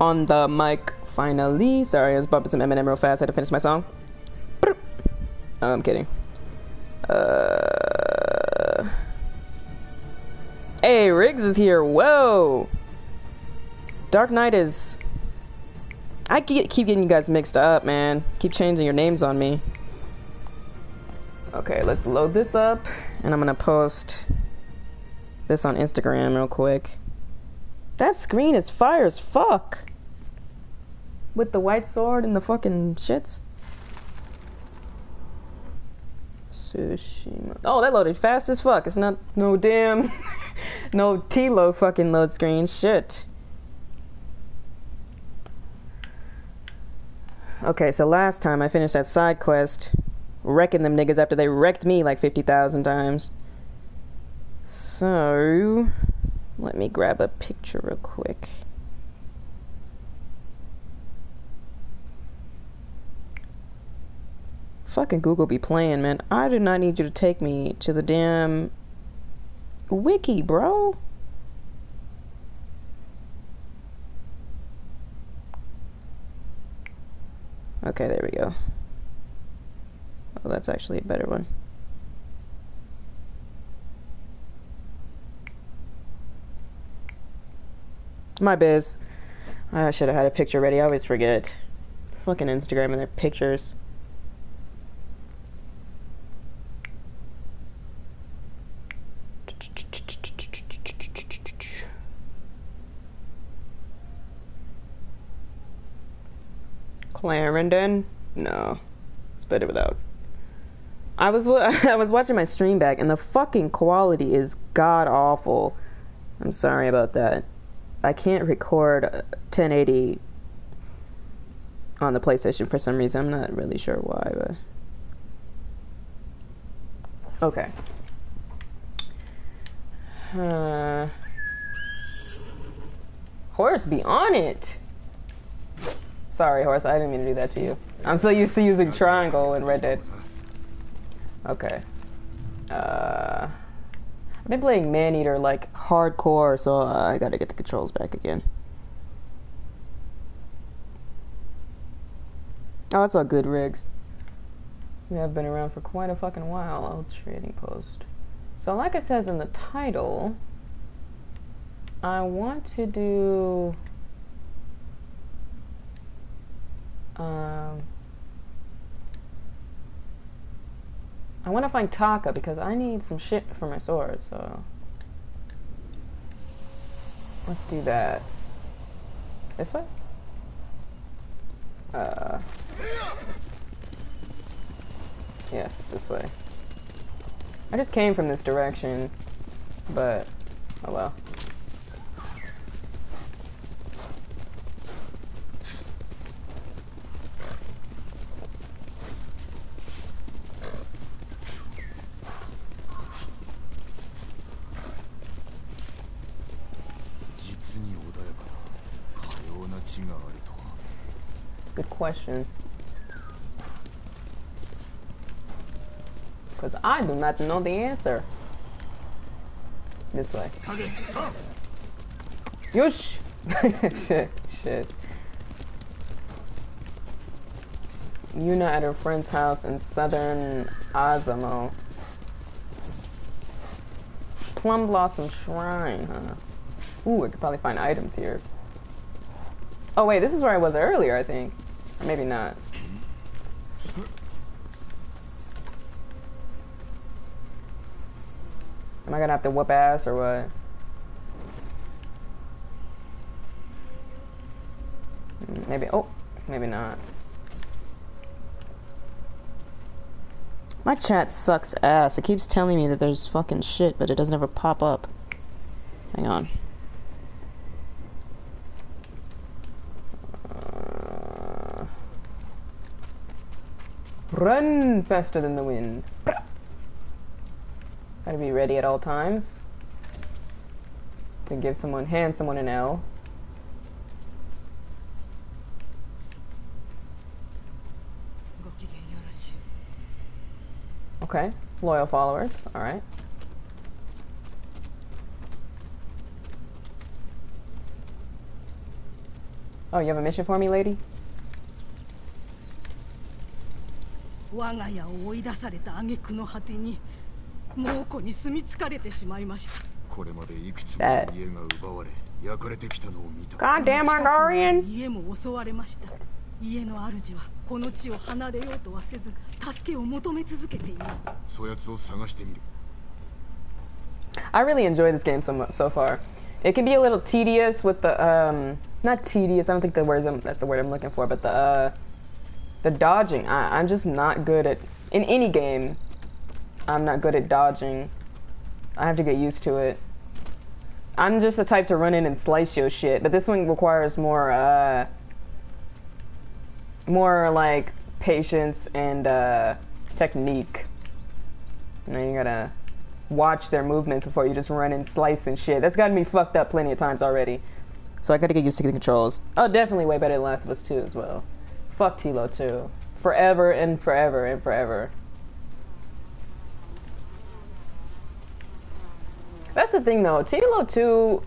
on the mic finally. Sorry, I was bumping some Eminem real fast. I had to finish my song. Oh, I'm kidding. Uh... Hey, Riggs is here. Whoa! Dark Knight is. I keep getting you guys mixed up, man. Keep changing your names on me. Okay, let's load this up, and I'm gonna post this on Instagram real quick. That screen is fire as fuck. With the white sword and the fucking shits. Tsushima. Oh, that loaded fast as fuck. It's not no damn, no T-load fucking load screen. Shit. Okay, so last time I finished that side quest, wrecking them niggas after they wrecked me like 50,000 times. So, let me grab a picture real quick. Fucking Google be playing, man. I do not need you to take me to the damn wiki, bro. Okay, there we go. Oh, that's actually a better one. My biz. I should have had a picture ready. I always forget. Fucking Instagram and their pictures. Clarendon? No. It's better without. I was I was watching my stream back and the fucking quality is god awful. I'm sorry about that. I can't record 1080 on the PlayStation for some reason. I'm not really sure why, but okay. Uh, horse, be on it. Sorry, horse. I didn't mean to do that to you. I'm so used to using triangle in Red Dead. Okay. Uh. I've been playing Maneater like hardcore, so I gotta get the controls back again. Oh, that's all good, Riggs. We have been around for quite a fucking while. Old trading post. So, like it says in the title, I want to do. Um, I want to find Taka because I need some shit for my sword, so. Let's do that. This way? Uh. Yes, this way. I just came from this direction, but oh well. Good question. Because I do not know the answer. This way. Yush! Shit. Yuna at her friend's house in southern Azamo. Plum Blossom Shrine, huh? Ooh, I could probably find items here. Oh wait, this is where I was earlier, I think. Maybe not. Am I gonna have to whoop ass or what? Maybe, oh, maybe not. My chat sucks ass. It keeps telling me that there's fucking shit, but it doesn't ever pop up. Hang on. Run faster than the wind. Gotta be ready at all times. To give someone, hand someone an L. Okay, loyal followers, alright. Oh, you have a mission for me, lady? 我が家を追い出された挙句の果てに猛虎に住み着かれてしまいましたこれまでいくつもの家が奪われ焼かれてきたのを見た God damn この近く Hungarian! の家も襲われました家の主はこの地を離れようとはせず助けを求め続けていますそやつを探してみる I really enjoy this game so much so far. It can be a little tedious with the um, not tedious. I don't think the words I'm, that's the word I'm looking for, but the uh, the dodging. I, I'm just not good at in any game. I'm not good at dodging. I have to get used to it. I'm just the type to run in and slice your shit, but this one requires more uh, more like patience and uh, technique. You know, you gotta watch their movements before you just run and slice and shit. That's gotten me fucked up plenty of times already. So I gotta get used to the controls. Oh, definitely way better than Last of Us 2 as well. Fuck Tilo 2. Forever and forever and forever. That's the thing though, Tilo 2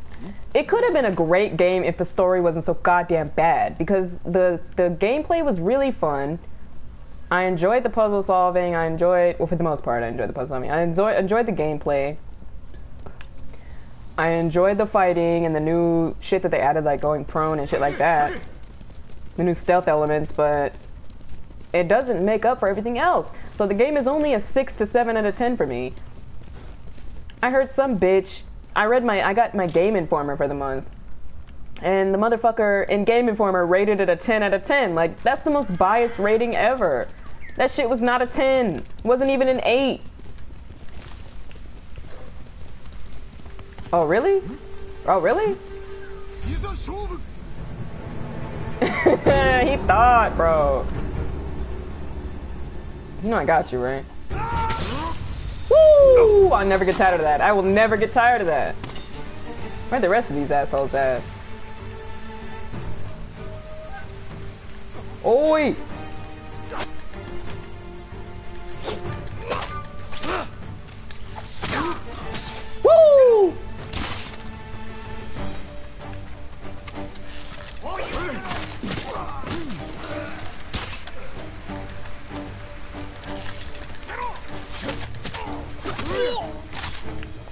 it could have been a great game if the story wasn't so goddamn bad because the the gameplay was really fun. I enjoyed the puzzle solving. I enjoyed, well, for the most part, I enjoyed the puzzle solving. I enjoy, enjoyed the gameplay. I enjoyed the fighting and the new shit that they added, like going prone and shit like that. The new stealth elements, but it doesn't make up for everything else. So the game is only a 6 to 7 out of 10 for me. I heard some bitch. I read my, I got my Game Informer for the month. And the motherfucker in Game Informer rated it a 10 out of 10. Like, that's the most biased rating ever. That shit was not a 10. Wasn't even an 8. Oh, really? Oh, really? he thought, bro. You know I got you, right? Woo! I'll never get tired of that. I will never get tired of that. Where the rest of these assholes at? Oi! Woo!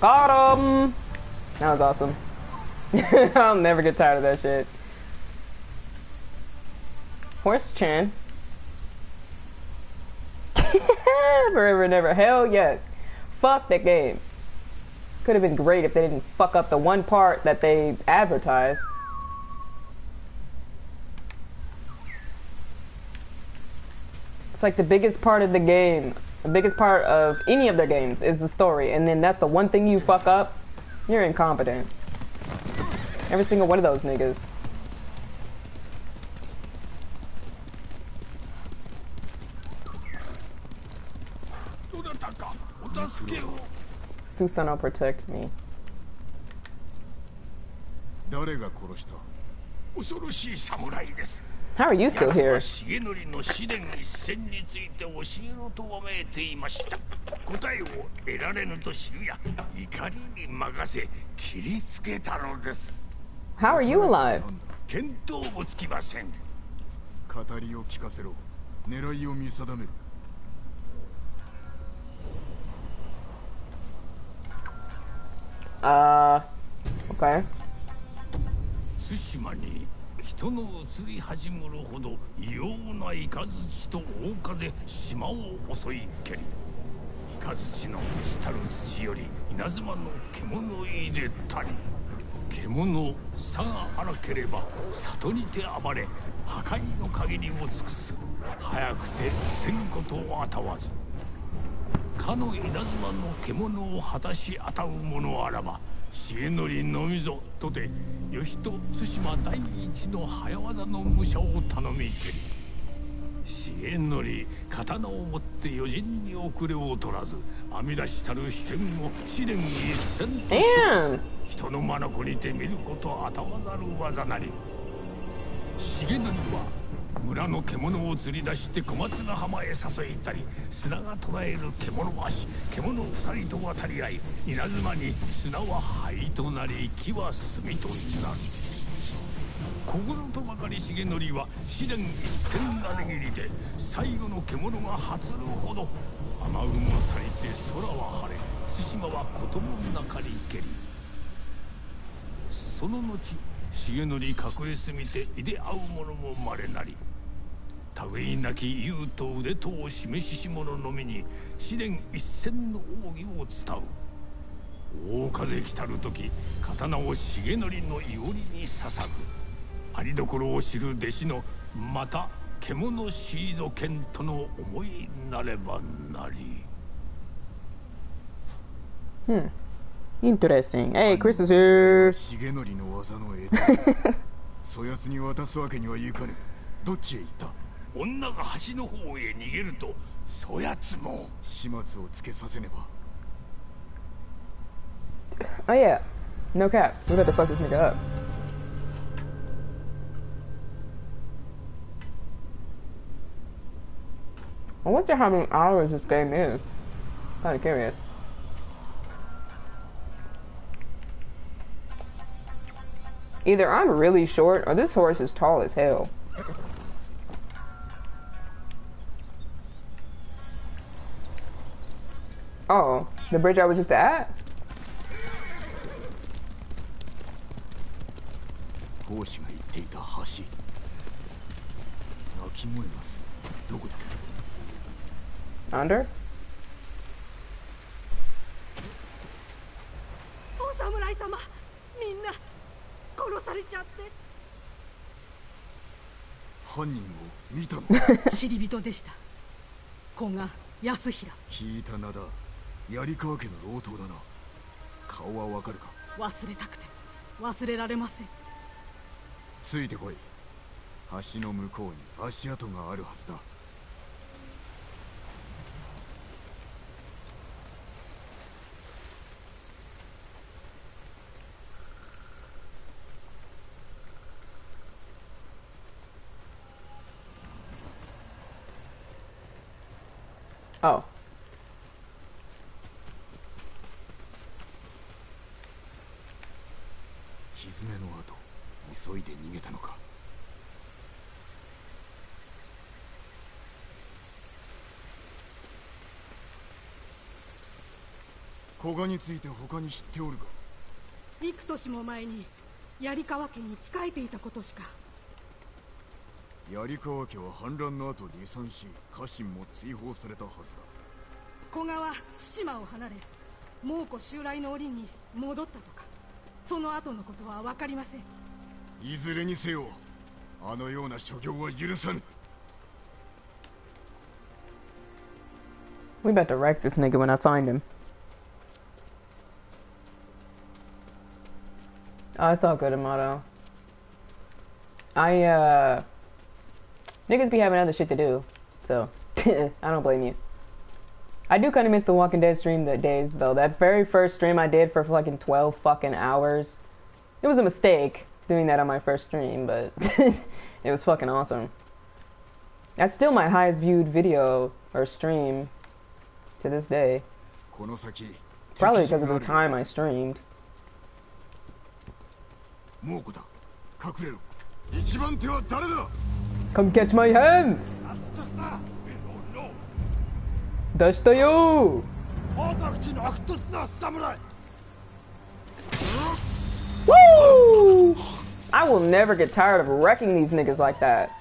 Got him! That was awesome. I'll never get tired of that shit. Horse Chan. Forever and ever. Hell yes. Fuck that game. Could have been great if they didn't fuck up the one part that they advertised. It's like the biggest part of the game, the biggest part of any of their games is the story, and then that's the one thing you fuck up, you're incompetent. Every single one of those niggas. どなたかお助けを Susano protect me. 誰が殺した恐ろしい侍です How are you still 奴 here? は重則の試練一戦について教えろとわめいていました答えを得られぬと知るや怒りに任せ切りつけたのです How are you alive? なんだ見当もつきません語りを聞かせろ狙いを見定める Uh, okay. 対馬に 人の移り始めるほど異様な雷と大風島を襲い蹴り。雷の満ちたる土より稲妻の獣いでたり。獣さが荒ければ里にて暴れ破壊の限りを尽くす。早くてせんことをあたわず。かの稲妻の獣を果たしあたう者あらば重則のみぞとて義と対馬第一の早業の武者を頼みけり重則刀を持って余人に遅れを取らず編み出したる秘剣を試練一戦と人の眼にて見ることあたわざる技なり。重則は村の獣を釣り出して小松ヶ浜へ誘いたり砂が捕らえる獣足獣二人と渡り合い稲妻に砂は灰となり木は炭となるここぞとばかり重則は試練一戦なれ切りで最後の獣が発るほど雨雲さりて空は晴れ対馬は事もなかりけり。その後重則隠れすみていで会う者もまれなり。類なき勇と腕とを示しし者のみに試練一戦の奥義を伝う。大風来たる時刀を重則のいおりに捧ぐ。ありどころを知る弟子のまた獣シード剣との思いなればなり。Hmm. Interesting. Hey, Chris is here. 重則の技の絵そやつに渡すわけにはいかぬどっちへ行った女が橋の方へ逃げるとそやつも始末をつけさせねば Oh yeah. No cap. We about to fuck this nigga up. I wonder how many hours this game is. Kind of curious. Either I'm really short or this horse is tall as hell. Oh, the bridge I was just at? Under? 殺されちゃって。犯人を見たの？知り人でした。古賀康平。聞いた名だ。槍川家の老頭だな。顔はわかるか？忘れたくて。忘れられません。ついてこい。橋の向こうに足跡があるはずだ Oh. 蹄の後急いで逃げたのか古賀について他に知っておるか幾年も前に槍川家に仕えていたことしか槍川家は反乱の後離散し家臣も追放されたはずだ古賀は対馬を離れ猛虎襲来の折に戻ったとかその後のことは分かりませんいずれにせよあのような所業は許さぬ We about to wreck this nigga when I find him. Oh, it's all good, Amato. I, uh... Niggas be having other shit to do, so I don't blame you. I do kind of miss the Walking Dead stream that days though. That very first stream I did for fucking 12 fucking hours. It was a mistake doing that on my first stream, but it was fucking awesome. That's still my highest viewed video or stream to this day. Probably because of the time I streamed. Come catch my hands! Дастаю! Woo! I will never get tired of wrecking these niggas like that.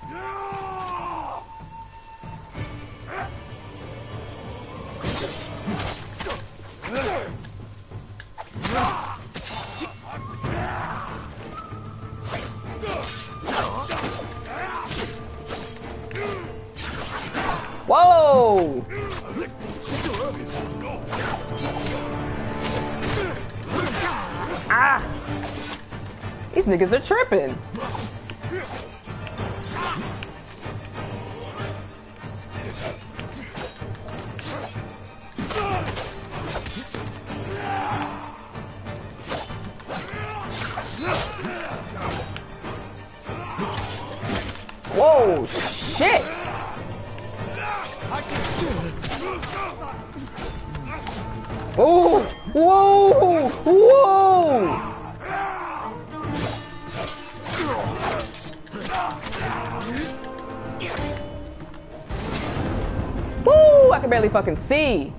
See.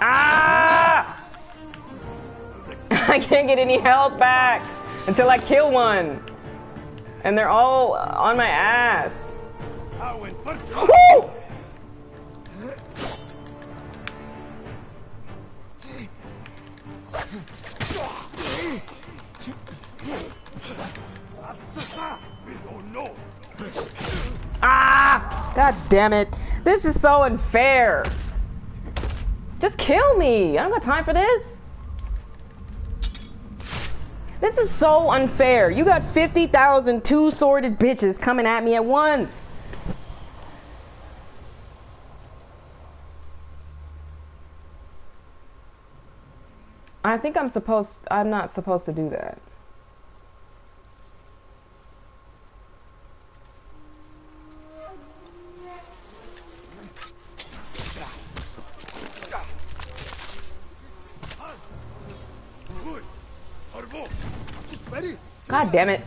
Ah! I can't get any health back until I kill one. And they're all on my ass. Damn it. This is so unfair. Just kill me. I don't got time for this. This is so unfair. You got 50,000 two sworded bitches coming at me at once. I think I'm supposed I'm not supposed to do that. God damn it.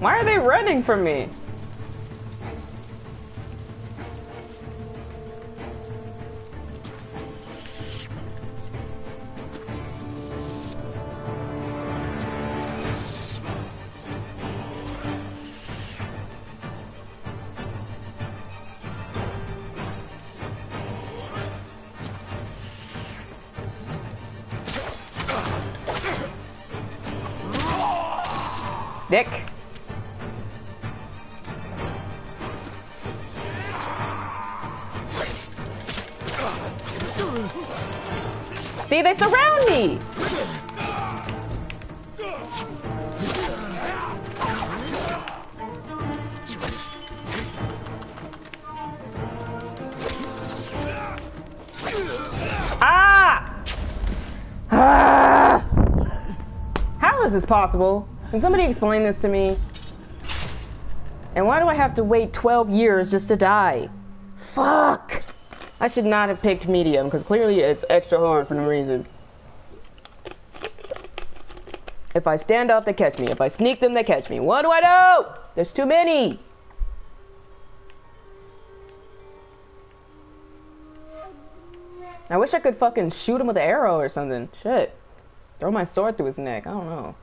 Why are they running from me? Is possible? Can somebody explain this to me? And why do I have to wait 12 years just to die? Fuck! I should not have picked medium because clearly it's extra hard for no reason. If I stand up, they catch me. If I sneak them, they catch me. What do I do? There's too many. I wish I could fucking shoot him with an arrow or something. Shit. Throw my sword through his neck. I don't know.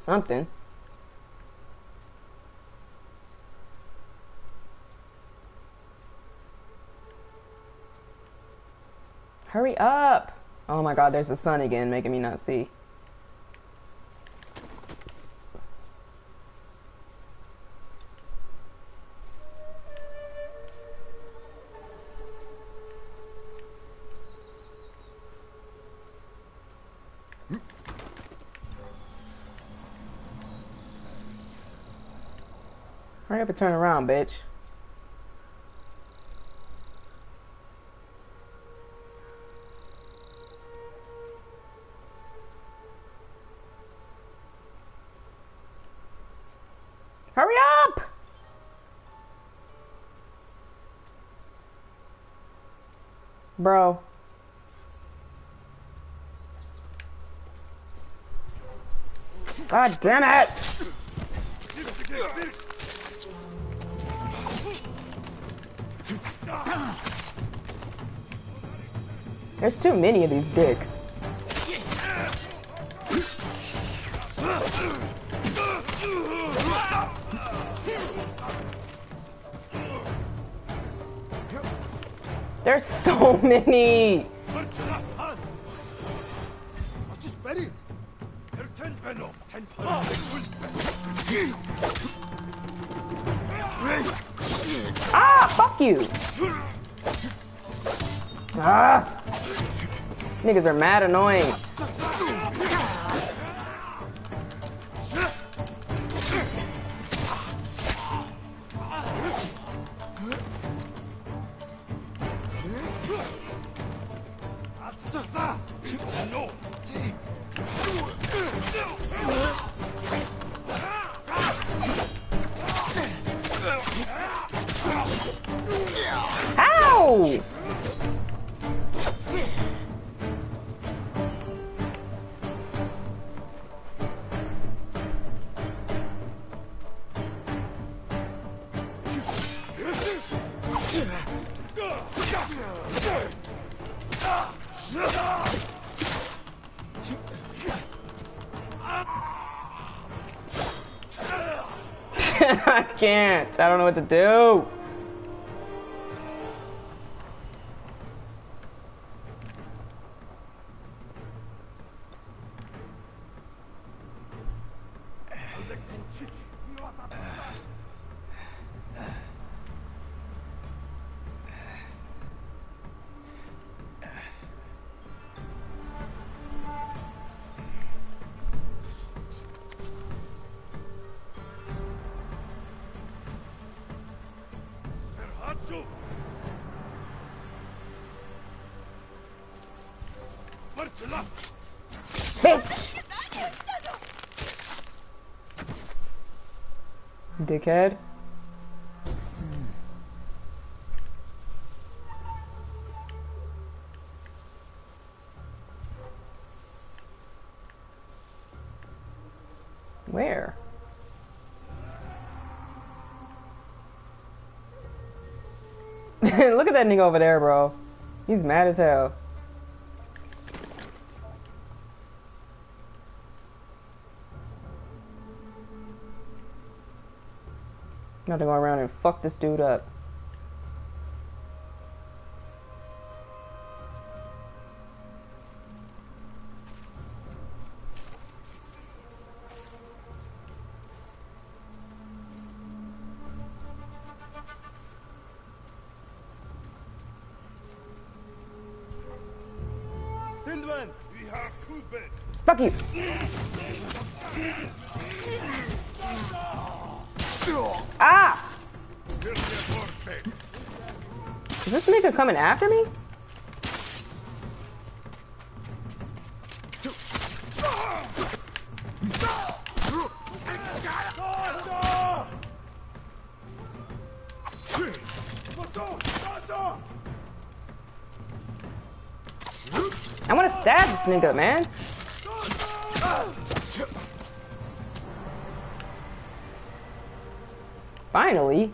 Something. Hurry up! Oh my god, there's the sun again, making me not see. Turn around, bitch. Hurry up! Bro. God damn it! There's too many of these dicks. There's so many. Ah, fuck you. Niggas are mad annoying. What to do. Dickhead. Where? Look at that nigga over there, bro. He's mad as hell. Got to go around and fuck this dude up. Hindman, we have two. Fuck you! Is this nigga coming after me? I want to stab this nigga, man. Finally.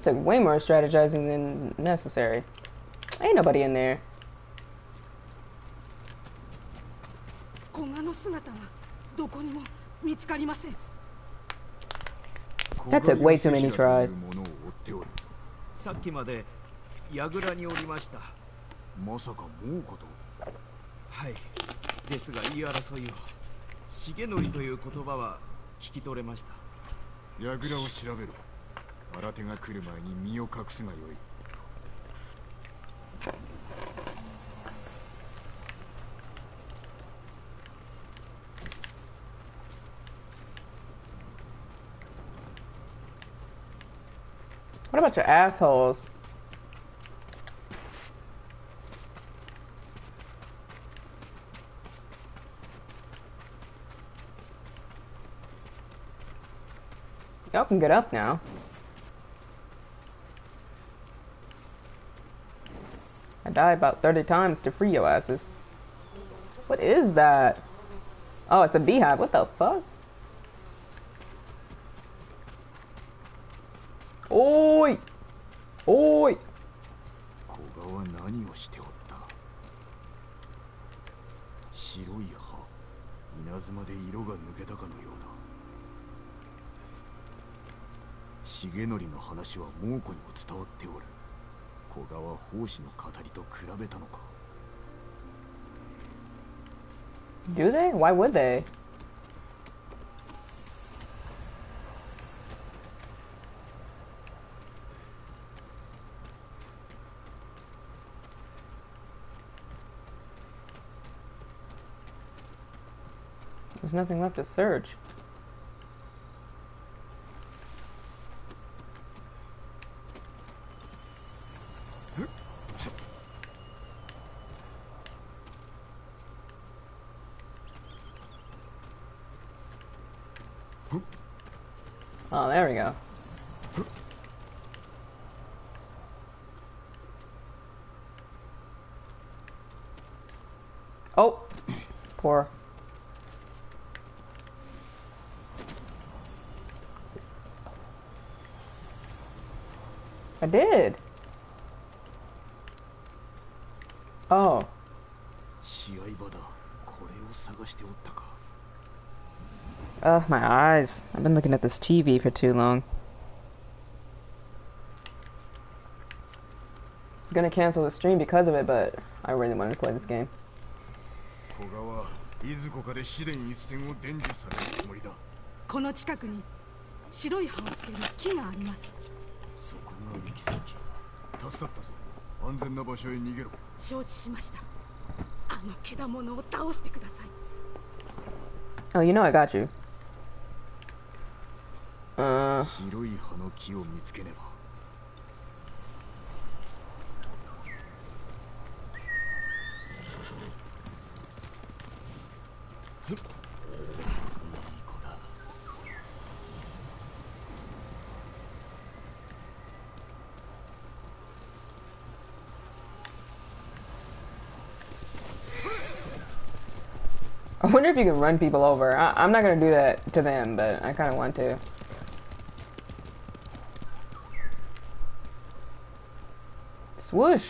That took way more strategizing than necessary. Ain't nobody in there. 古賀の姿がどこにも見つかりません That took way too many tries. ものを追っておるさっきまで櫓におりましたまさか猛虎とはいですが言い争いを重則という言葉は聞き取れました櫓を調べろ 新手が来る前に身を隠すがよい What about your assholes? Y'all can get up now. I die about 30 times to free your asses. What is that? Oh, it's a beehive. What the fuck? Oi! Oi! 古賀は何をしておった白い歯稲妻で色が抜けたかのようだ重則の話は猛虎にも伝わっておる古賀は奉仕の語りと比べたのか Do they? Why would they? There's nothing left to search. did. Oh. 試合場だこれを探しておったか Ugh, my eyes. I've been looking at this TV for too long. I was gonna cancel the stream because of it, but I really wanted to play this game. 古賀はいずこかで試練一戦を伝授されるつもりだこの近くに白い葉をつける木がありますそこが行き先助 かったぞ。安全な場所へ逃げろ。承知しました。あのけだものを倒してください。Oh, you know I got you. Uh, 白い葉の木を見つけねば if you can run people over. I, I'm not gonna do that to them, but I kind of want to. Swoosh.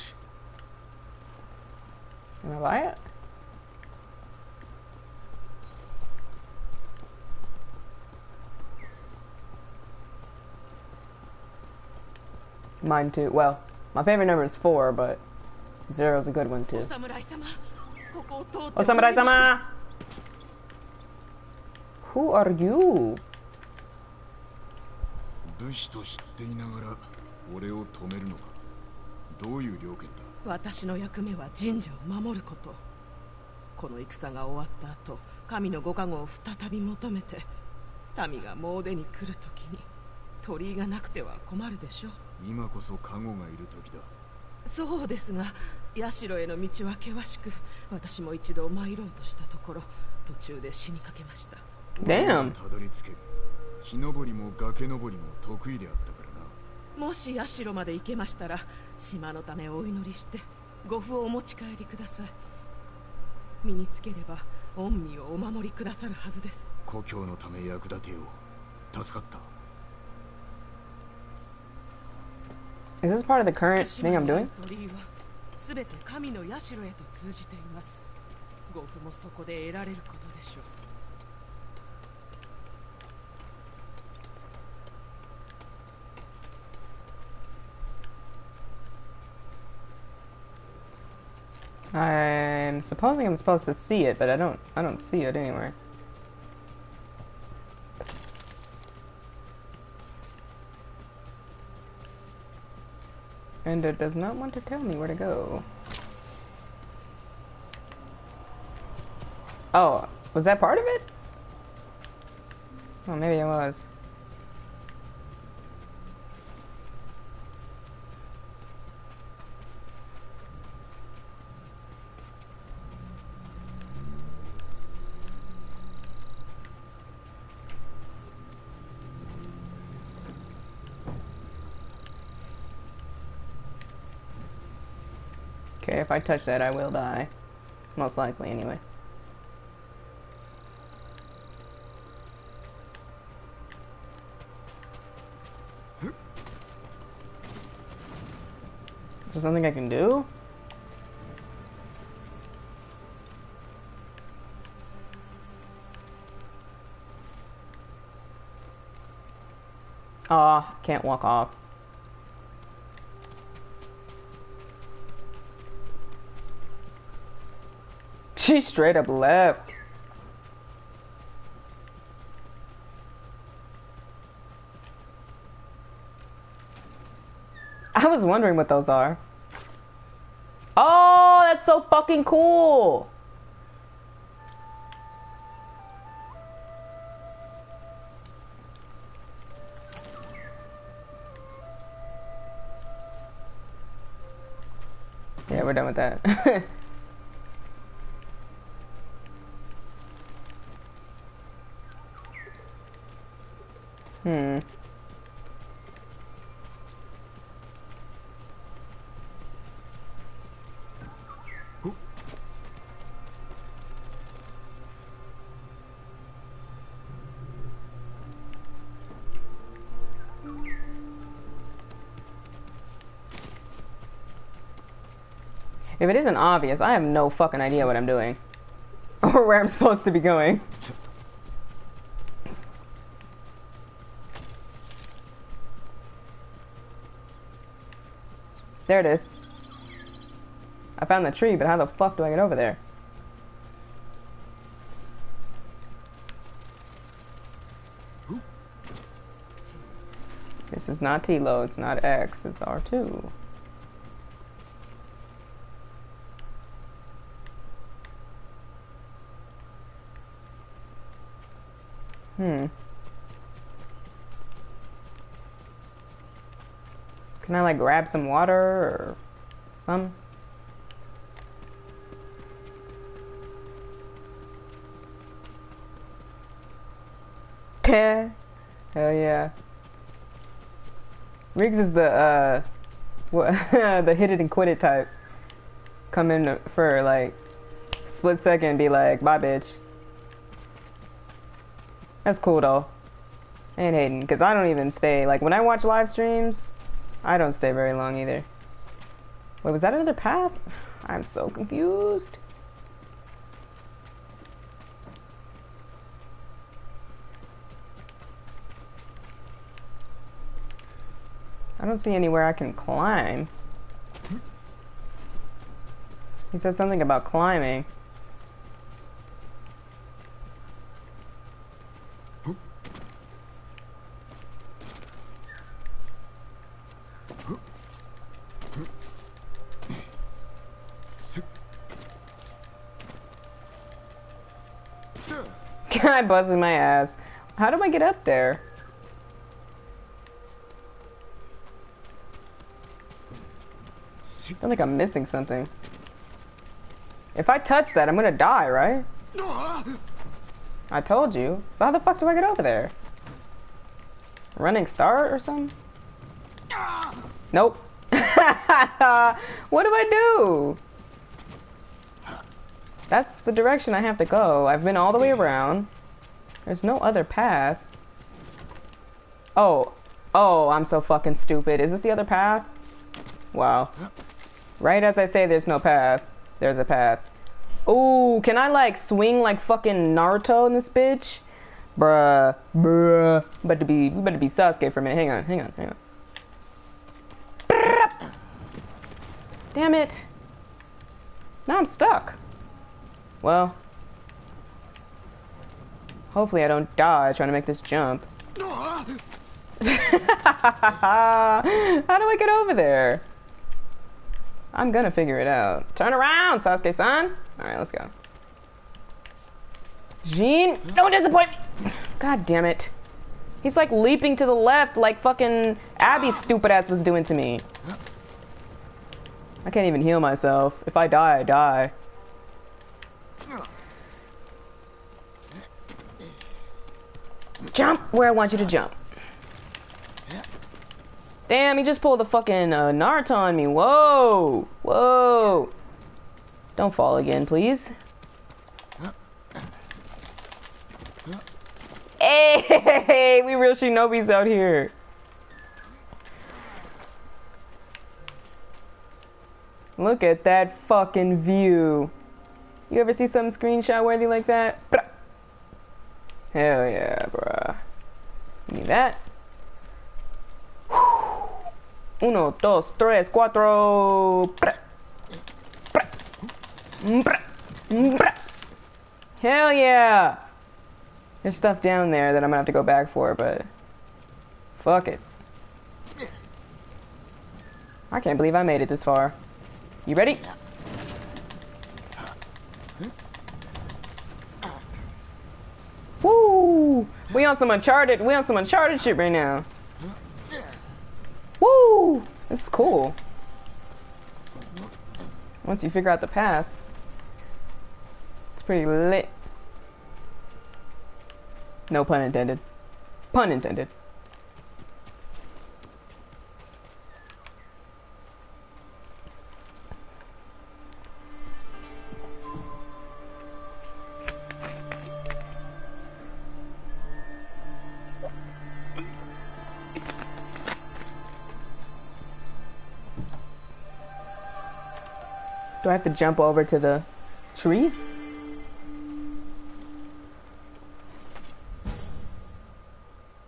Can I buy it? Mine too. Well, my favorite number is four, but zero's a good one お too. 侍 Who are you? 武士と知っていながら俺を止めるのか？どういう了見だ？私の役目は神社を守ること。この戦が終わった後神のご加護を再び求めて民が詣でに来る時に鳥居がなくては困るでしょう。今こそ加護がいる時だ。そうですが社への道は険しく私も一度参ろうとしたところ途中で死にかけました Damn. たどり着け。る木登りも崖登りも得意であったからな。もし社まで行けましたら島のためお祈りしてご符をお持ち帰りください。身につければ御身をお守りくださるはずです。故郷のため役立てよう。助かった。Is this part of the current 対 thing 馬 I'm doing? る鳥居は全て神の社へと通じています。ご符もそこで得られることでしょう I'm supposing I'm supposed to see it, but I don't I don't see it anywhere. And it does not want to tell me where to go. Oh, was that part of it? Oh, maybe it was. Okay, if I touch that, I will die. Most likely, anyway. Is there something I can do? Aw, can't walk off. She straight up left. I was wondering what those are. Oh, that's so fucking cool. Yeah, we're done with that. Hmm. If it isn't obvious, I have no fucking idea what I'm doing. Or where I'm supposed to be going. There it is. I found the tree, but how the fuck do I get over there? This is not T-Lo, it's not X, it's R2. Hmm. Can I like grab some water or some? Hell yeah. Riggs is the uh what the hit it and quit it type. Come in for like split second be like, bye bitch. That's cool though. And Hayden, because I don't even stay like when I watch live streams, I don't stay very long either. Wait, was that another path? I'm so confused. I don't see anywhere I can climb. He said something about climbing. Guy buzzing my ass. How do I get up there? I feel like I'm missing something. If I touch that, I'm gonna die, right? I told you. So how the fuck do I get over there? Running start or something? Nope. what do I do? That's the direction I have to go. I've been all the way around. There's no other path. Oh. Oh, I'm so fucking stupid. Is this the other path? Wow. Right as I say there's no path, there's a path. Ooh, can I like swing like fucking Naruto in this bitch? Bruh, bruh. Better be, better be Sasuke for a minute. Hang on, hang on, hang on. Damn it. Now I'm stuck. Well. Hopefully I don't die trying to make this jump. How do I get over there? I'm gonna figure it out. Turn around, Sasuke-san! Alright, let's go. Jean, don't disappoint me! God damn it. He's like leaping to the left like fucking Abby's stupid ass was doing to me. I can't even heal myself. If I die, I die. Jump where I want you to jump. Damn, he just pulled a fucking uh, Naruto on me. Whoa! Whoa! Don't fall again, please. Hey, we real shinobis out here. Look at that fucking view. You ever see some screenshot worthy like that? Hell yeah, bruh. Give me that. Uno, dos, tres, cuatro. Hell yeah! There's stuff down there that I'm gonna have to go back for, but fuck it. I can't believe I made it this far. You ready? Woo! We on some Uncharted. We on some Uncharted shit right now. Woo! This is cool. Once you figure out the path, it's pretty lit. No pun intended. Pun intended. Do I have to jump over to the tree?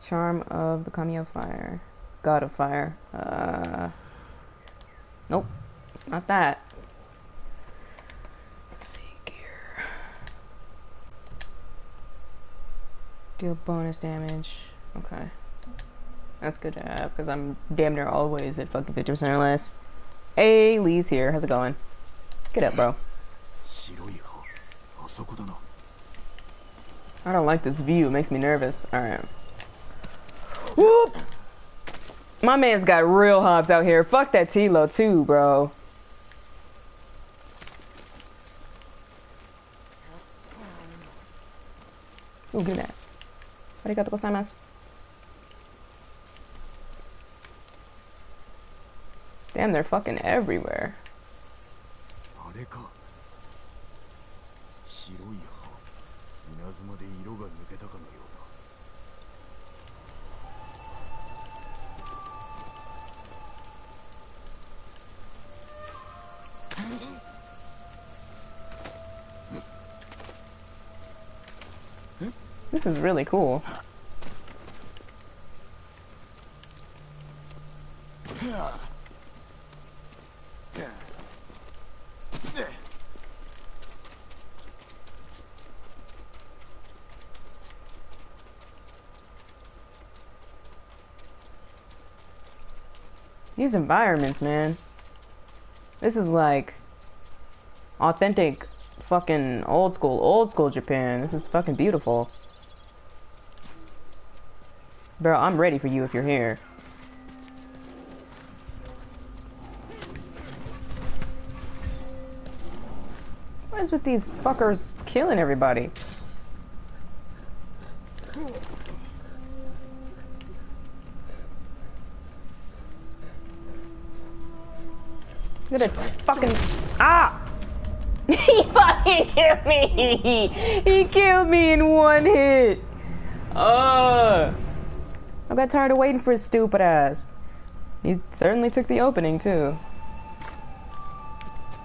Charm of the Kami of Fire. God of Fire. Uh, nope, it's not that. Let's see, gear. Deal bonus damage. Okay. That's good to have, because I'm damn near always at fucking 50% or less. Hey, Lee's here. How's it going? Get up, bro. I don't like this view. It makes me nervous. Alright. Whoop! My man's got real hobs out here. Fuck that Tilo too, bro. Ooh, do that. Arigato gozaimasu. Damn, they're fucking everywhere. あれか白い歯稲妻で色が抜けたかのようだ This is really cool. These environments, man. This is like authentic fucking old school, old school Japan. This is fucking beautiful. Bro, I'm ready for you if you're here. What is with these fuckers killing everybody? Look at that fucking ah! he fucking killed me! He killed me in one hit! Uh I got tired of waiting for his stupid ass. He certainly took the opening too.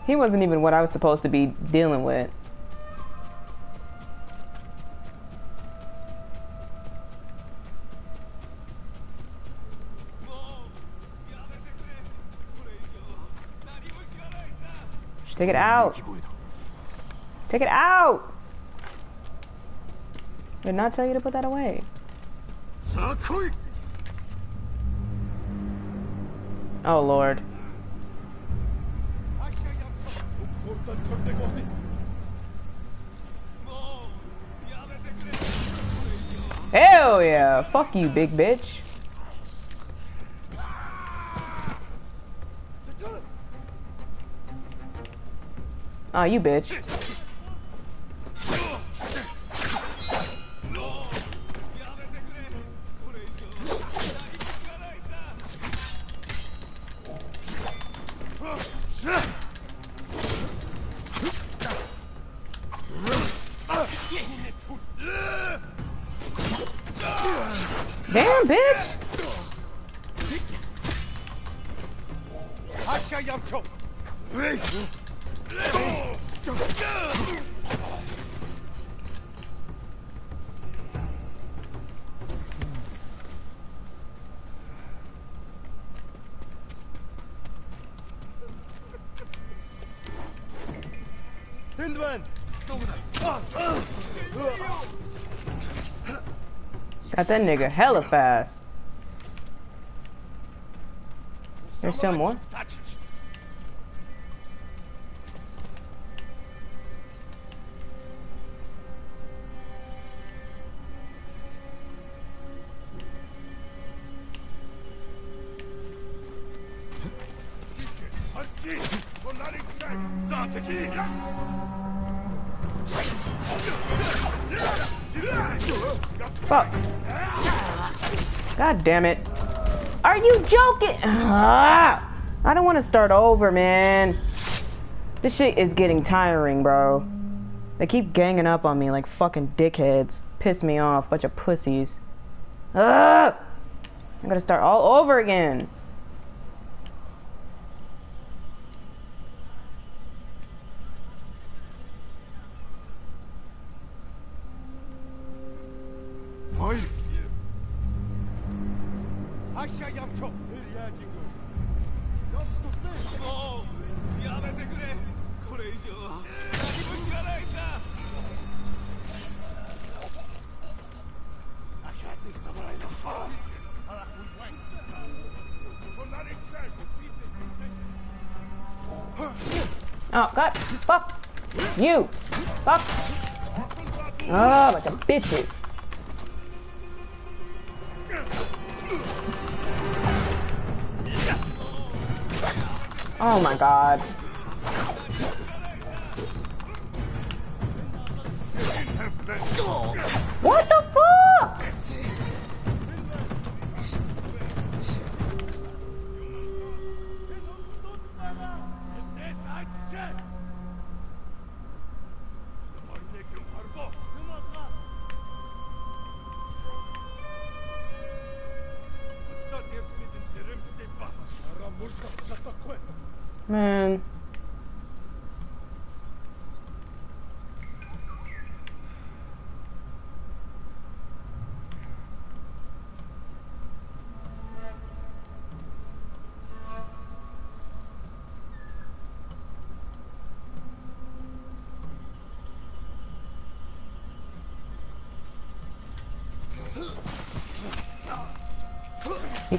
He wasn't even what I was supposed to be dealing with. Take it out. Take it out! Did not tell you to put that away. Oh lord. Hell yeah! Fuck you, big bitch. Oh, you bitch. Damn, bitch! That nigga hella fast. There's still more? Damn it. Are you joking? Ah! I don't want to start over, man. This shit is getting tiring, bro. They keep ganging up on me like fucking dickheads. Piss me off, bunch of pussies. Ah! I'm gonna start all over again.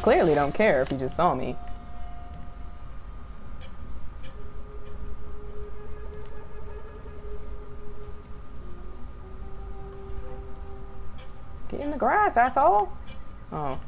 Clearly don't care if he just saw me. Get in the grass, asshole. Oh.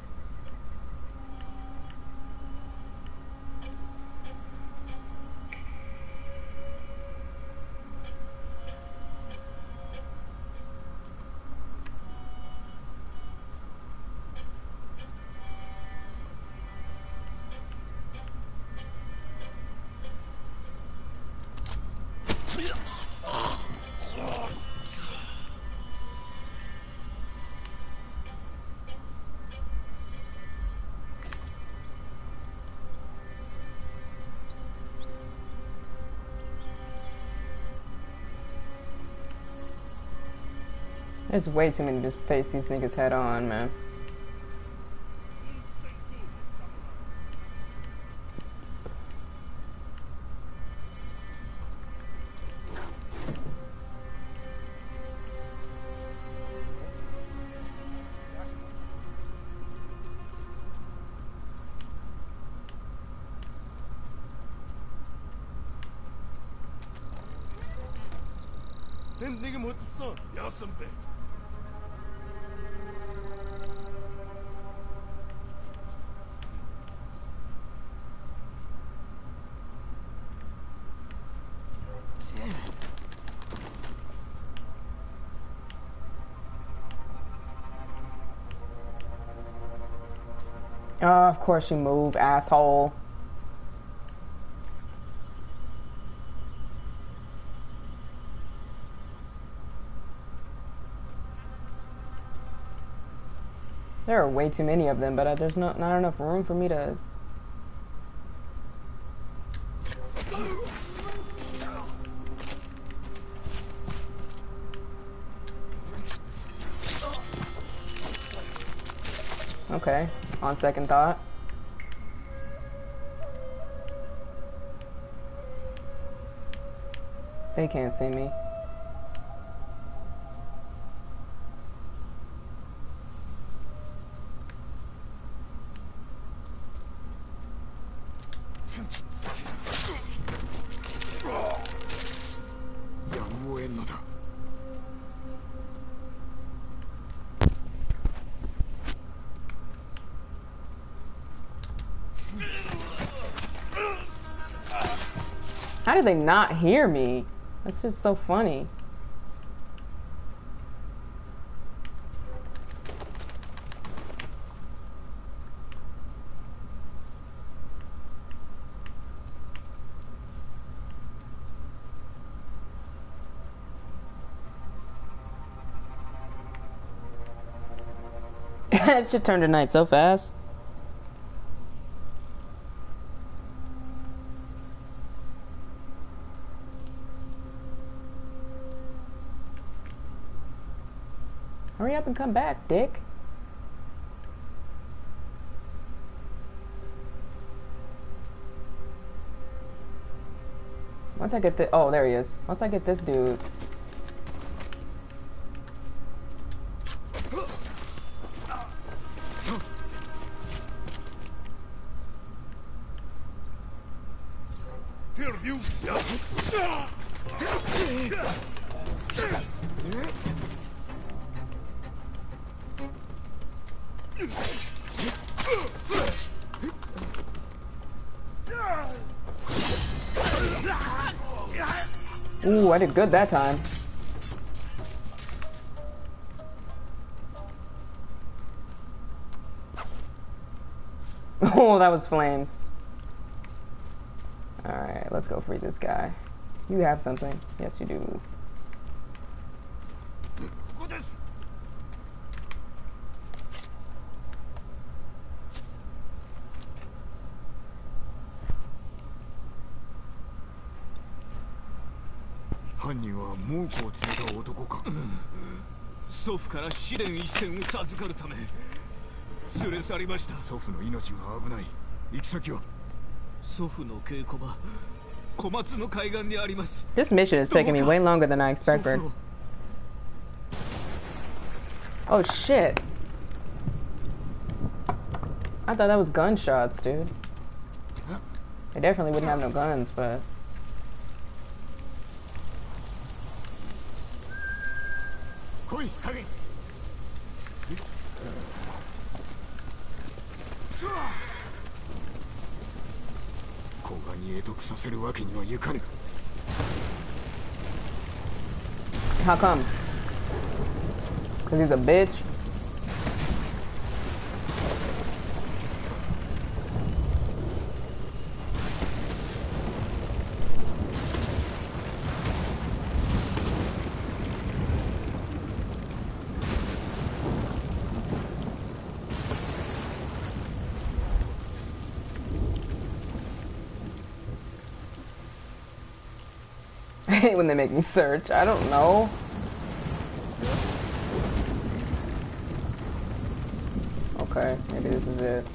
There's way too many face these niggas head on, man. Uh, of course you move, asshole. There are way too many of them, but uh, there's not not enough room for me to. Okay, on second thought. They can't see me. Did they not hear me? That's just so funny. it should turn to night so fast. up and come back, dick. Once I get the- oh, there he is. Once I get this dude, did good that time. Oh, that was flames. Alright, let's go free this guy. You have something. Yes, you do. から試練一戦を授かるため連れ去りました祖父の命が危ない行き先は祖父の稽古場小松の海岸にあります This mission is taking me way longer than I 祖 expected. 父を Oh shit. I thought that was gunshots, dude. They definitely wouldn't have no guns, but 会得させるわけにはいかぬ how come? Cause he's a bitch. When they make me search. I don't know. Okay, maybe this is it.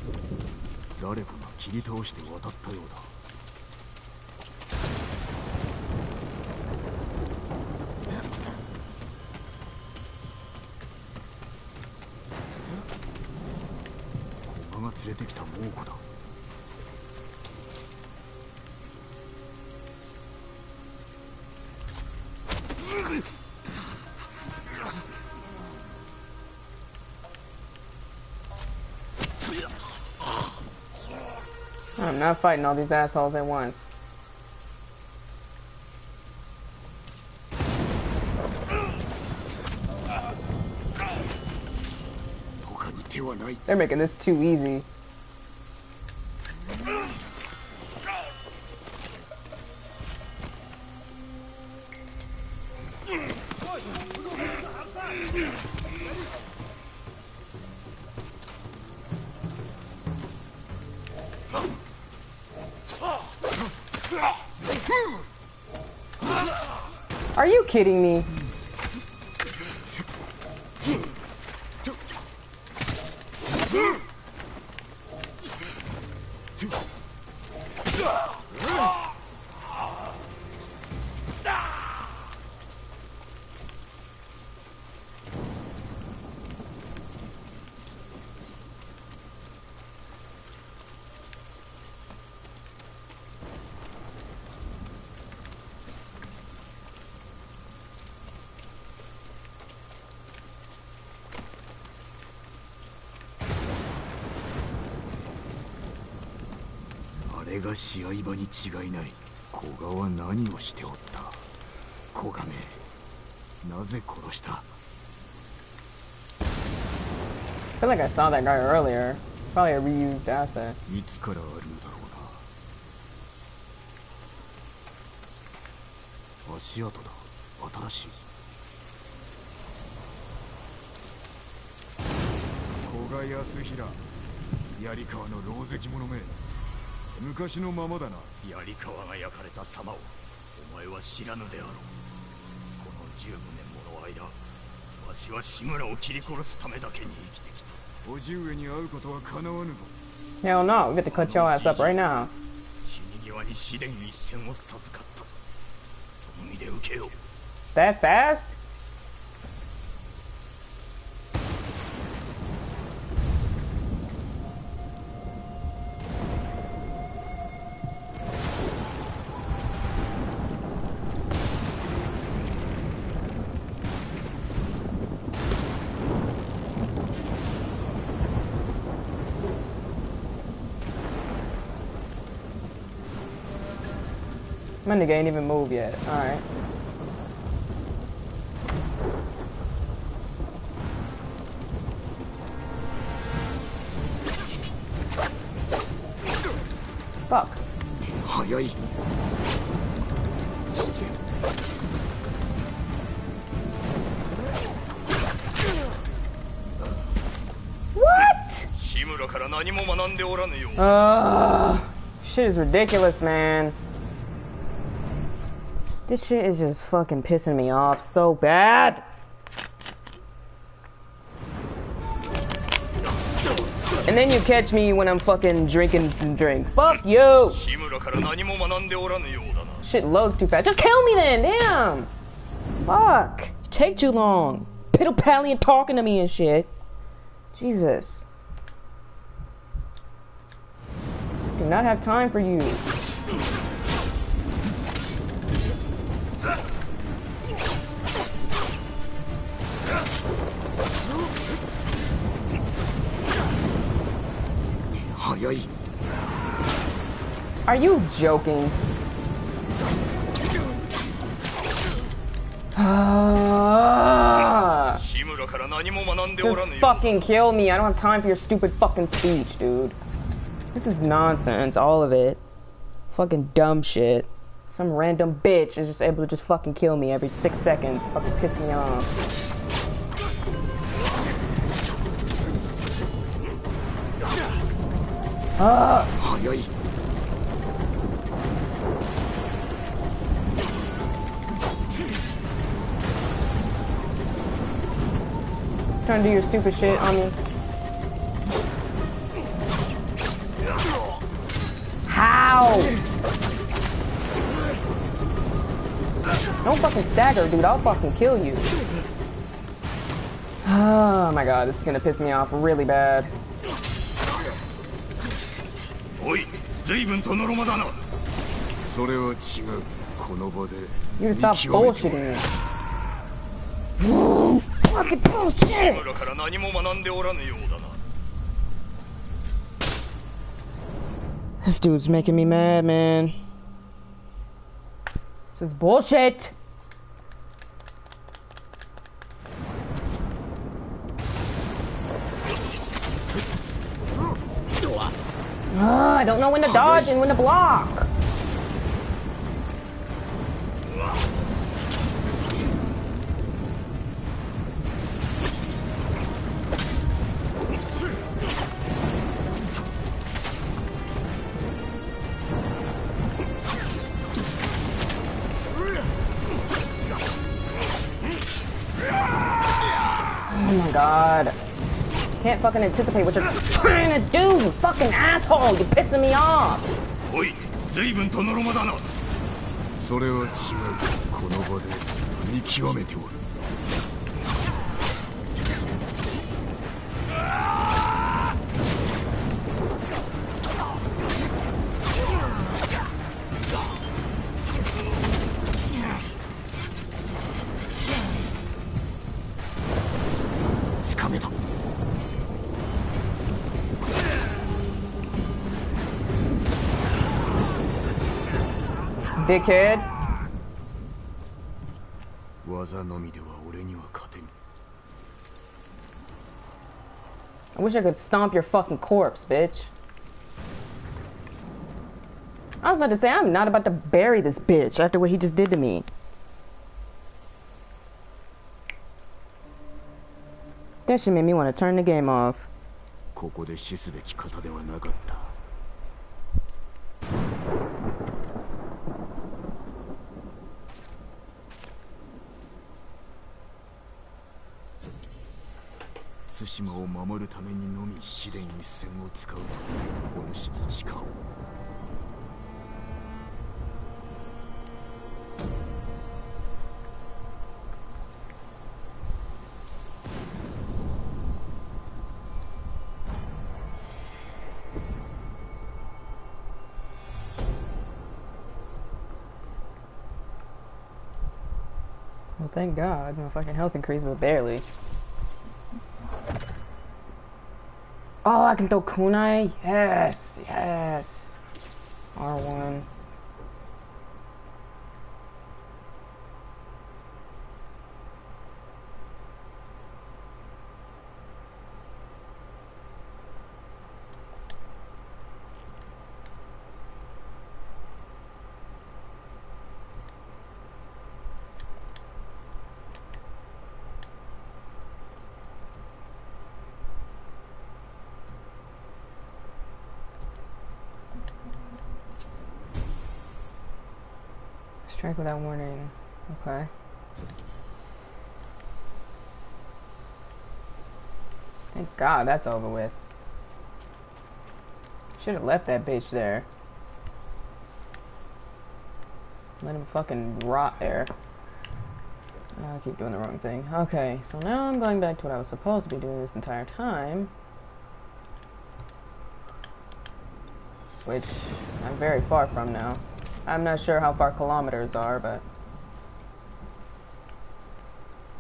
I'm not fighting all these assholes at once. They're making this too easy. Kidding me? 試合場に違いない。古賀は何をしておった？古賀めなぜ殺した？I feel like I saw that guy earlier. Probably a reused asset. いつからあるのだろうな？足跡だ。新しい。古賀康平。槍川の狼藉者め昔のままだな。槍川が焼かれた様をお前は知らぬであろう。この15年もの間わしは志村を切り殺すためだけに生きてきた。叔父上に会うことは叶わぬぞ。Hell no, we get to cut your ass up right now. 死に際に試練一戦を授かったぞ。みで受けよう。That fast? My nigga ain't even moved yet. Alright. Fuck. What? Uh, shit is ridiculous, man. This shit is just fucking pissing me off so bad. And then you catch me when I'm fucking drinking some drinks. Fuck you! Shit loads too fast. Just kill me then, damn! Fuck. Take too long. Piddle pallying talking to me and shit. Jesus. Do not have time for you. Are you joking? Ah. Just fucking kill me. I don't have time for your stupid fucking speech, dude. This is nonsense, all of it. Fucking dumb shit. Some random bitch is just able to just fucking kill me every six seconds. Fucking piss me off. Ah! Trying to do your stupid shit on me. How? Don't fucking stagger, dude. I'll fucking kill you. Oh my god, this is gonna piss me off really bad. You stop bullshitting me Fucking 志 bullshit! 村から何も学んでおらぬようだな This dude's making me mad, man. This is bullshit. Ah, I don't know when to dodge and when to block. fucking anticipate what you're trying to do, you fucking asshole! You're pissing me off! おい随分とのろまだなそれは違うこの場で見極めておる Dickhead. 技のみでは俺には勝てん I wish I could stomp your fucking corpse, bitch. I was about to say, I'm not about to bury this bitch after what he just did to me. That shit made me want to turn the game off. ここで死すべき方ではなかった 島を守るためにのみ試練一戦を使うとお主に誓おう Well, thank God, my fucking health increased, but barely. Oh, I can throw kunai? Yes, yes. R1. Strike without warning. Okay. Thank God that's over with. Should have left that bitch there. Let him fucking rot there. I keep doing the wrong thing. Okay, so now I'm going back to what I was supposed to be doing this entire time. Which I'm very far from now. I'm not sure how far kilometers are, but...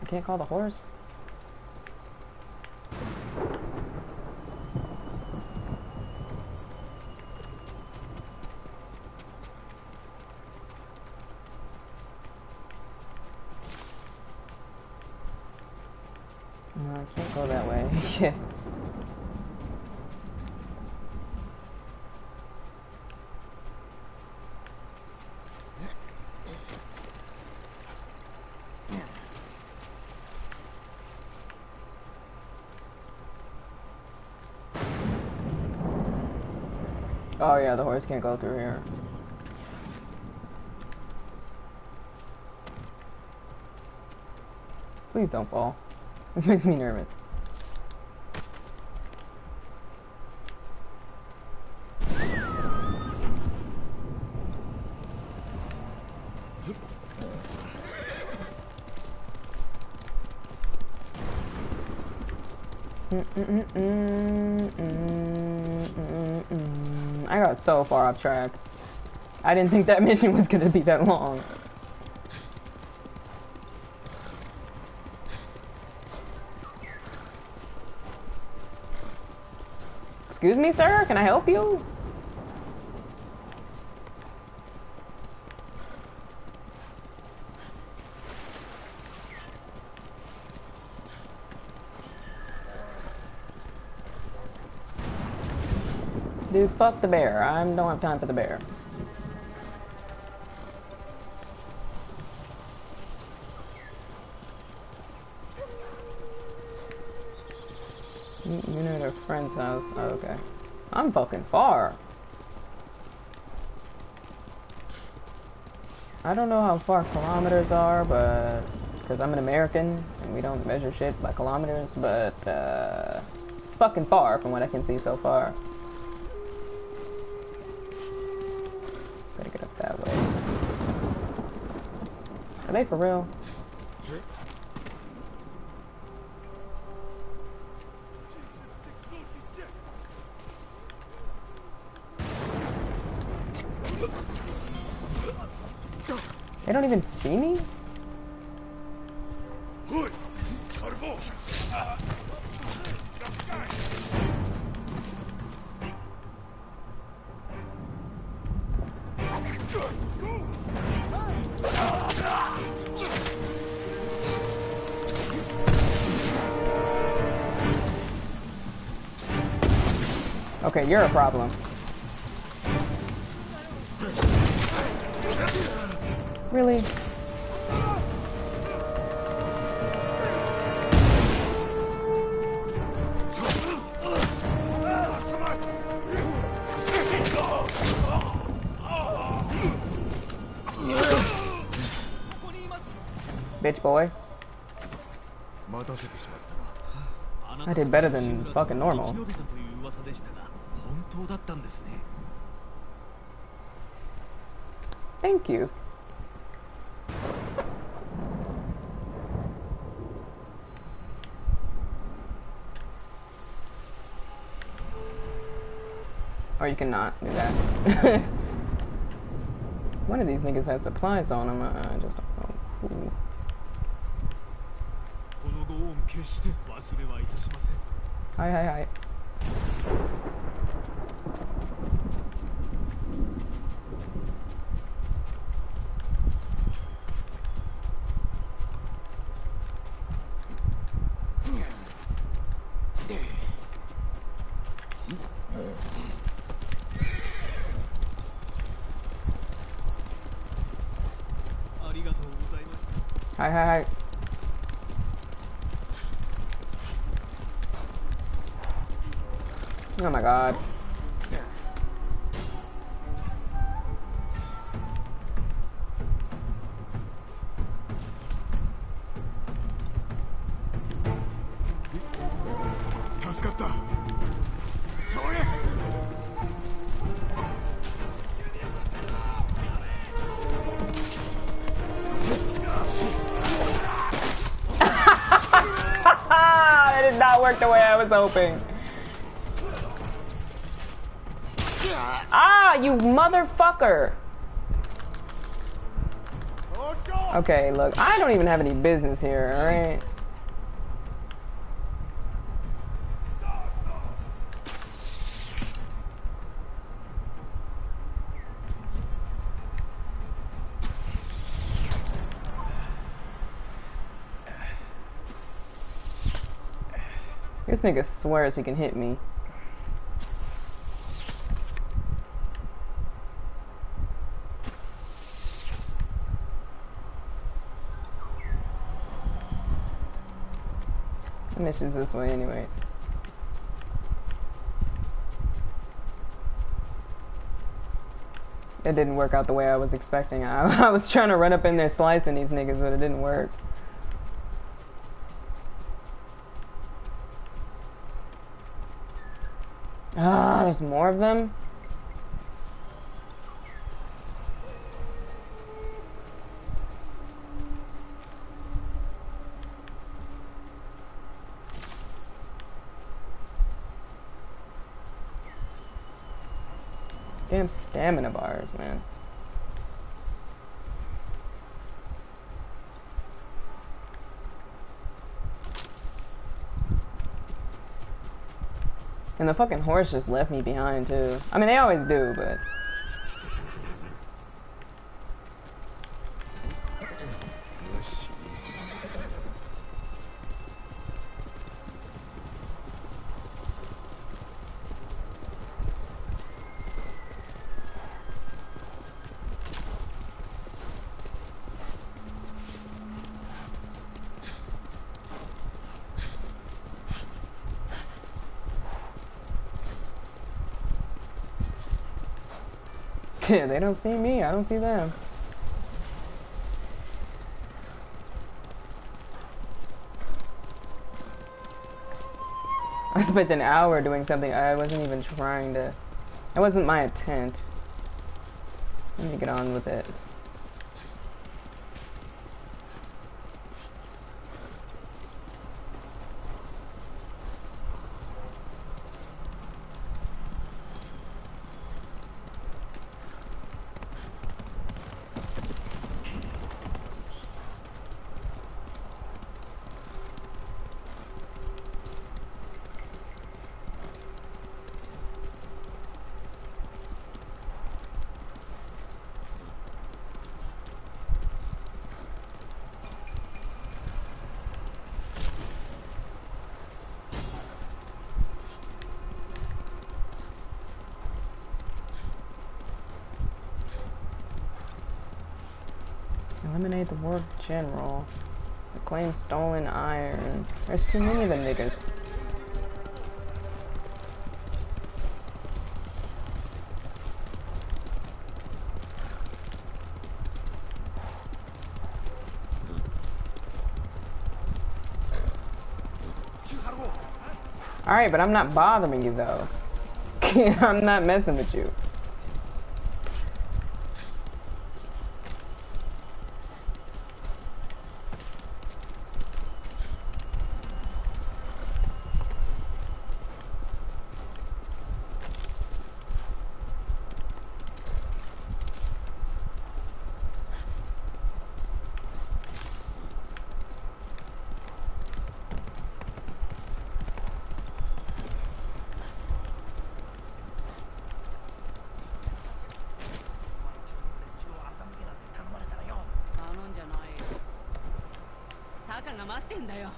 I can't call the horse? No, I can't go that way. yeah. Oh yeah, the horse can't go through here. Please don't fall. This makes me nervous. Mm, mm, mm, I got so far off track. I didn't think that mission was gonna be that long. Excuse me, sir? Can I help you? Fuck the bear. I don't have time for the bear. Meet Unit at a friend's house. Oh, okay. I'm fucking far. I don't know how far kilometers are, but because I'm an American and we don't measure shit by kilometers, but uh, it's fucking far from what I can see so far. They for real? They don't even you're a problem. Really? bitch boy. I did better than fucking normal. Thank you. Or you cannot do that. One of these niggas had supplies on him. I just don't know. Ooh. 決して忘れはいたしませんはいはい Oh my god. Motherfucker. Okay, look, I don't even have any business here, alright? This nigga swears he can hit me. Mission's this way anyways. It didn't work out the way I was expecting. I, I was trying to run up in there slicing these niggas, but it didn't work. Ah, there's more of them? Damn stamina bars, man. And the fucking horse just left me behind too. I mean, they always do, but they don't see me. I don't see them. I spent an hour doing something I wasn't even trying to. That wasn't my intent. Let me get on with it. Eliminate the General. claim stolen iron. There's too many of them niggas. Alright, but I'm not bothering you though. I'm not messing with you. ってんだよ。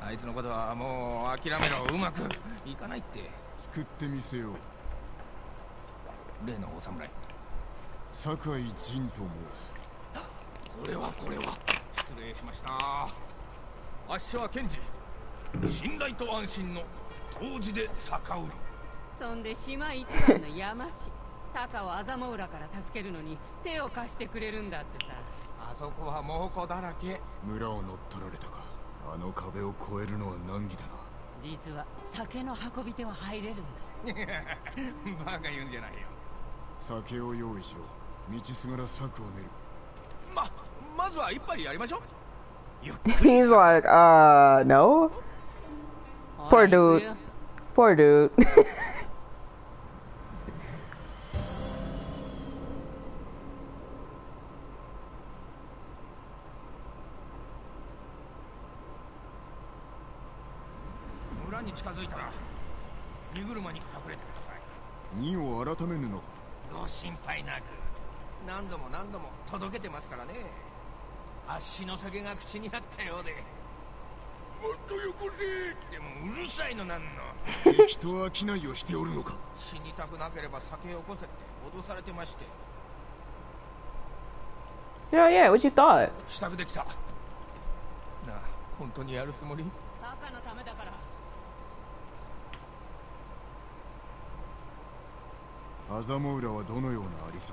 あいつのことはもう諦めろ。うまくいかないって。作ってみせよ。う例のお侍。酒井仁と申す。これはこれは。失礼しました。あっしは検事。信頼と安心の当時で酒売り。そんで島一番の山師。タカをアザモウラから助けるのに手を貸してくれるんだってさ。あそこは猛虎だらけ村を乗っ取られたか。あの壁を越えるのは難儀だな。実は酒の運び手は入れるんだ。バカ言うんじゃないよ。酒を用意しろ。道すがら策を練る。ままずは一杯やりましょう。He's like, uh, no? ほ Poor dude. よ Poor dude. あっしの酒が口にあったようで。もっとよこせでもうるさいのなんの。敵と商いをしておるのか。死にたくなければ酒を起こせって脅されてまして。Yeah, yeah. What you thought? 支度できた。なあ本当にやるつもり？タカのためだから。アザモウラはどのようなありさ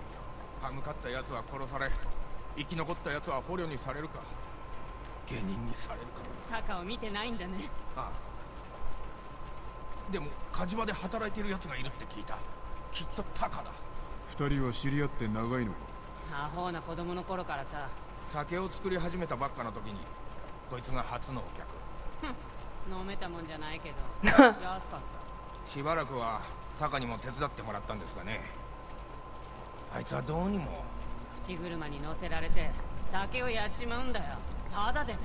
まだ？歯向かった奴は殺され生き残った奴は捕虜にされるか？下人にされるか？タカを見てないんだね。ああ。でも火事場で働いている奴がいるって聞いた。きっとタカだ。二人は知り合って長いのか？アホな子供の頃からさ。酒を作り始めたばっかの時にこいつが初のお客。飲めたもんじゃないけど。安かった。しばらくはタカにも手伝ってもらったんですがね。あいつはどうにも口車に乗せられて酒をやっちまうんだよただでね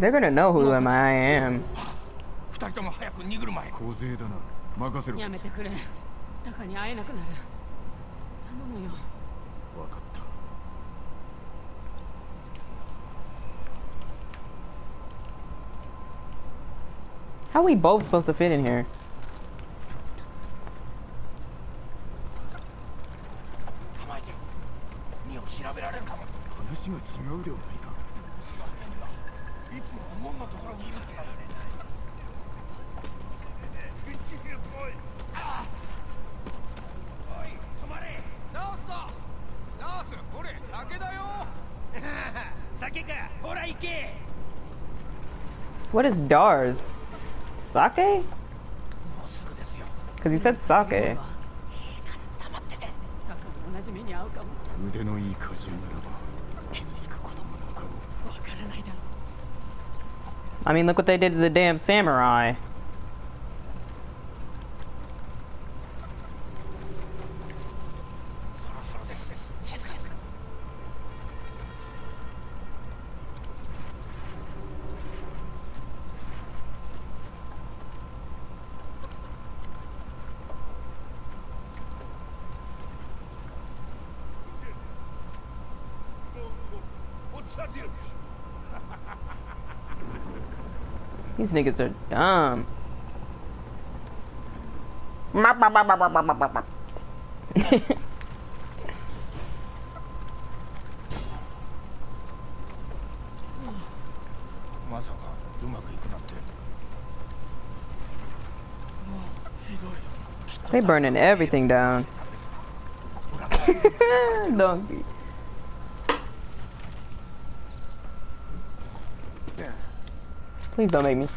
They're gonna know who am I am. 二人とも早く荷車へ小勢だな任せろやめてくれタカに会えなくなる頼むよ分かった How we both supposed to fit in here? 話が違うではないかいつも門のところにいるっておい止まれナースだナースこれ酒だよ酒かほら行け What is Dars? Sake? もうすぐですよ Because he said sake. 黙っててタカも同じ目に遭うかも腕のいい鍛冶屋ならば I mean, look what they did to the damn samurai. These niggas are dumb. they burning everything down. Donkey. Please don't make me.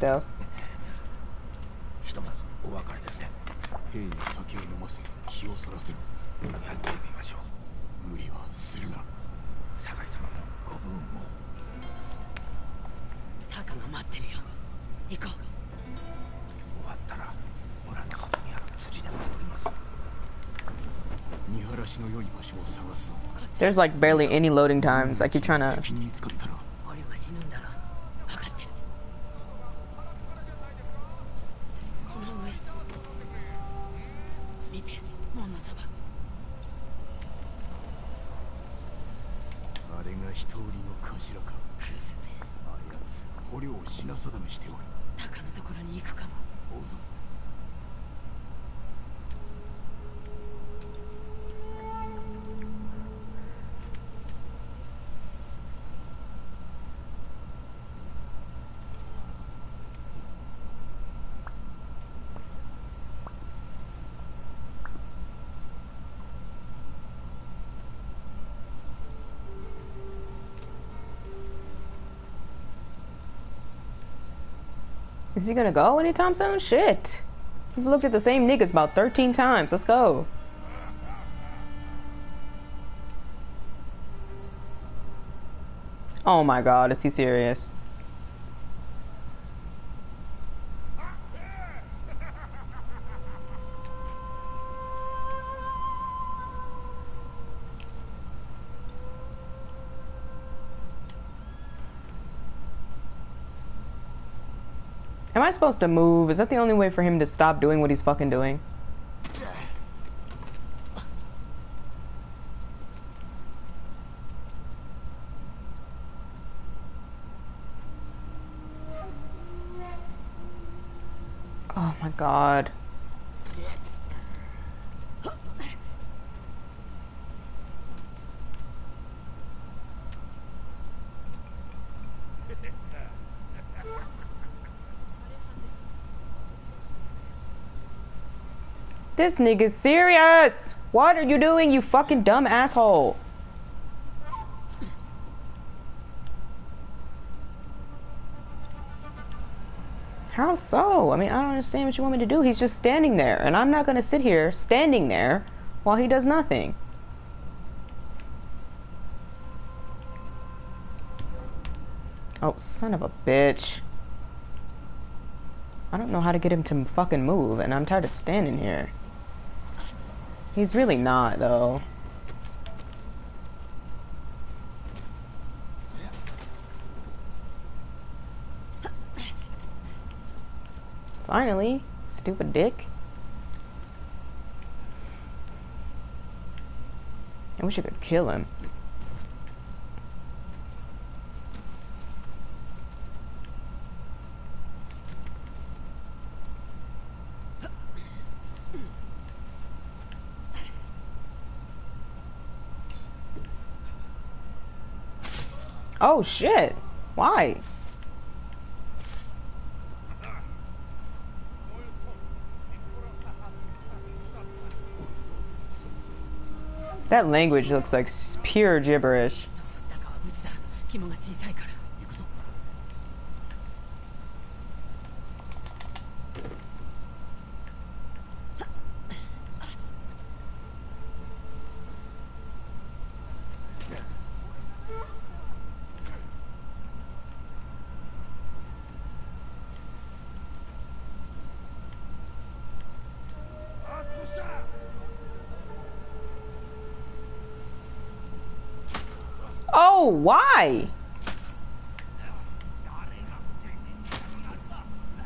There's like barely any loading times. I keep trying to Is he gonna go anytime soon? Shit. We've looked at the same niggas about 13 times. Let's go. Oh my god, is he serious? Am I supposed to move? Is that the only way for him to stop doing what he's fucking doing? Oh my god. This nigga's serious! What are you doing, you fucking dumb asshole? How so? I mean, I don't understand what you want me to do. He's just standing there, and I'm not gonna sit here standing there while he does nothing. Oh, son of a bitch. I don't know how to get him to fucking move, and I'm tired of standing here. He's really not, though. Finally, stupid dick. I wish I could kill him. Oh shit! Why? That language looks like pure gibberish.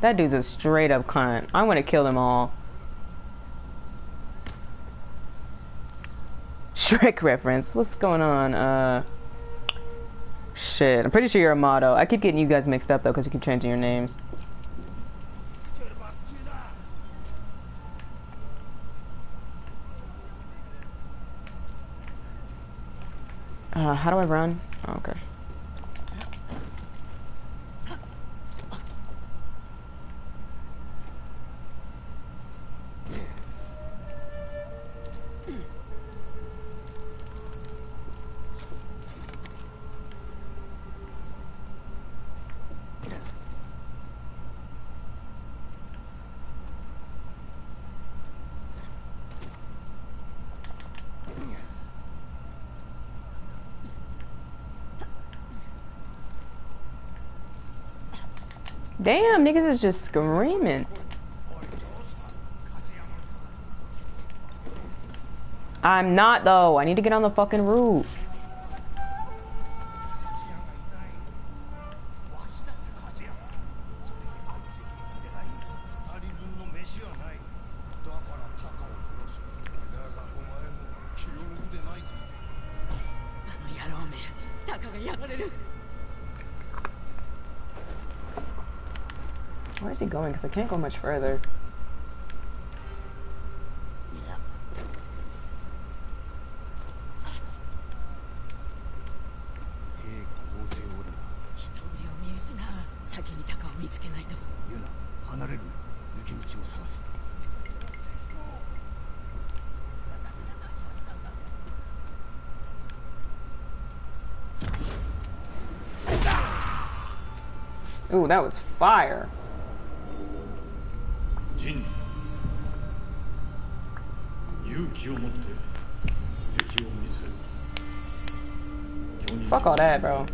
That dude's a straight up cunt. I want to kill them all. Shrek reference. What's going on? Uh, shit. I'm pretty sure you're a motto. I keep getting you guys mixed up though because you keep changing your names. Uh, how do I run? Oh, okay. Damn, niggas is just screaming. I'm not though. I need to get on the fucking roof. going because I can't go much further. Ooh, that was fire. 勇気を持って敵を見せる Fuck all that, bro.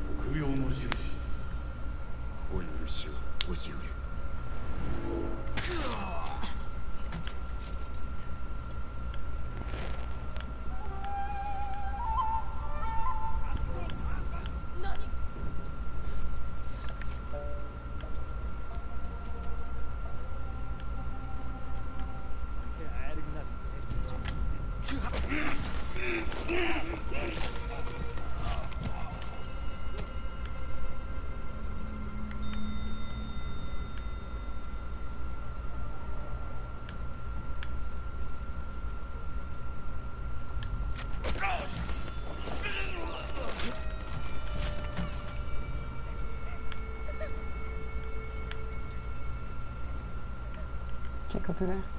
Can't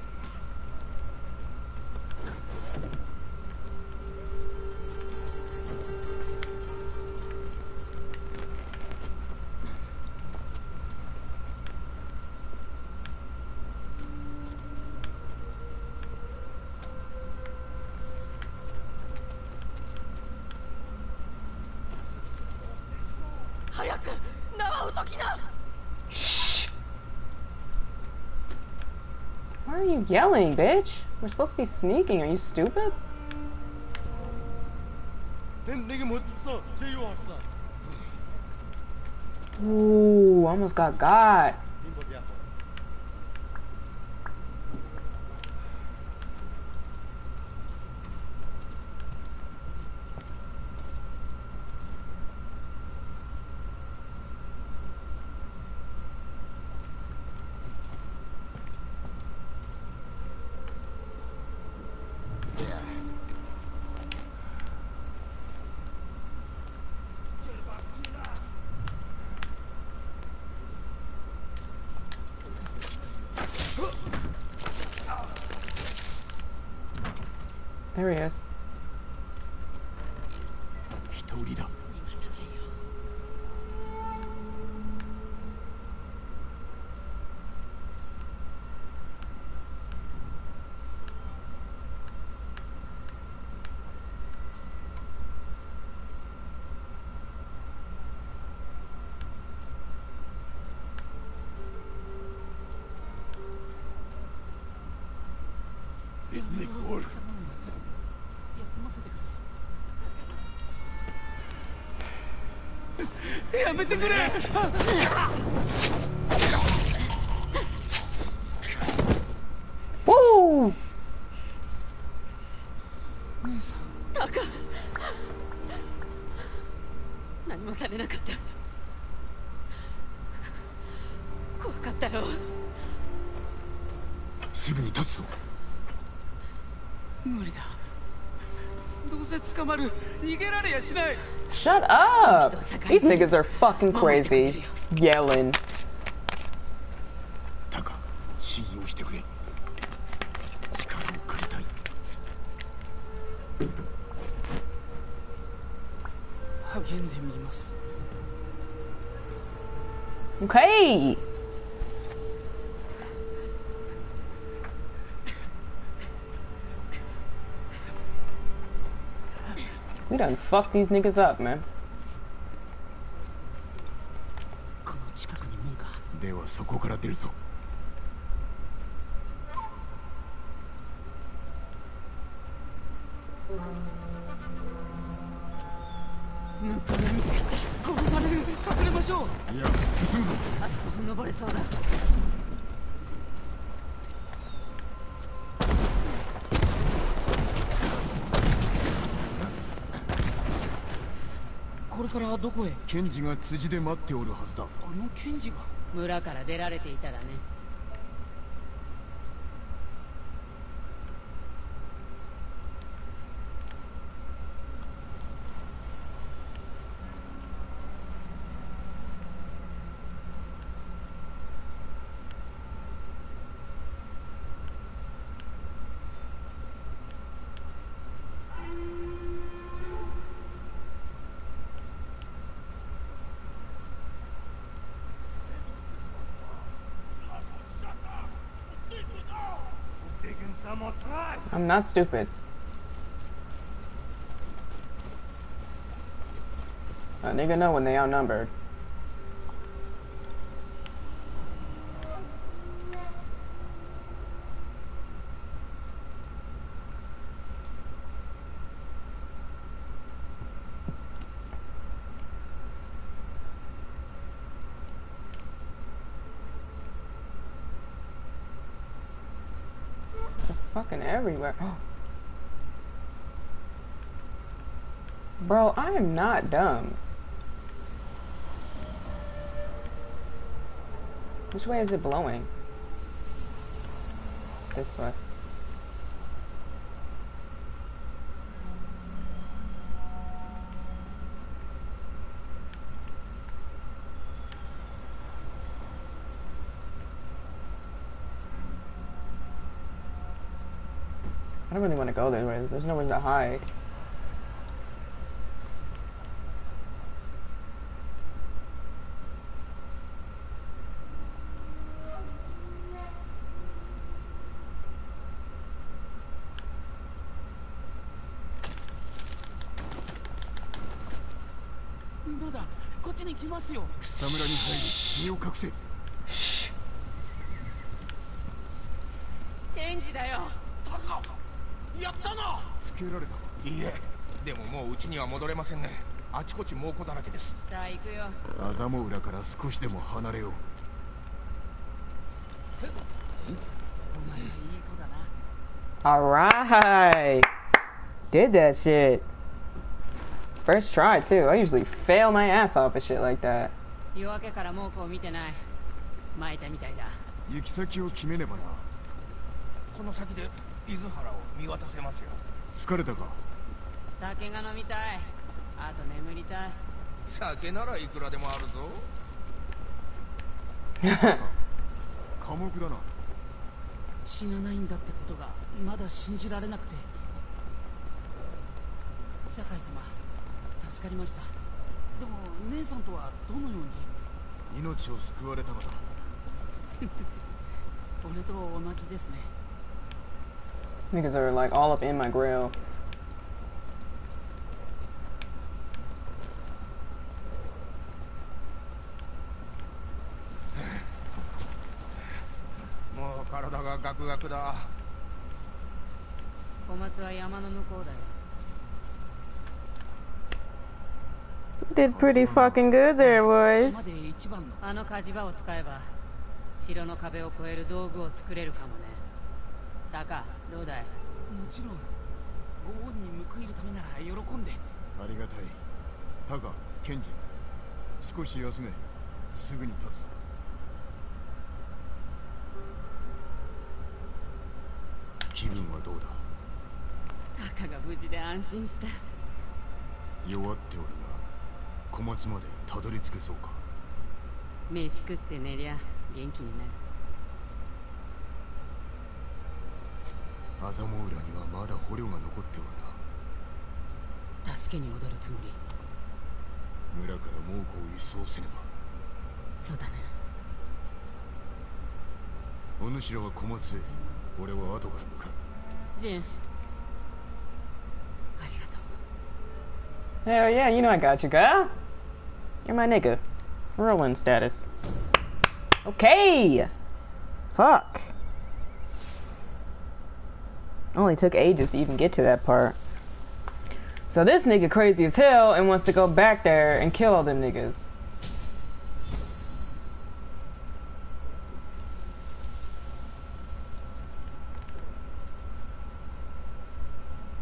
you yelling, bitch? We're supposed to be sneaking. Are you stupid? Ooh, almost got got. Woo! タカ何もされなかった。怖かったろ。うすぐに立つぞ。無理だ Shut up! These niggas are fucking crazy. Yelling. We done fucked these niggas up, man. この近くに門かではそこから出るぞ 検事が辻で待っておるはずだ。あの検事が？村から出られていたらね。I'm not stupid. A nigga know when they outnumbered. They're fucking everywhere. Bro, I am not dumb. Which way is it blowing? This way. go this way. There's nowhere to hide.「馬だこっちに来ますよ草むらに入り身を隠せ には戻れませんね。あちこち猛虎だらけです。さあ行くよ。アザモ浦から少しでも離れよう。お前いい子だな。Alright! Did that shit. First try, too. I usually fail my ass off at shit like that. 夜明けから猛虎を見てない。巻いたみたいだ。行き先を決めねばな。この先で伊豆原を見渡せますよ。疲れたか？酒が飲みたい。あと眠りたい。酒ならいくらでもあるぞ。寡黙だな。死なないんだってことがまだ信じられなくて。酒井様助かりました。でも姉さんとはどのように？命を救われたのだ。俺と同じですね。Niggas are like all up in my grill. もう体がガクガクだ。小松は山の向こうだよ。Did pretty fucking good there, 島 boys. で一番の。あの火事場を使えば城の壁を越える道具を作れるかもね。タカどうだい？もちろんご恩に報いるためなら喜んで。ありがたい。タカケンジ少し休め。すぐに立つぞ気分はどうだ？タカが無事で安心した。弱っておるが小松までたどり着けそうか。飯食って寝りゃ元気になる。アザモ浦にはまだ捕虜が残っておる助けに戻るつもり。な村から猛虎を一掃せねば。そうだねお主らは小松へ俺は後から向かうジンありがとう Hell yeah, you know I got you, girl. You're my nigga. Whirlwind status. Okay! Fuck. Only took ages to even get to that part. So this nigga crazy as hell and wants to go back there and kill all them niggas.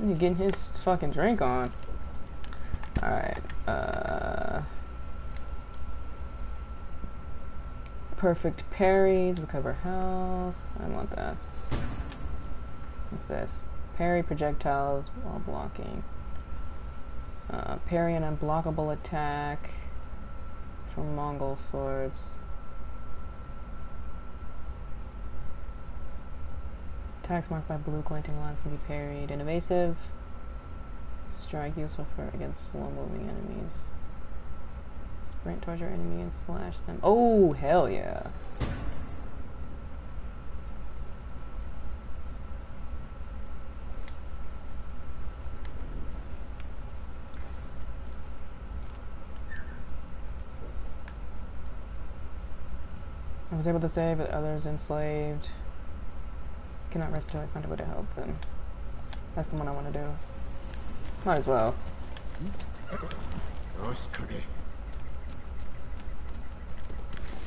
You getting his fucking drink on. Alright, uh... Perfect parries, recover health. I want that. What's this? Parry projectiles while blocking. Uh, parry an unblockable attack from Mongol swords. Attacks marked by blue glinting lines can be parried. An evasive strike useful for against slow moving enemies. Sprint towards your enemy and slash them. Oh, hell yeah. I was able to save the others enslaved cannot rest until I find a way to help, them. that's the one I want to do. Might as well. Hmm?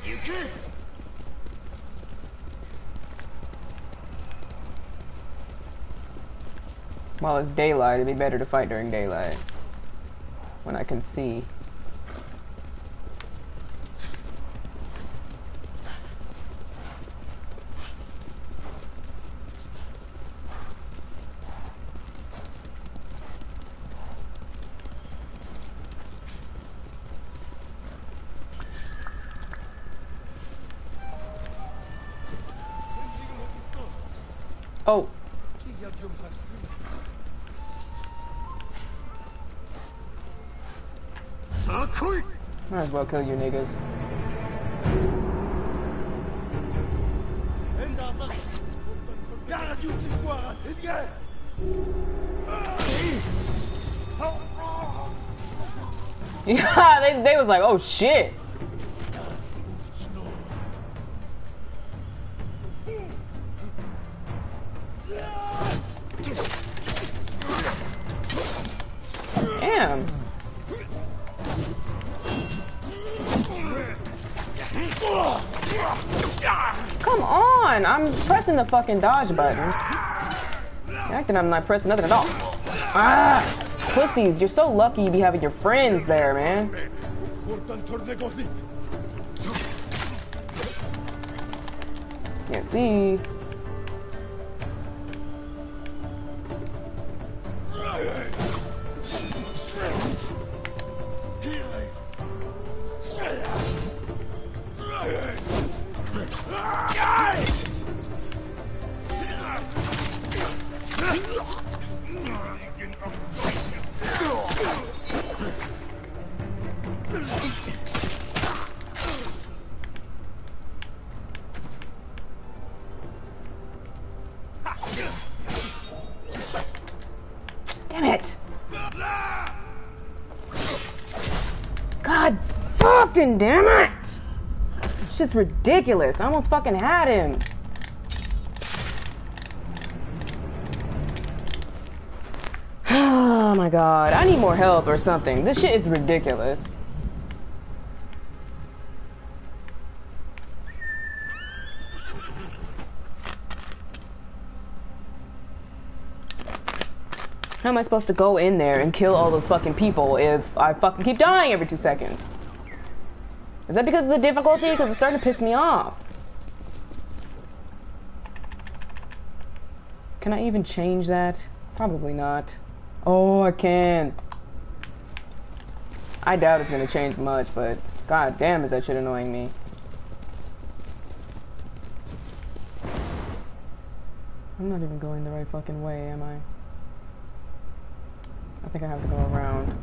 You can. While it's daylight, it'd be better to fight during daylight. When I can see. Oh. Might as well kill you niggas. Yeah, they, they was like, oh shit. Pressing the fucking dodge button. Acting I'm not pressing nothing at all. Ah! Pussies, you're so lucky you be having your friends there, man. Can't see. Ridiculous. I almost fucking had him. Oh my god. I need more help or something. This shit is ridiculous. How am I supposed to go in there and kill all those fucking people if I fucking keep dying every two seconds? Is that because of the difficulty? Because it's starting to piss me off. Can I even change that? Probably not. Oh, I can. I doubt it's gonna change much, but god damn is that shit annoying me. I'm not even going the right fucking way, am I? I think I have to go around.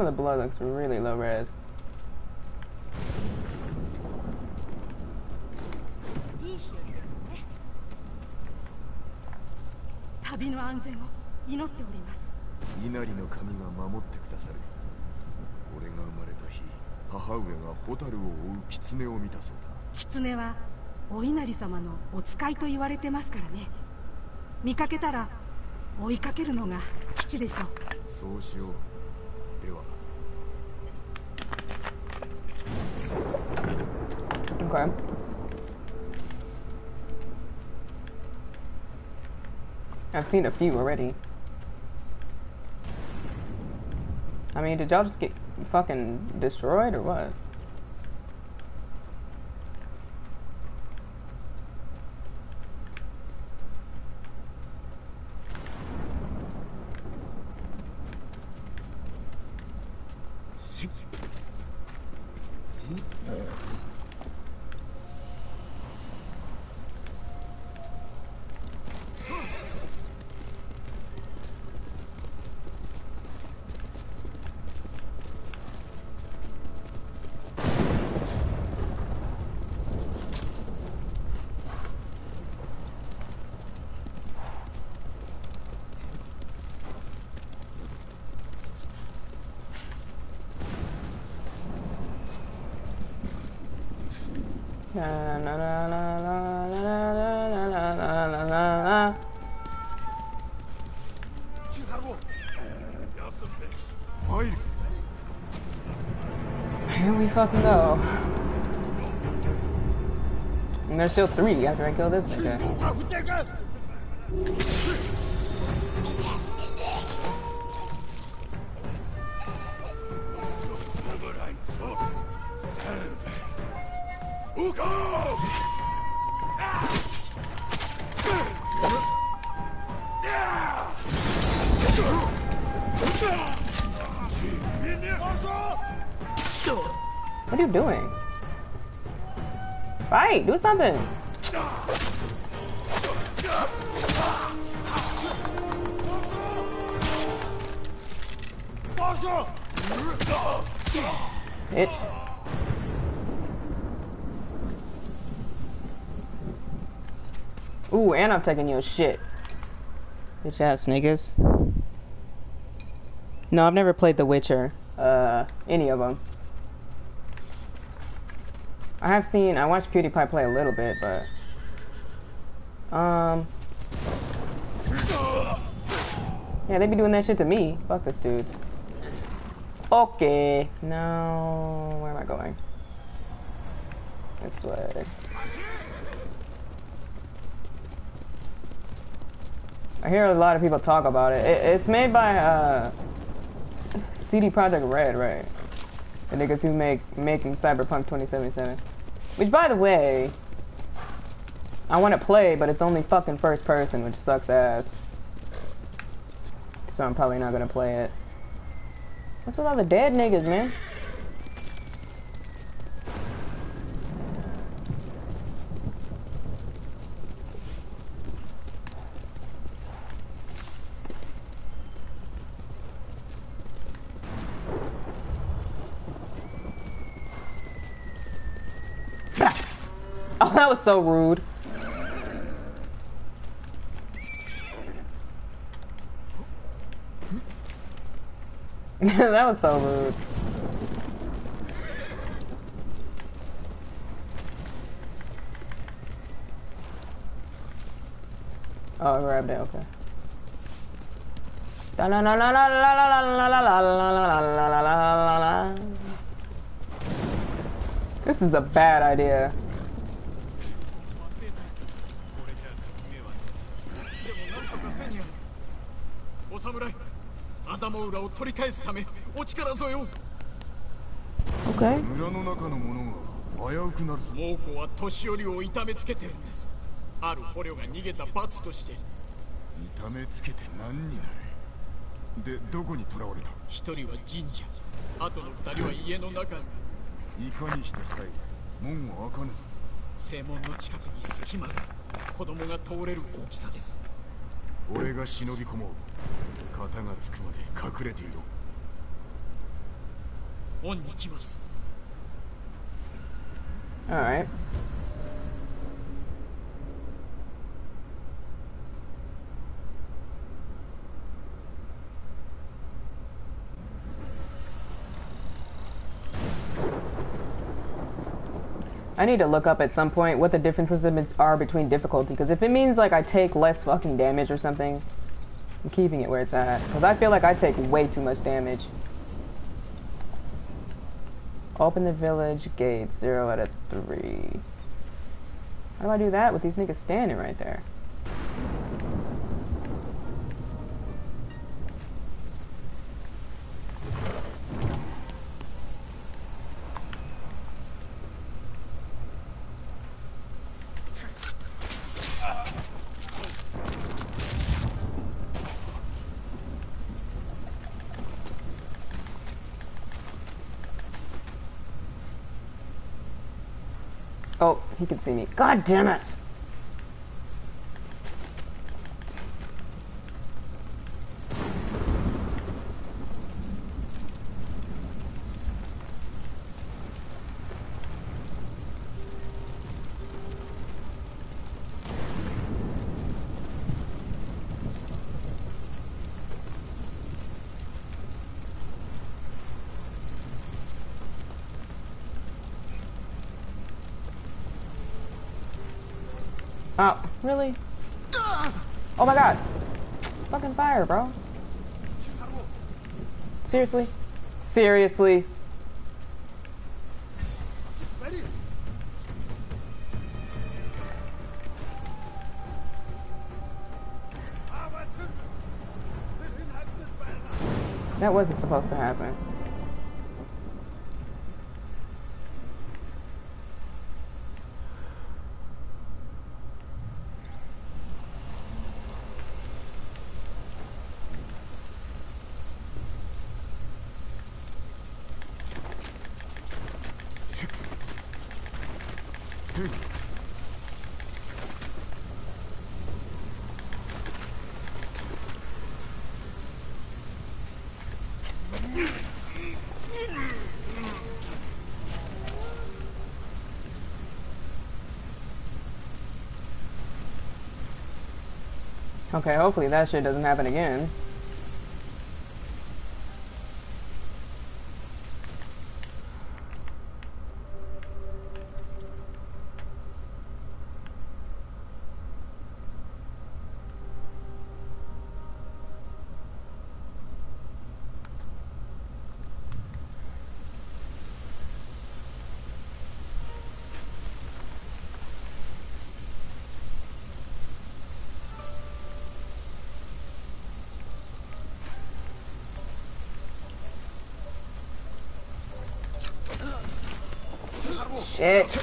Some of the blood looks really low res. いい日和ですね旅の安全を祈っております稲荷の神が守ってくださる俺が生まれた日母上が蛍を追う狐を見たそうだ狐はお稲荷様のお使いと言われてますからね見かけたら追いかけるのが基地でしょうそうしよう Okay. I've seen a few already. I mean, did y'all just get fucking destroyed or what? fuck go. And there's still three after I kill this guy. Do something! It. Ooh, and I'm taking your shit. Bitch ass niggas. No, I've never played The Witcher. Uh, any of them. I have seen, I watched PewDiePie play a little bit, but. Um. Yeah, they be doing that shit to me. Fuck this dude. Okay. Now, where am I going? This way. I hear a lot of people talk about it. it it's made by uh, CD Projekt Red, right? The niggas who make making Cyberpunk 2077. Which, by the way, I want to play, but it's only fucking first person, which sucks ass. So I'm probably not gonna play it. What's with all the dead niggas, man? Oh, that so rude. that was so rude. Oh, I grabbed it, okay. La la la la la la la la la la la la la la This is a bad idea. 侍。アザモウラを取り返すためお力添えを。Okay. 村の中の者が危うくなるぞ。猛虎は年寄りを痛めつけてるんです。ある捕虜が逃げた罰として。痛めつけて何になる？でどこに囚われた？一人は神社。あとの二人は家の中いかにして入る門は開かぬぞ。正門の近くに隙間が。子供が通れる大きさです。俺が忍び込もう 肩がつくまで隠れていろ門に来ます Alright. I need to look up at some point what the differences are between difficulty, because if it means like I take less fucking damage or something, I'm keeping it where it's at. Because I feel like I take way too much damage. Open the village gate, 0 out of 3. How do I do that with these niggas standing right there? Oh, he can see me. God damn it! Oh, really? Oh my god. Fucking fire, bro. Seriously? Seriously? That wasn't supposed to happen. Okay, hopefully that shit doesn't happen again. Shit.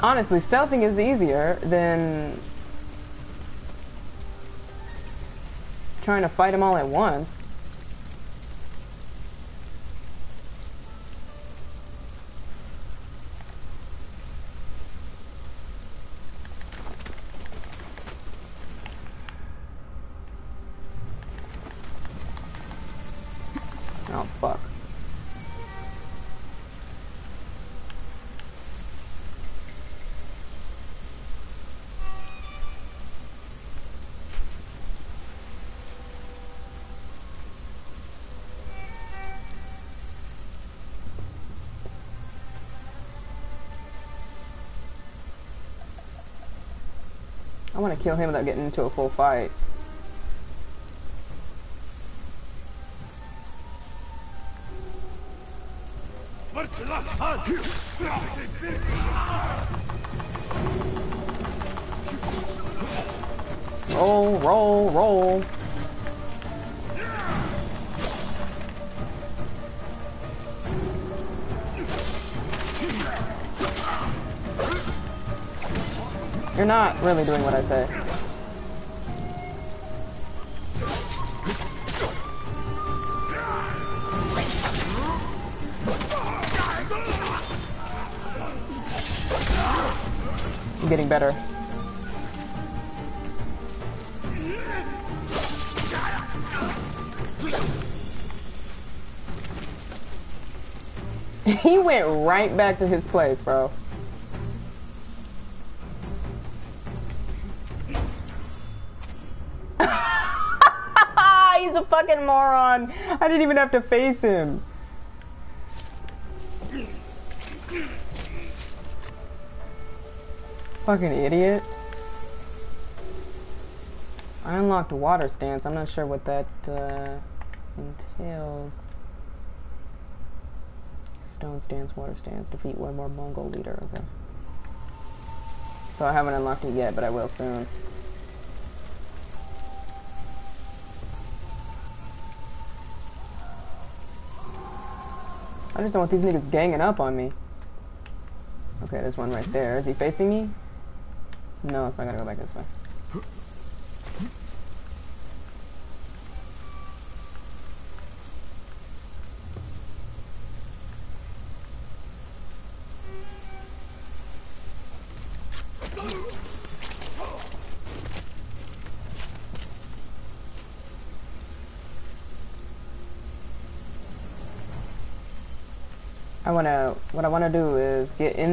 Honestly, stealthing is easier than trying to fight them all at once. Kill him without getting into a full fight. Roll, roll, roll. You're not really doing what I say. I'm getting better. he went right back to his place, bro. Fucking moron. I didn't even have to face him. Fucking idiot. I unlocked water stance. I'm not sure what that uh, entails. Stone stance, water stance, defeat one more Mongol leader. Okay. So I haven't unlocked it yet, but I will soon. I just don't want these niggas ganging up on me. Okay, there's one right there. Is he facing me? No, so I gotta go back this way.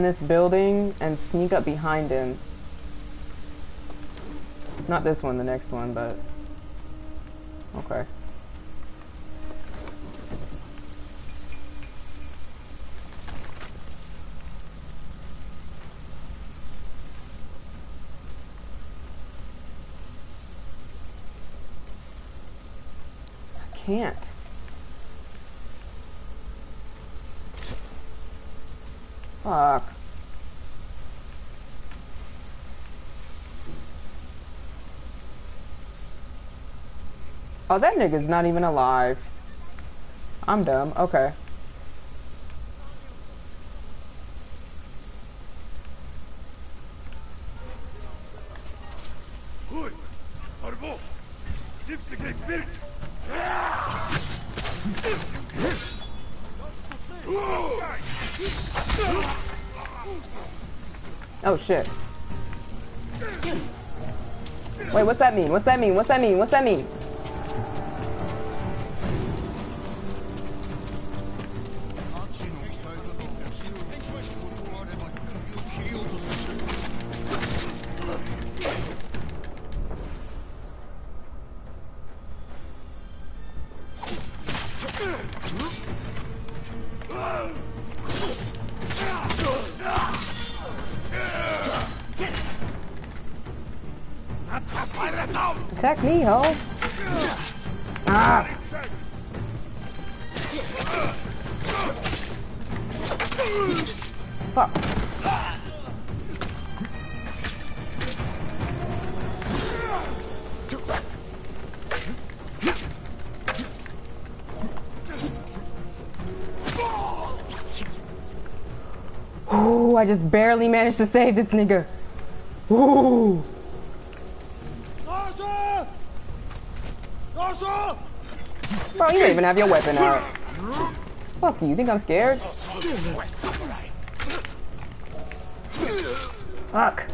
This building and sneak up behind him. Not this one, the next one, but okay. I can't. Fuck. Oh, that nigga's not even alive. I'm dumb. Okay. Hoi! Arbo! Zipsige Birk! Oh shit. Wait, what's that mean? What's that mean? What's that mean? What's that mean? Just barely managed to save this nigga. Ooh. Bro, you don't even have your weapon out. Fuck you, you think I'm scared? Fuck.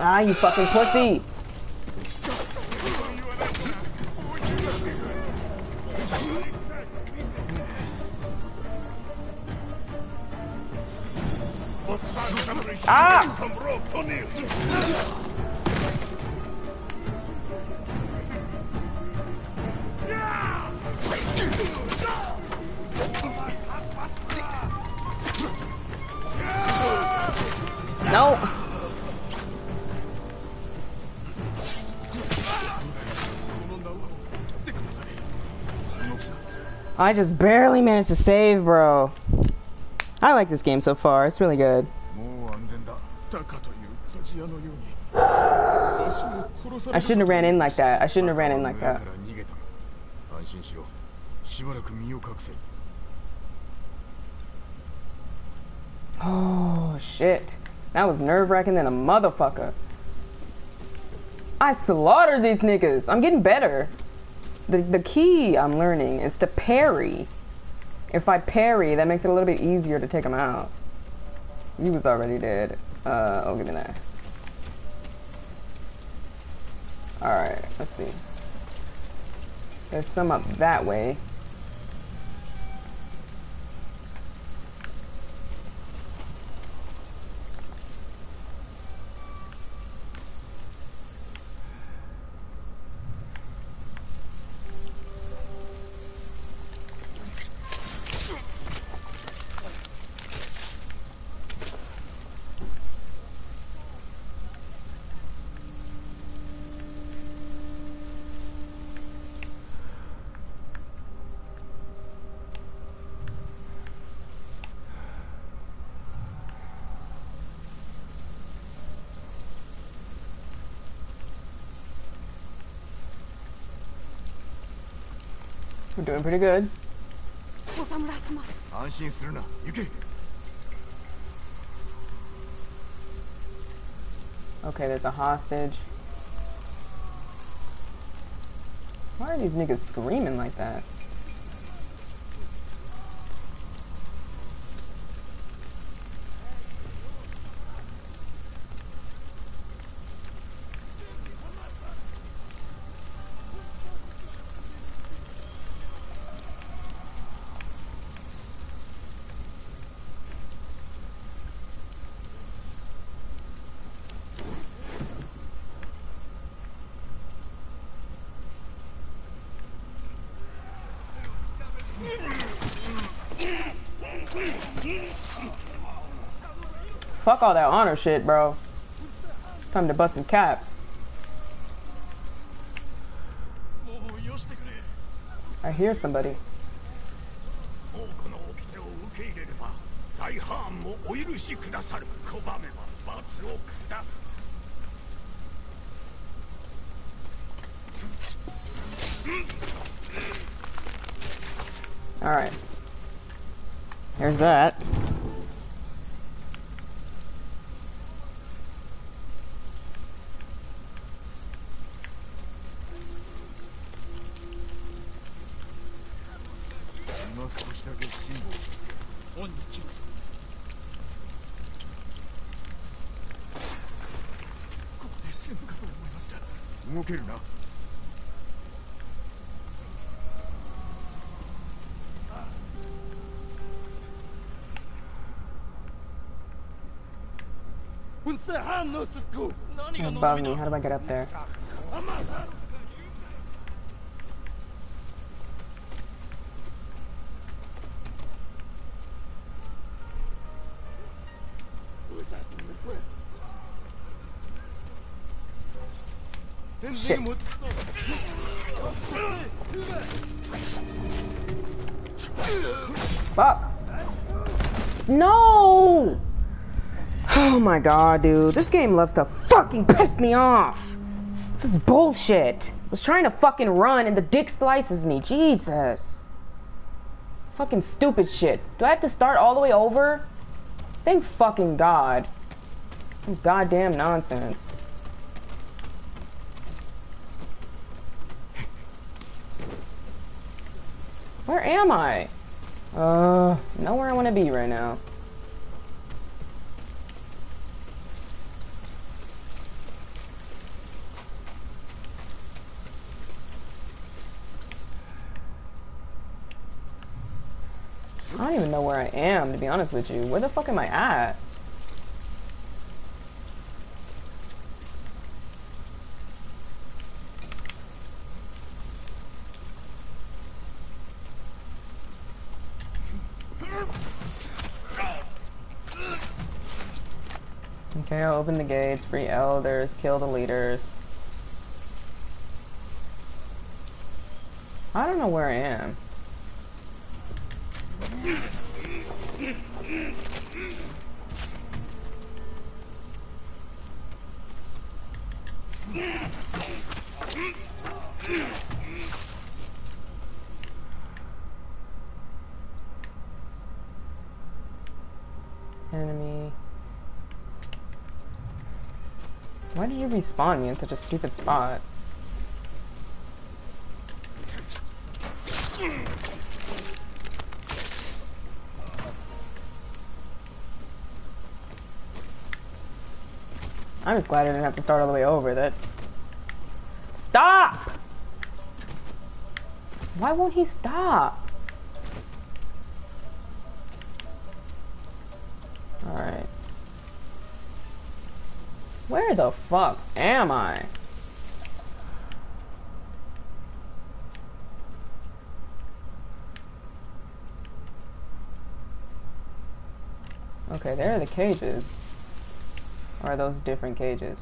Ah, you fucking pussy. Ah! No. I just barely managed to save, bro. I like this game so far. It's really good. I shouldn't have ran in like that. I shouldn't have ran in like that. Oh, shit. That was nerve-wracking than a motherfucker. I slaughtered these niggas. I'm getting better. The, the key I'm learning is to parry. If I parry, that makes it a little bit easier to take them out. He was already dead. Uh, oh, give me that. Alright, let's see. There's some up that way. doing pretty good. Okay, there's a hostage. Why are these niggas screaming like that? Fuck all that honor shit, bro. Time to bust some caps. I hear somebody. Alright. Here's that. Don't me. How do I get up there? Shit. Fuck. No! Oh my god, dude. This game loves to fucking piss me off. This is bullshit. I was trying to fucking run and the dick slices me. Jesus. Fucking stupid shit. Do I have to start all the way over? Thank fucking god. Some goddamn nonsense. Where am I? Uh, nowhere I want to be right now. Where I am, to be honest with you. Where the fuck am I at? Okay, I'll open the gates, free elders, kill the leaders. I don't know where I am. Enemy. Why did you respawn me in such a stupid spot? I'm just glad I didn't have to start all the way over. That. Stop! Why won't he stop? Alright. Where the fuck am I? Okay, there are the cages. Or are those different cages?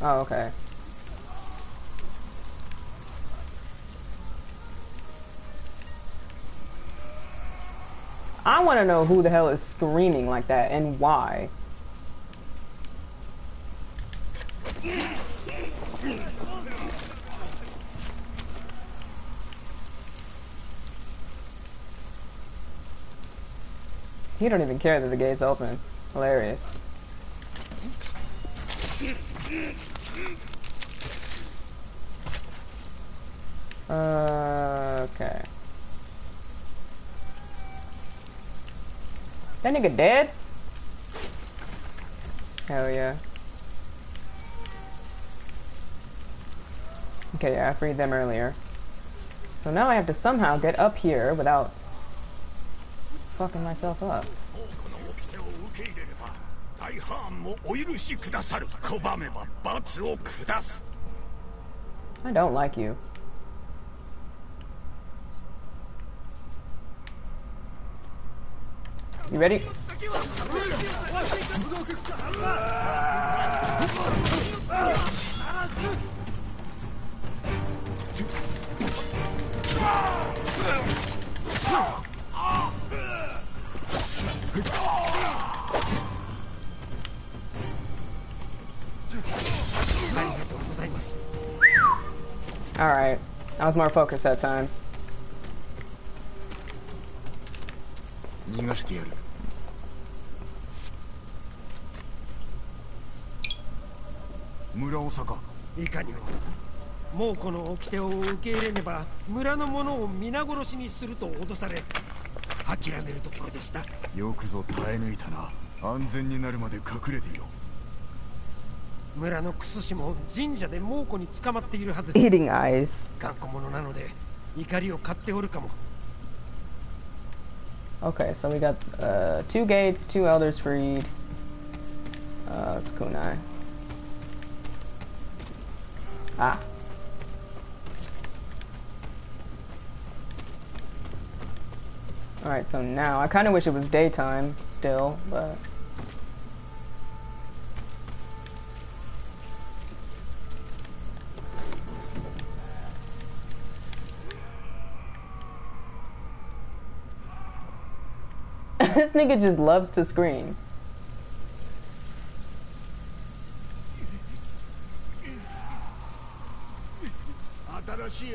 Oh, okay. I want to know who the hell is screaming like that and why. He don't even care that the gate's open. Hilarious. Uh, okay. That nigga dead? Hell yeah. Okay, yeah, I freed them earlier. So now I have to somehow get up here without fucking myself up. この掟を受け入れれば大ハーンもお許しくださる拒めば罰を下す I don't like you. You ready? Alright. I was more focused that time. 逃がしてやる村長かいかにももうこの掟を受け入れねば村の者を皆殺しにすると脅され 諦めるところでしたよくぞ耐え抜いたな安全になるまで隠れていろ村のクス氏も神社で猛虎に捕まっているはず Eating eyes. 頑固者なので怒りを買っておるかも Okay, so we got uh, two gates, two elders freed. Uh, it's kunai. Ah. Alright, so now, I kind of wish it was daytime still, but... this nigga just loves to scream. 新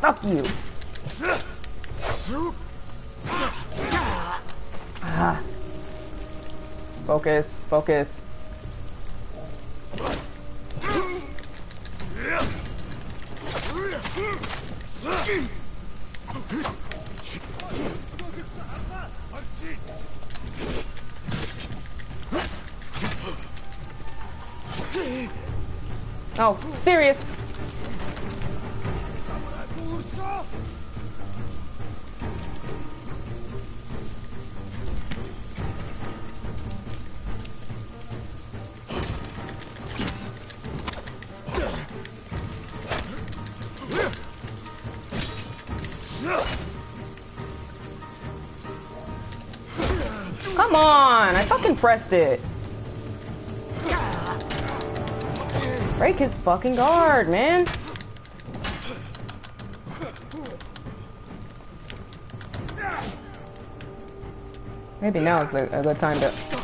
Fuck you. Ah. Focus, focus. Oh, serious. Come on, I fucking pressed it. Break his fucking guard, man. Maybe now is a, good time to.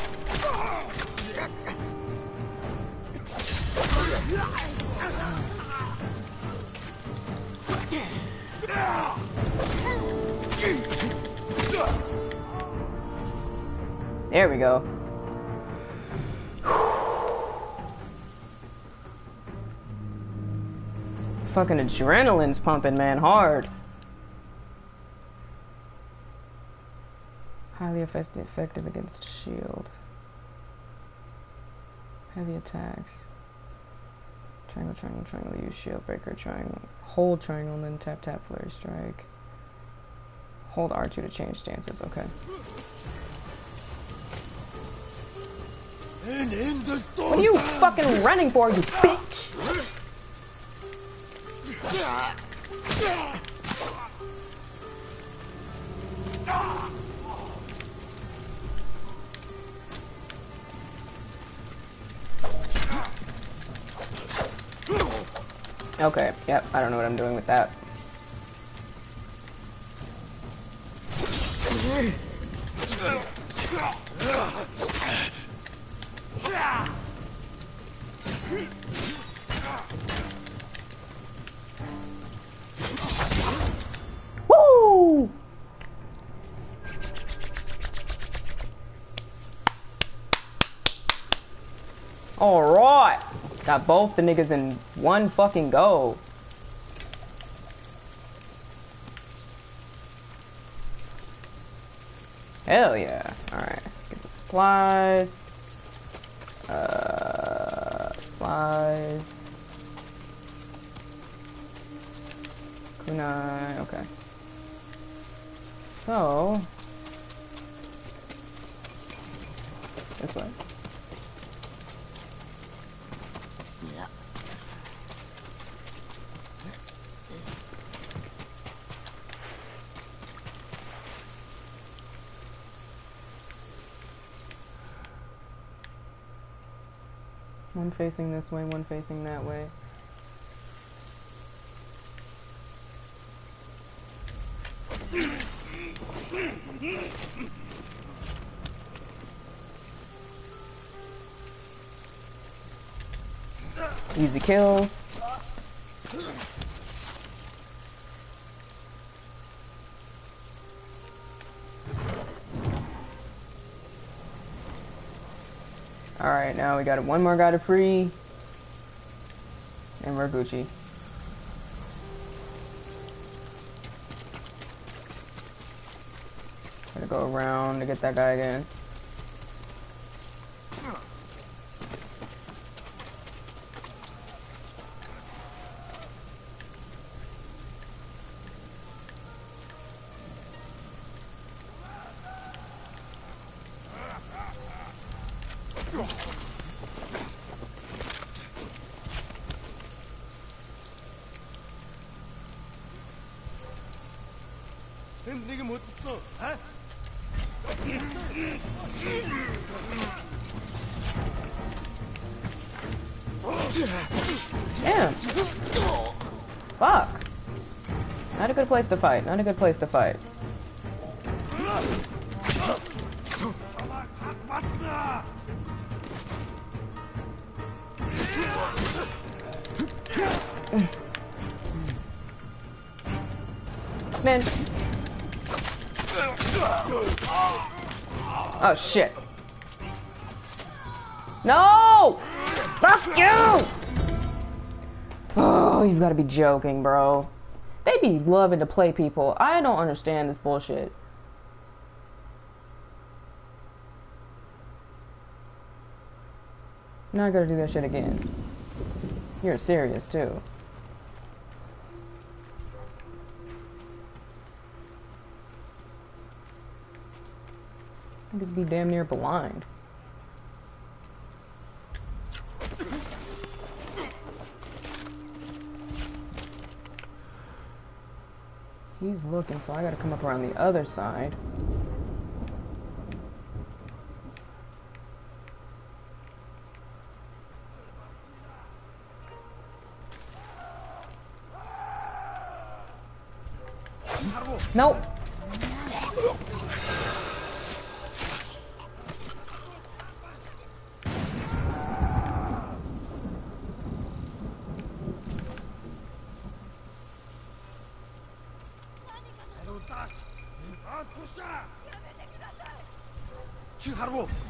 Fucking adrenaline's pumping, man, hard. Highly effective, effective against shield. Heavy attacks. Triangle, triangle, triangle, use shield breaker, triangle. Hold triangle, and then tap, tap, flare strike. Hold R2 to change stances, okay. What are you fucking running for, you bitch? Okay, yep, I don't know what I'm doing with that. Woo! Alright! Got both the niggas in one fucking go. Hell yeah. Alright, let's get the supplies. Uh, supplies. Kunai, okay. So, this way. One facing this way, one facing that way. Easy kills. Alright, now we got one more guy to free. And we're Gucci. Go around to get that guy again. Good place to fight. Not a good place to fight. Man. Oh shit. No! Fuck you! Oh, you've got to be joking, bro. Be loving to play people. I don't understand this bullshit. Now I gotta do that shit again. You're serious, too. I just be damn near blind. He's looking, so I gotta come up around the other side. Nope.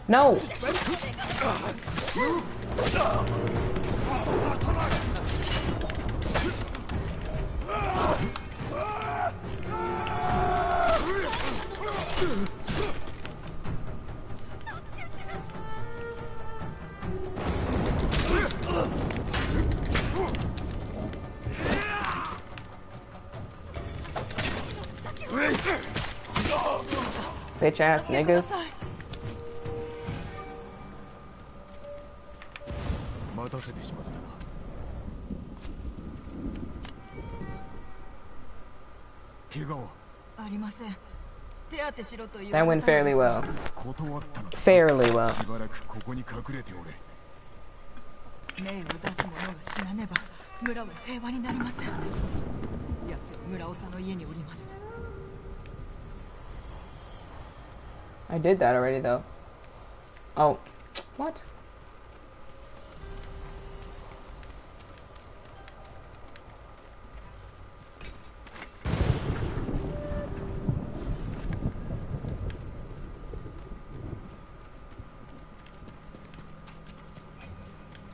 No. bitch ass niggas. That went fairly well. Fairly well. I did that already though. Oh, what?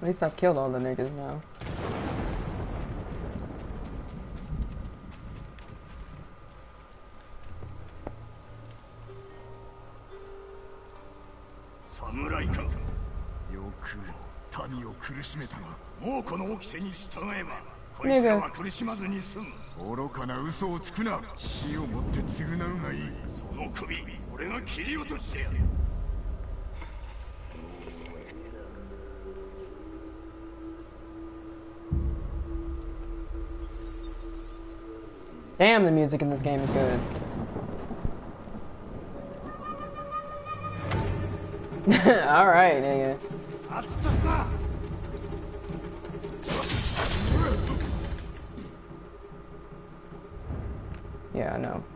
At least I've killed all the niggas now. 苦しめたなもうこの掟に従えばこいつらは苦しまずに済む愚かな嘘をつくな死をもって償うがいいその首俺が切り落としてやる Damn, the music in this game is good. Alright, nigga. Know.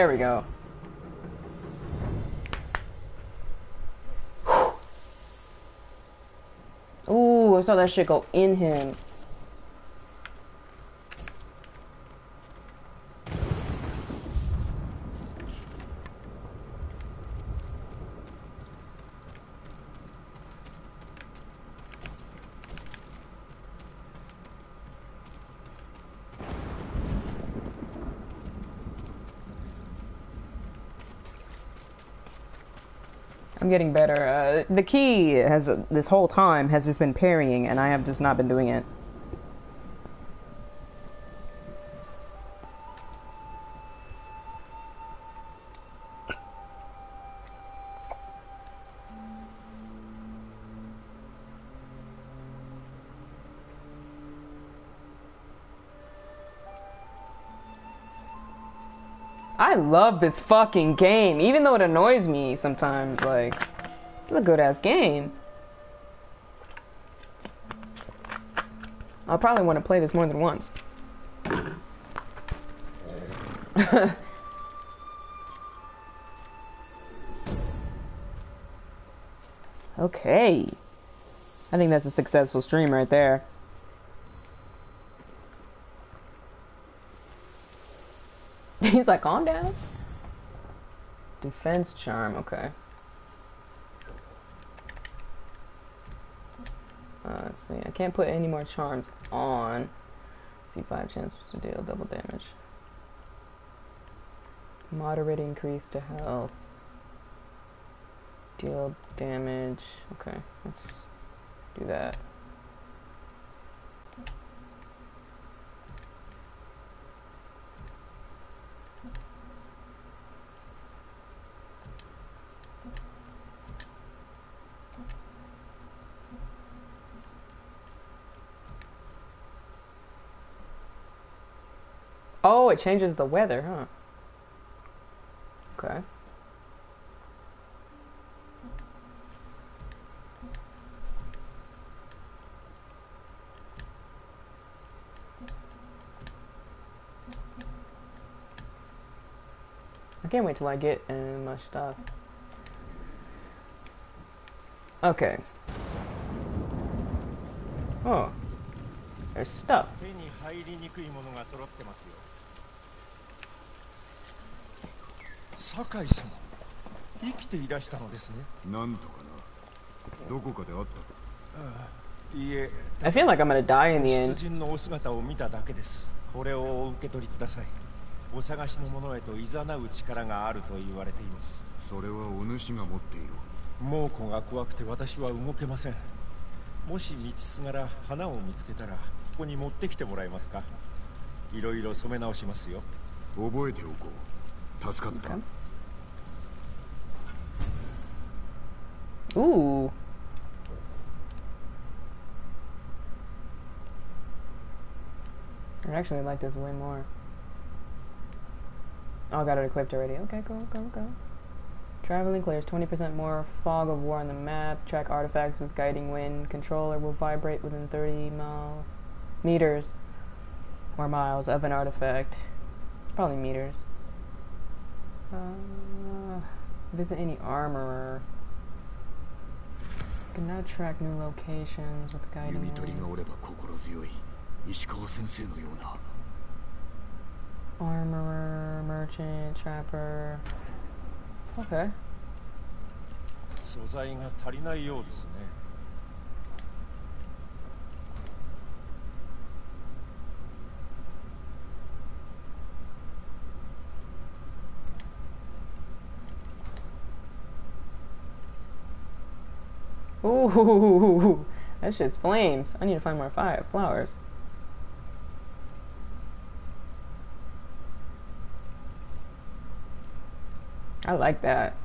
There we go. Ooh, I saw that shit go in him. Getting better. Uh, the key has this whole time has just been parrying, and I have just not been doing it. Love this fucking game, even though it annoys me sometimes. Like, it's a good ass game. I'll probably want to play this more than once. okay. I think that's a successful stream right there. He's like, calm down. Defense charm, okay. Uh, let's see. I can't put any more charms on. see, five chance to deal double damage. Moderate increase to health. Deal damage. Okay, let's do that. Oh, changes the weather, huh? Okay. I can't wait till I get in my stuff. Okay. Oh. There's stuff. 酒井様生きていらしたのですね。なんとかな。どこかであったかいいえ。I feel like I'm gonna die in the 出 end. 陣のお姿を見ただけです。これをお受け取りください。お探しの者へと誘う力があると言われています。それはお主が持っている。猛虎が怖くて私は動けません。もし道すがら花を見つけたらここに持ってきてもらえますか？いろいろ染め直しますよ。覚えておこう 助かった Ooh. I actually like this way more. Oh, I got it equipped already. Okay, cool, cool, cool. Traveling clears 20% more fog of war on the map. Track artifacts with guiding wind. Controller will vibrate within 30 miles, meters, or miles of an artifact. It's probably meters. Uh, visit any armorer. Cannot track new locations with guiding 弓取り wind. がおれば心強い石川先生のような Armorer, merchant, trapper. Okay. 素材が足りないようですね Ooh, that shit's flames. I need to find more fire flowers. I like that.「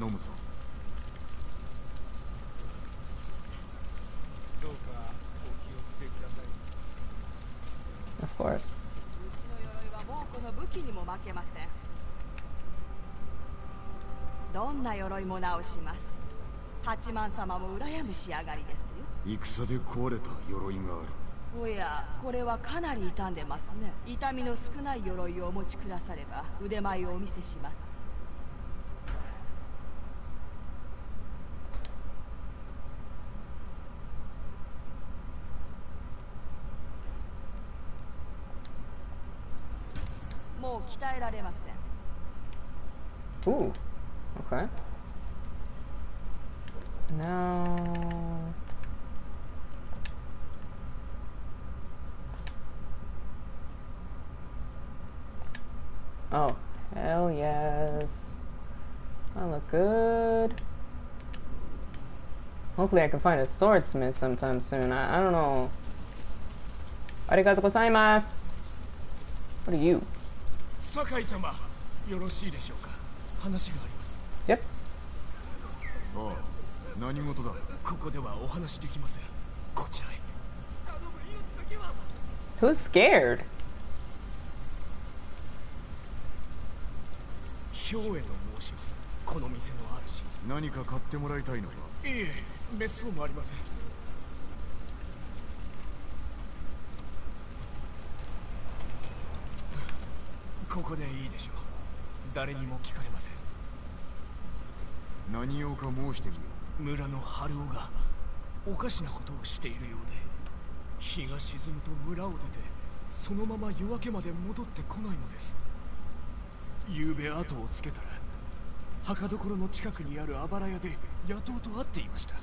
頼むぞ。どうかお気をつけください。Of course. うちの鎧はもうこの武器にも負けません。どんな鎧も直します。八幡様も羨む仕上がりですよ。戦で壊れた鎧がある。おやこれはかなり傷んでますね。痛みの少ない鎧をお持ちくだされば腕前をお見せします 鍛えられません Ooh. Okay. Now. Oh, hell yes. I look good. Hopefully I can find a swordsmith sometime soon. I, I don't know. Arigatou gozaimasu. What are you? 酒井様よろしいでしょうか？話があります。Yep. ああ何事だ？ここではお話できません。こちらへ。Who's scared? 兵衛と申します。この店の主。何か買ってもらいたいのか？いえ滅相もありませんここでいいでしょう。誰にも聞かれません。何用か申してみよ村の春尾がおかしなことをしているようで日が沈むと村を出てそのまま夜明けまで戻ってこないのです。夕べ後をつけたら墓所の近くにあるあばら屋で野党と会っていました。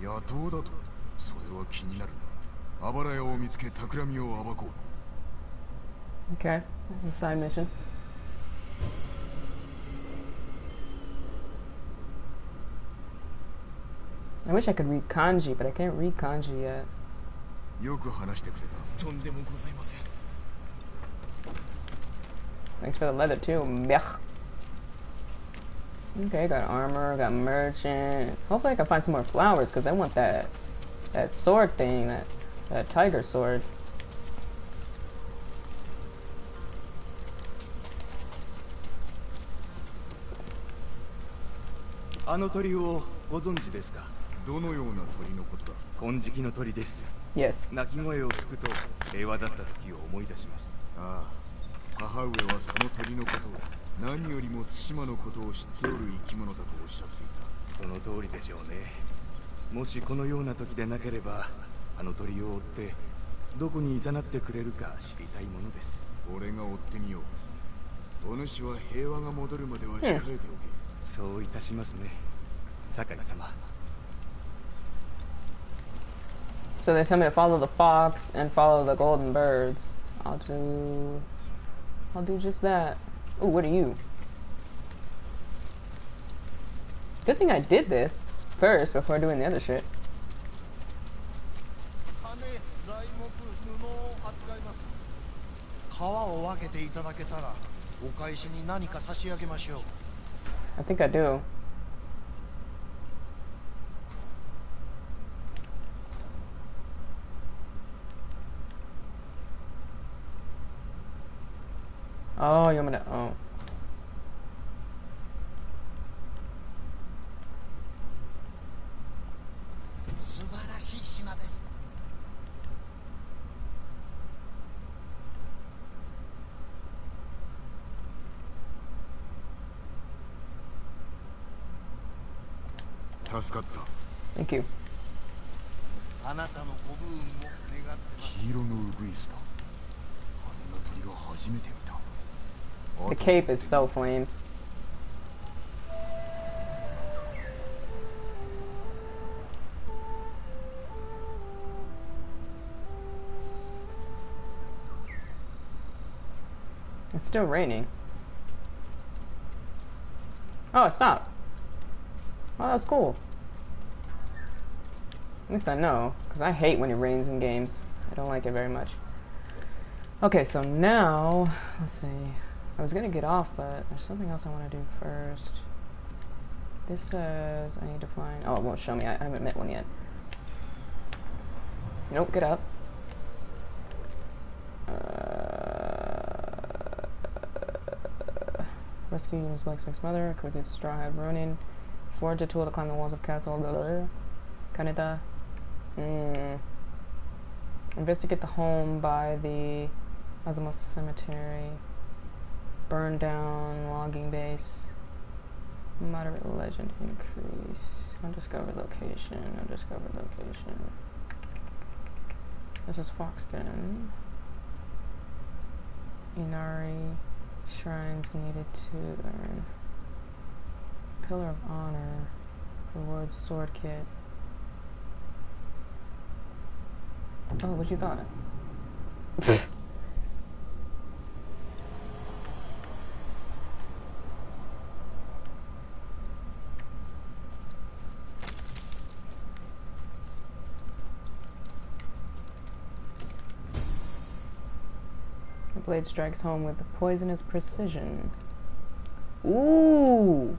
う野党だと？それは気になるな。あばら屋を見つけ企みを暴こう Okay, this is a side mission. I wish I could read kanji, but I can't read kanji yet. よく話してくれたとんでもございません Thanks for the leather too. Mech. Okay, got armor, got merchant. Hopefully I can find some more flowers because I want that that sword thing, that that tiger sword. あの鳥をご存知ですか？どのような鳥のことだ？金色の鳥です。Yes 鳴き声を聞くと平和だった時を思い出します。ああ母上はその鳥のことを何よりも対馬のことを知っておる生き物だとおっしゃっていた。その通りでしょうね。もしこのような時でなければあの鳥を追ってどこに誘ってくれるか知りたいものです。俺が追ってみよう。お主は平和が戻るまでは控えておけ、そういたしますね酒井様 So they tell me to follow the fox and follow the golden birds. I'll do. I'll do just that. Ooh, what are you? Good thing I did this first before doing the other shit. 皮を分けていただけたらお返しに何か差し上げましょう I think I do. Oh, you want me to... Oh. Shima desu. 助かった Thank you. あなたのご武運を願ってます黄色のウグイスだあんな鳥は初めて見た The cape is so flames. It's still raining. Oh, it stopped. Oh, that's cool. At least I know, because I hate when it rains in games. I don't like it very much. Okay, so now, let's see. I was gonna get off, but there's something else I want to do first. This says I need to find. Oh, it won't show me. I, I haven't met one yet. Nope, get up. Uh, rescue Blacksmith's mother, his straw hat running. Forge a tool to climb the walls of castle. Blah, blah, blah. Kaneda. Hmm. Investigate the home by the Azuma Cemetery. Burn down logging base. Moderate legend increase. Undiscovered location. Undiscovered location. This is Foxton. Inari shrines needed to earn. Pillar of Honor. Rewards sword kit. Oh, what you thought? Blade strikes home with poisonous precision. Ooh!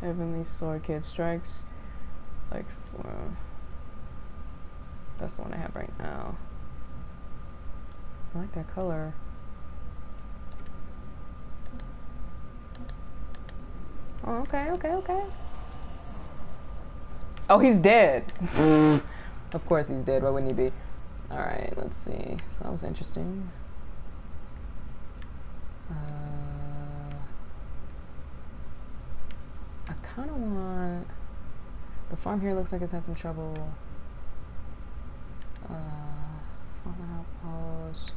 Heavenly sword kid strikes like well, that's the one I have right now. I like that color. Oh, okay, okay, okay. Oh, he's dead. of course he's dead. Why wouldn't he be? Alright, let's see. So that was interesting. Uh, I kind of want. The farm here looks like it's had some trouble. Uh, fallen outpost.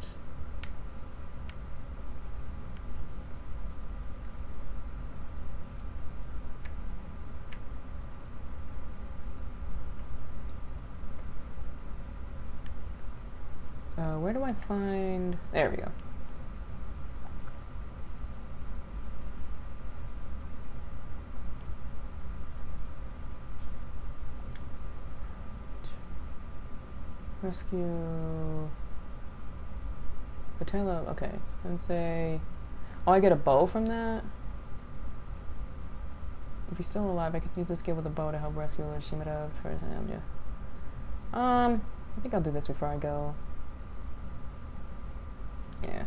Uh, where do I find? There we go. Rescue. Patella. Okay, Sensei. Oh, I get a bow from that. If he's still alive, I could use this skill with a bow to help rescue Shimada for him. Yeah. Um, I think I'll do this before I go. Yeah.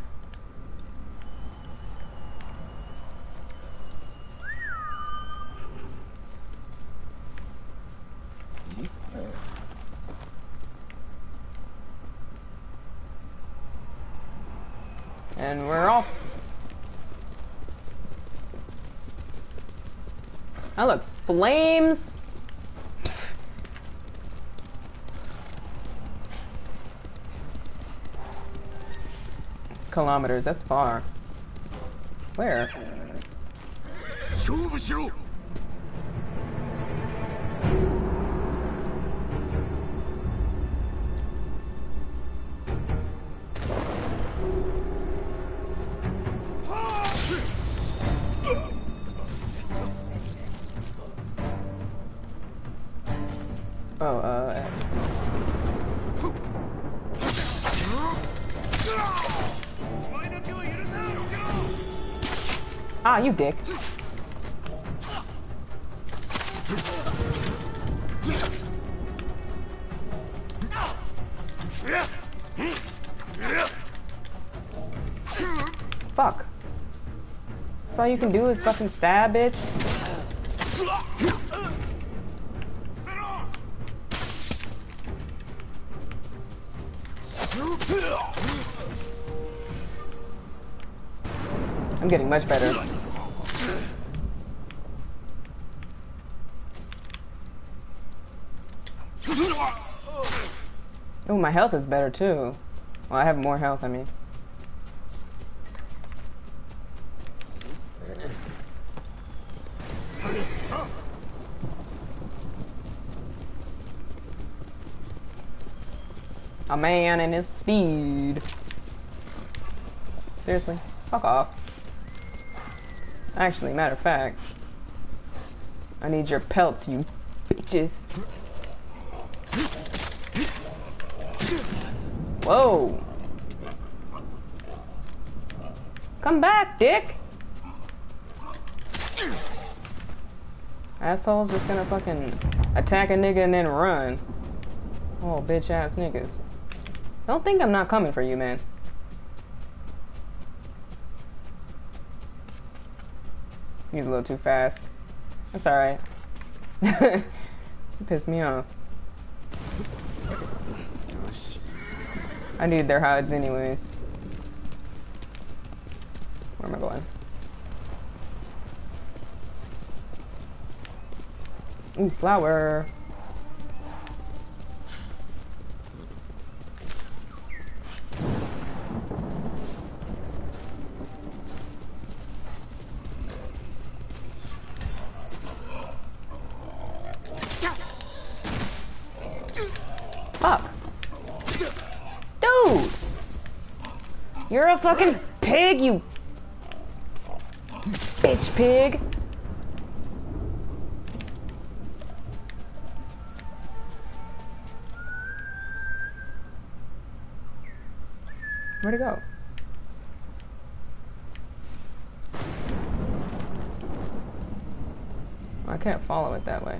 And we're off. Oh look, flames. Kilometers, that's far. Where? Ah, you dick. Fuck. That's all you can do is fucking stab, bitch. I'm getting much better. My health is better too. Well, I have more health, I mean. A man and his speed. Seriously, fuck off. Actually, matter of fact, I need your pelts, you bitches. Whoa. Come back, dick. Assholes just gonna fucking attack a nigga and then run. Oh, bitch ass niggas. Don't think I'm not coming for you, man. He's a little too fast. That's alright. you pissed me off. I need their hides anyways. Where am I going? Ooh, flower. Fucking pig, you bitch pig. Where'd it go? I can't follow it that way.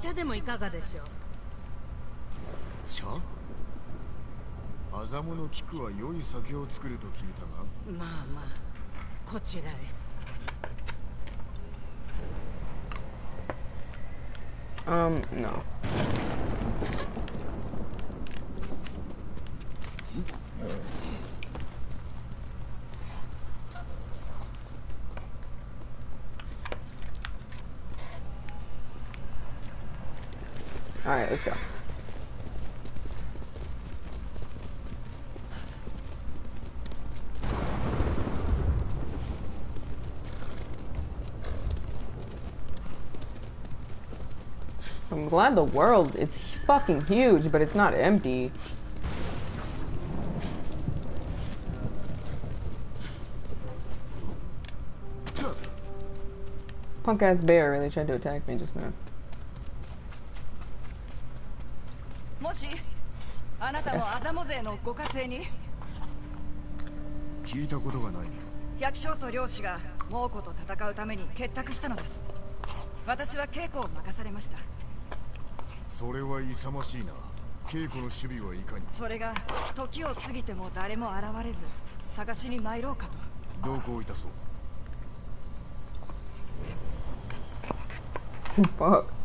茶でもいかがでしょう？茶？アザモの菊は良い酒を作ると聞いたが。まあまあこちらへ。Um, no. I'm glad the world is fucking huge, but it's not empty. Punk ass bear really tried to attack me just now. もしあなたもアザモ勢のご家政に 聞いたことがない百姓と漁師が猛虎と戦うために結託したのです私は稽古を任されました それは勇ましいな。稽古の守備はいかに。それが時を過ぎても誰も現れず探しに参ろうかと。どこをいたそう。Fuck.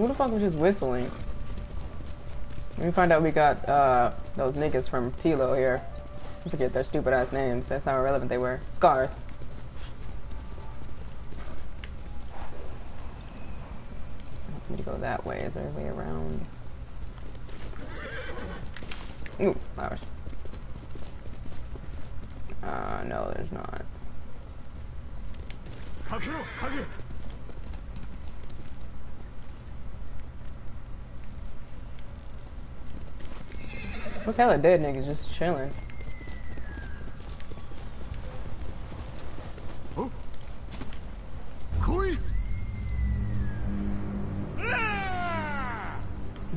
Who the fuck was just whistling? Let me find out we got uh, those niggas from Tilo here. Forget their stupid ass names. That's how irrelevant they were. Scars. Hella dead niggas just chilling?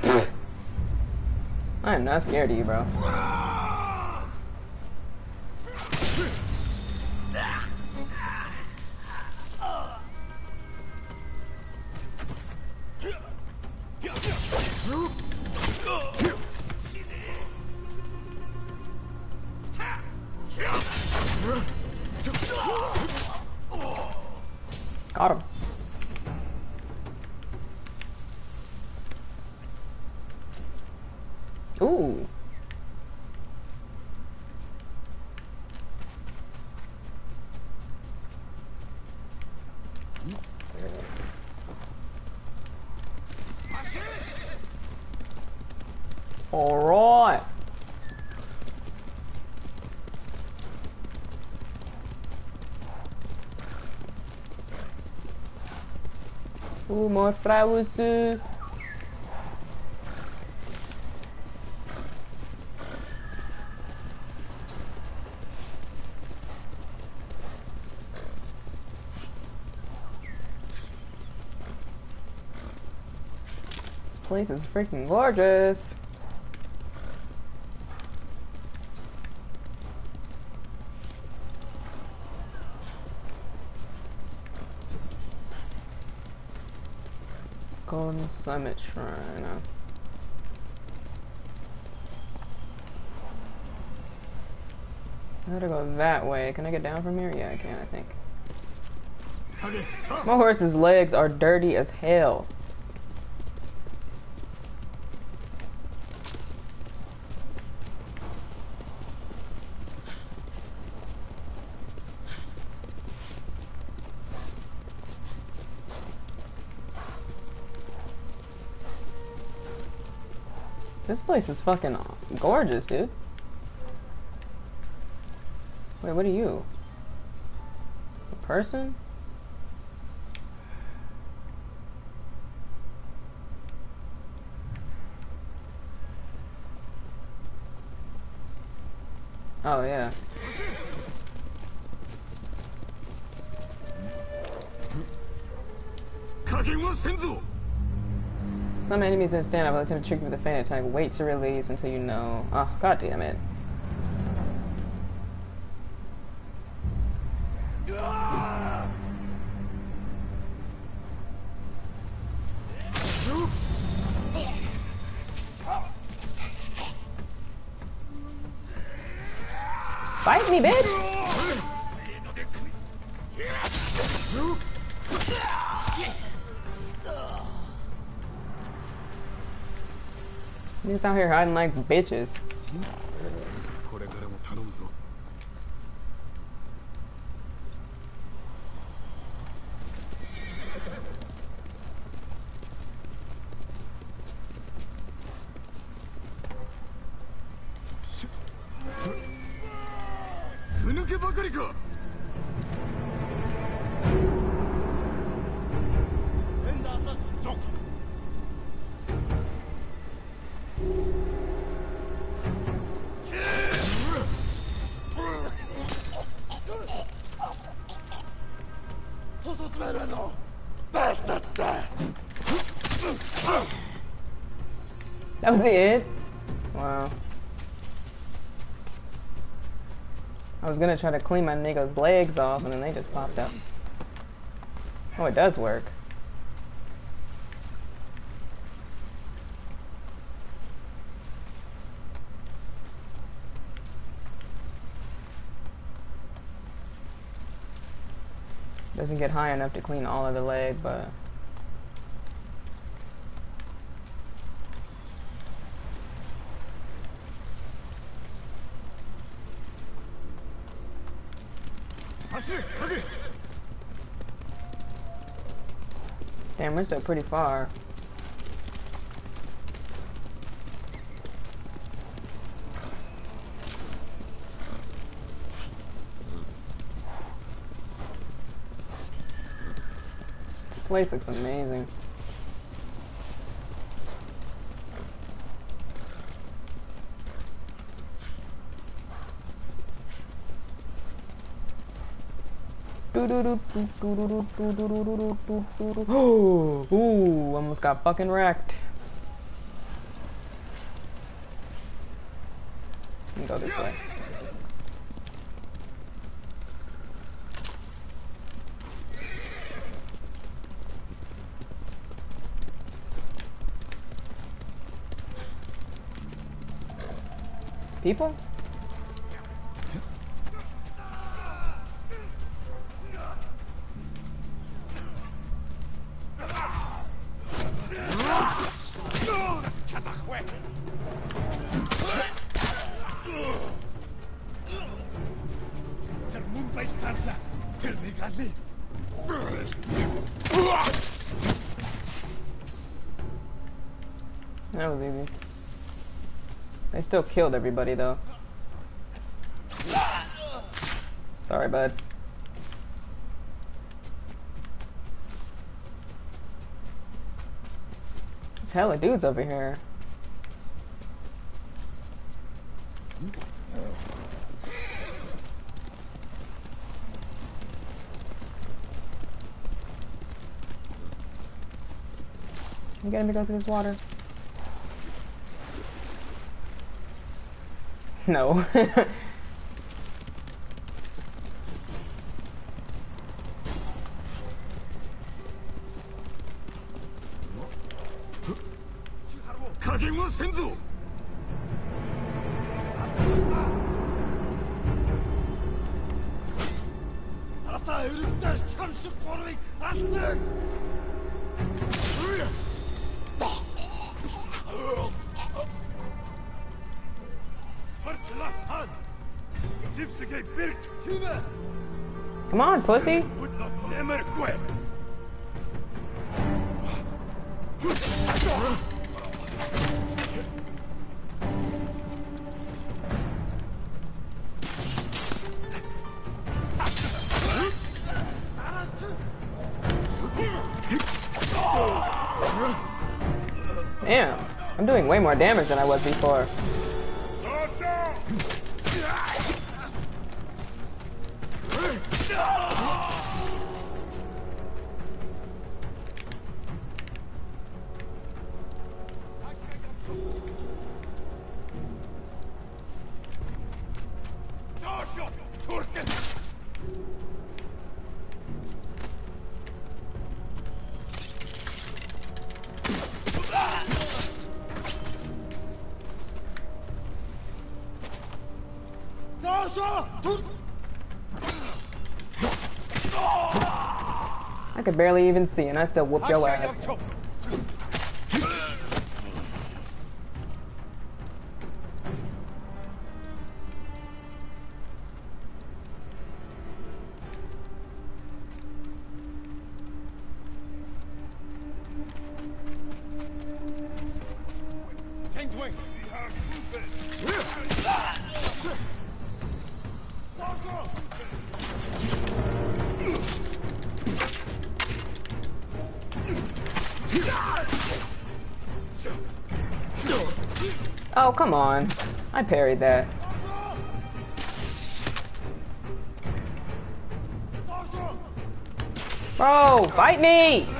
I am not scared of you, bro. More flowers. This place is freaking gorgeous. Summit Shrine. uh. I gotta go that way. Can I get down from here? Yeah, I can, I think. My horse's legs are dirty as hell. This place is fucking gorgeous, dude. Wait, what are you? A person? Some enemies in stand up will attempt to trick you with a feint attack. Wait to release until you know. Oh, god damn it. Out here hiding like bitches. Was it? Wow. I was gonna try to clean my nigga's legs off and then they just popped up. Oh, it does work. Doesn't get high enough to clean all of the leg, but we're pretty far. This place looks amazing. Ooh, almost got fucking wrecked. Go this way. People? Still killed everybody though. Sorry, bud. There's hella dudes over here. You to go through this water. No. was before. Could barely even see, and I still whooped your ass. Come on. I parried that. Bro, fight me!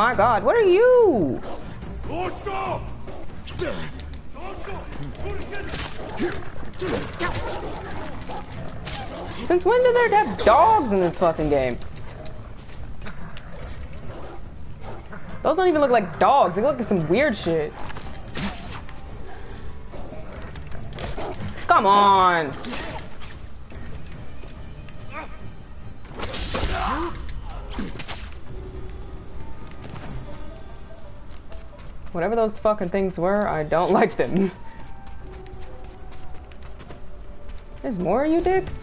My god, what are you? Since when do there have dogs in this fucking game? Those don't even look like dogs. They look like some weird shit. Come on. Whatever those fucking things were, I don't like them. There's more you dicks?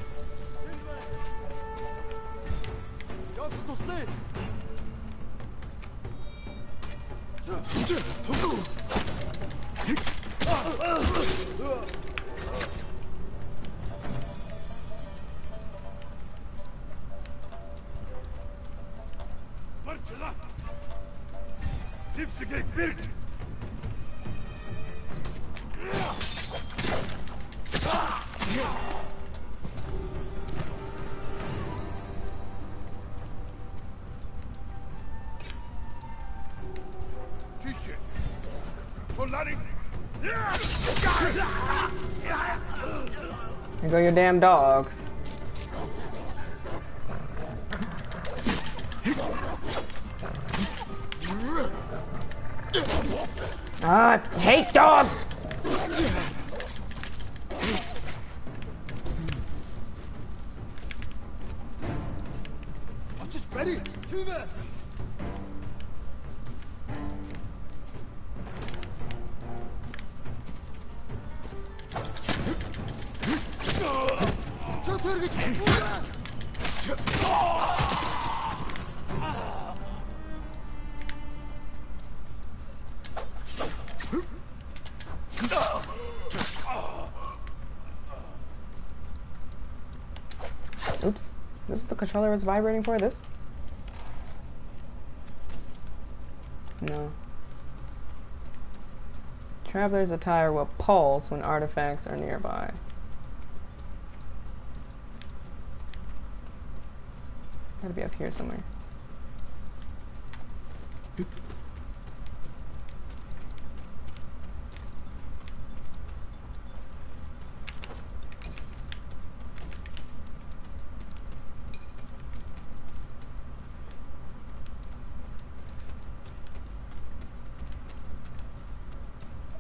Your damn dogs. Ah, I hate dogs! Controller was vibrating for this? No. Traveler's attire will pulse when artifacts are nearby. Gotta be up here somewhere.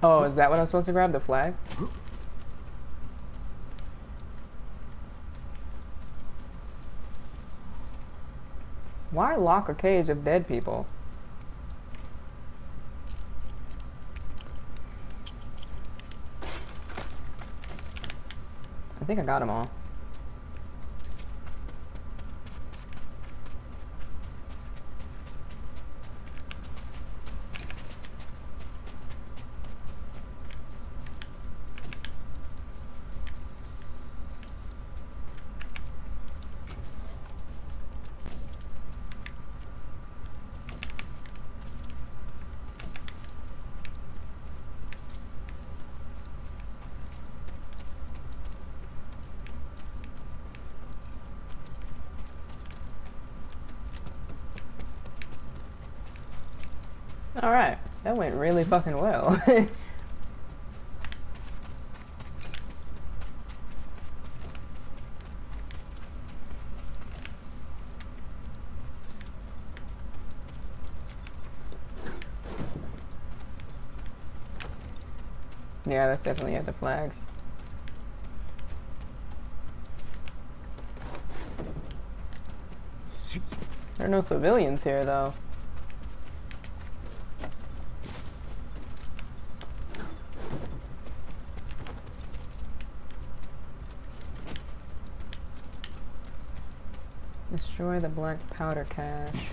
Oh, is that what I'm supposed to grab? The flag? Why lock a cage of dead people? I think I got them all. that went really fucking well. yeah, that's definitely at the flags. There are no civilians here, though. The black powder cache.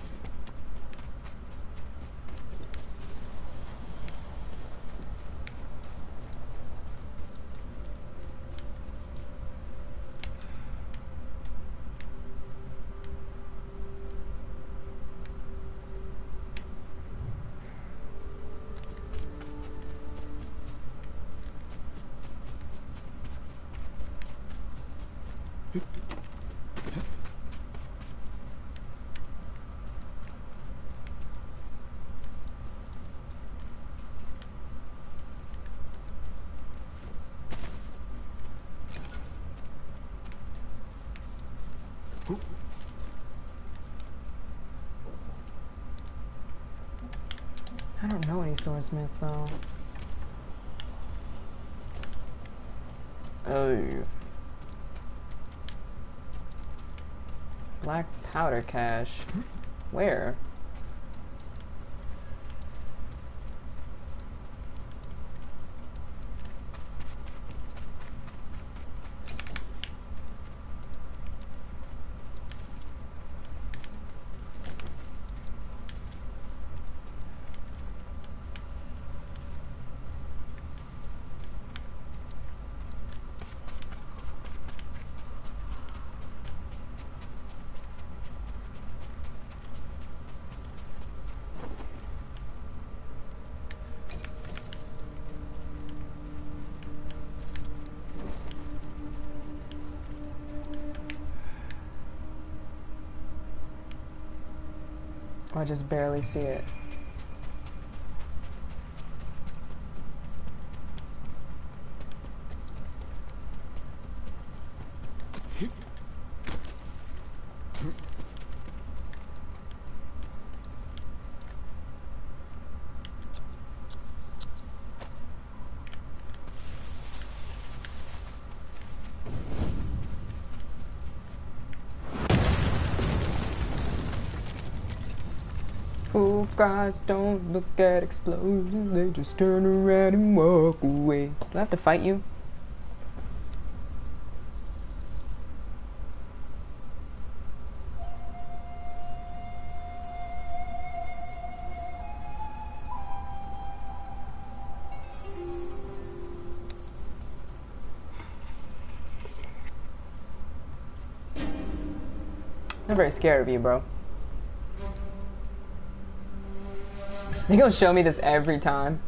I don't know any swordsmiths though. Oh. Black powder cache. Where? I just barely see it. Fool guys don't look at explosions, they just turn around and walk away. Do I have to fight you? I'm very scared of you, bro. They gonna show me this every time.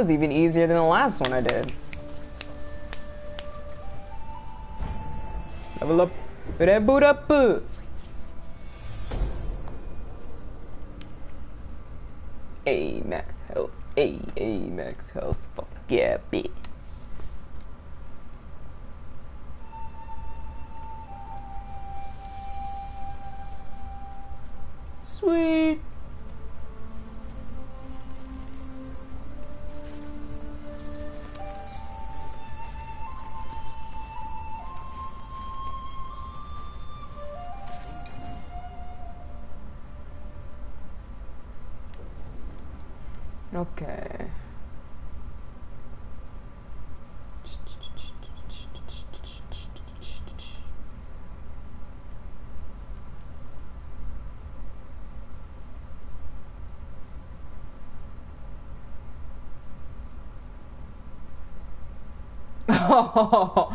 Was even easier than the last one I did. Level up. Red boot up. A max health. A A max health. Fuck yeah, B. Okay.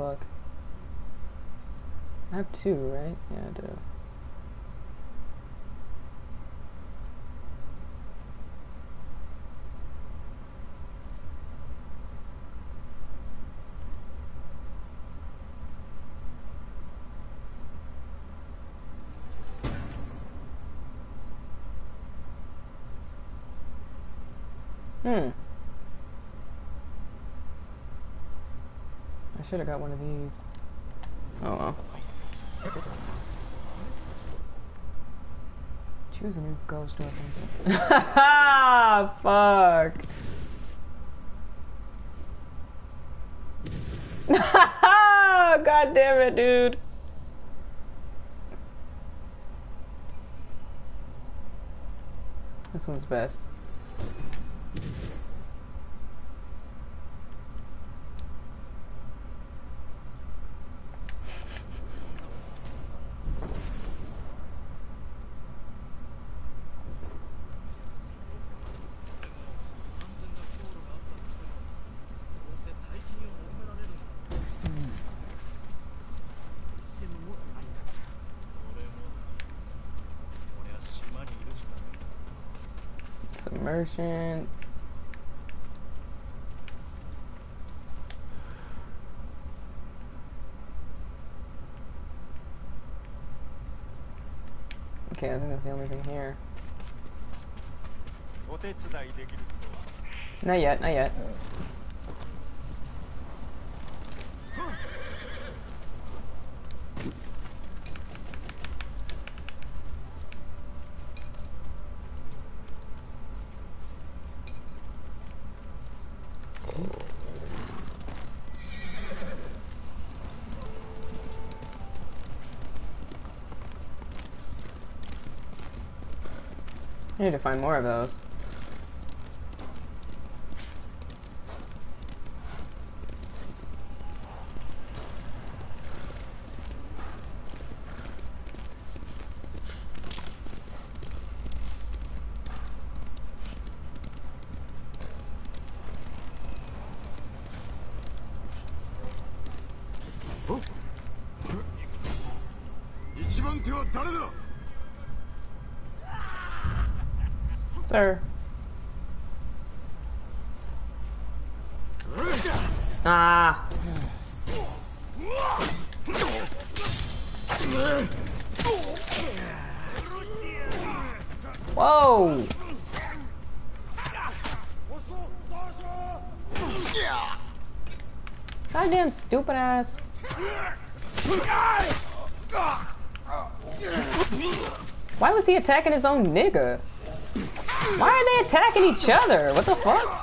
fuck. I have two, right? Yeah, I do. Hmm. I should have got one of these. Oh well. Choose a new ghost weapon. Fuck. God damn it, dude. This one's best. Okay, I think that's the only thing here. Not yet, not yet. Uh, need to find more of those. Sir. Ah. Whoa. Goddamn stupid ass. Why was he attacking his own nigga? Attacking each other? What the fuck?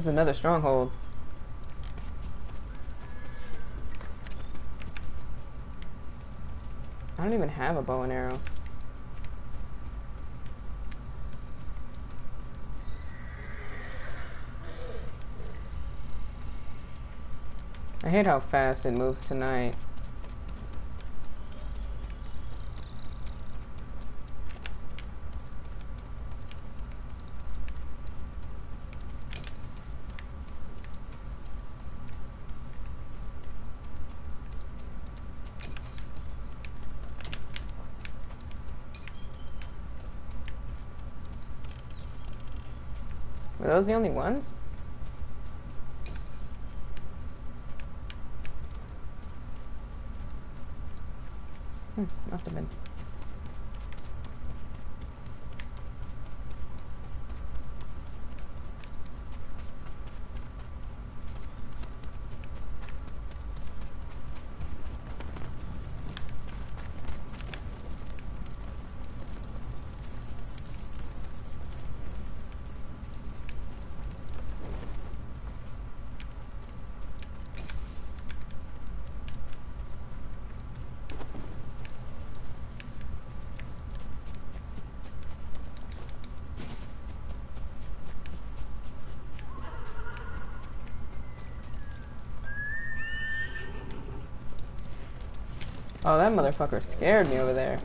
This is another stronghold. I don't even have a bow and arrow. I hate how fast it moves tonight. Those the only ones? Hmm, must have been. Oh, that motherfucker scared me over there.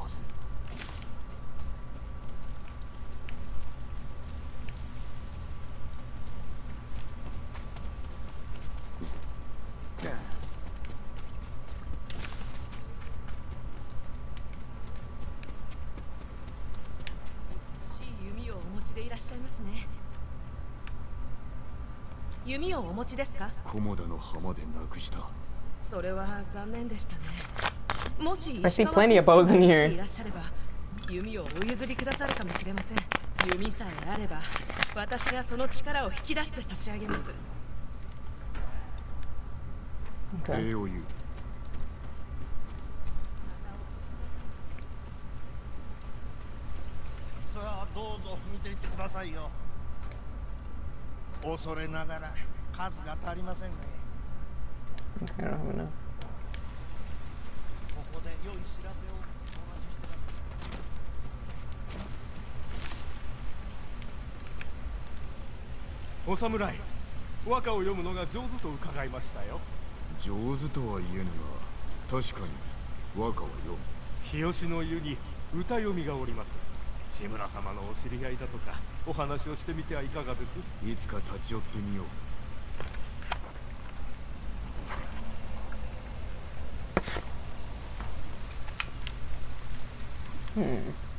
弓をお持ちですか？菰田の浜でなくした。それは残念でしたね。もし I see がいらっしゃれば弓をお譲りくださるかもしれません。弓さえあれば私がその力を引き出して差し上げます。Okay. 礼を言う。さあどうぞ見ていってくださいよ恐れながら数が足りませんね。Okay, I don't have enough. ここで良い知らせをお待ちしてくださいお侍和歌を読むのが上手と伺いましたよ。上手とは言えぬが確かに和歌は読む。日吉の湯に歌読みがおります志村様のお知り合いだとかお話をしてみてはいかがです？いつか立ち寄ってみよう Hmm.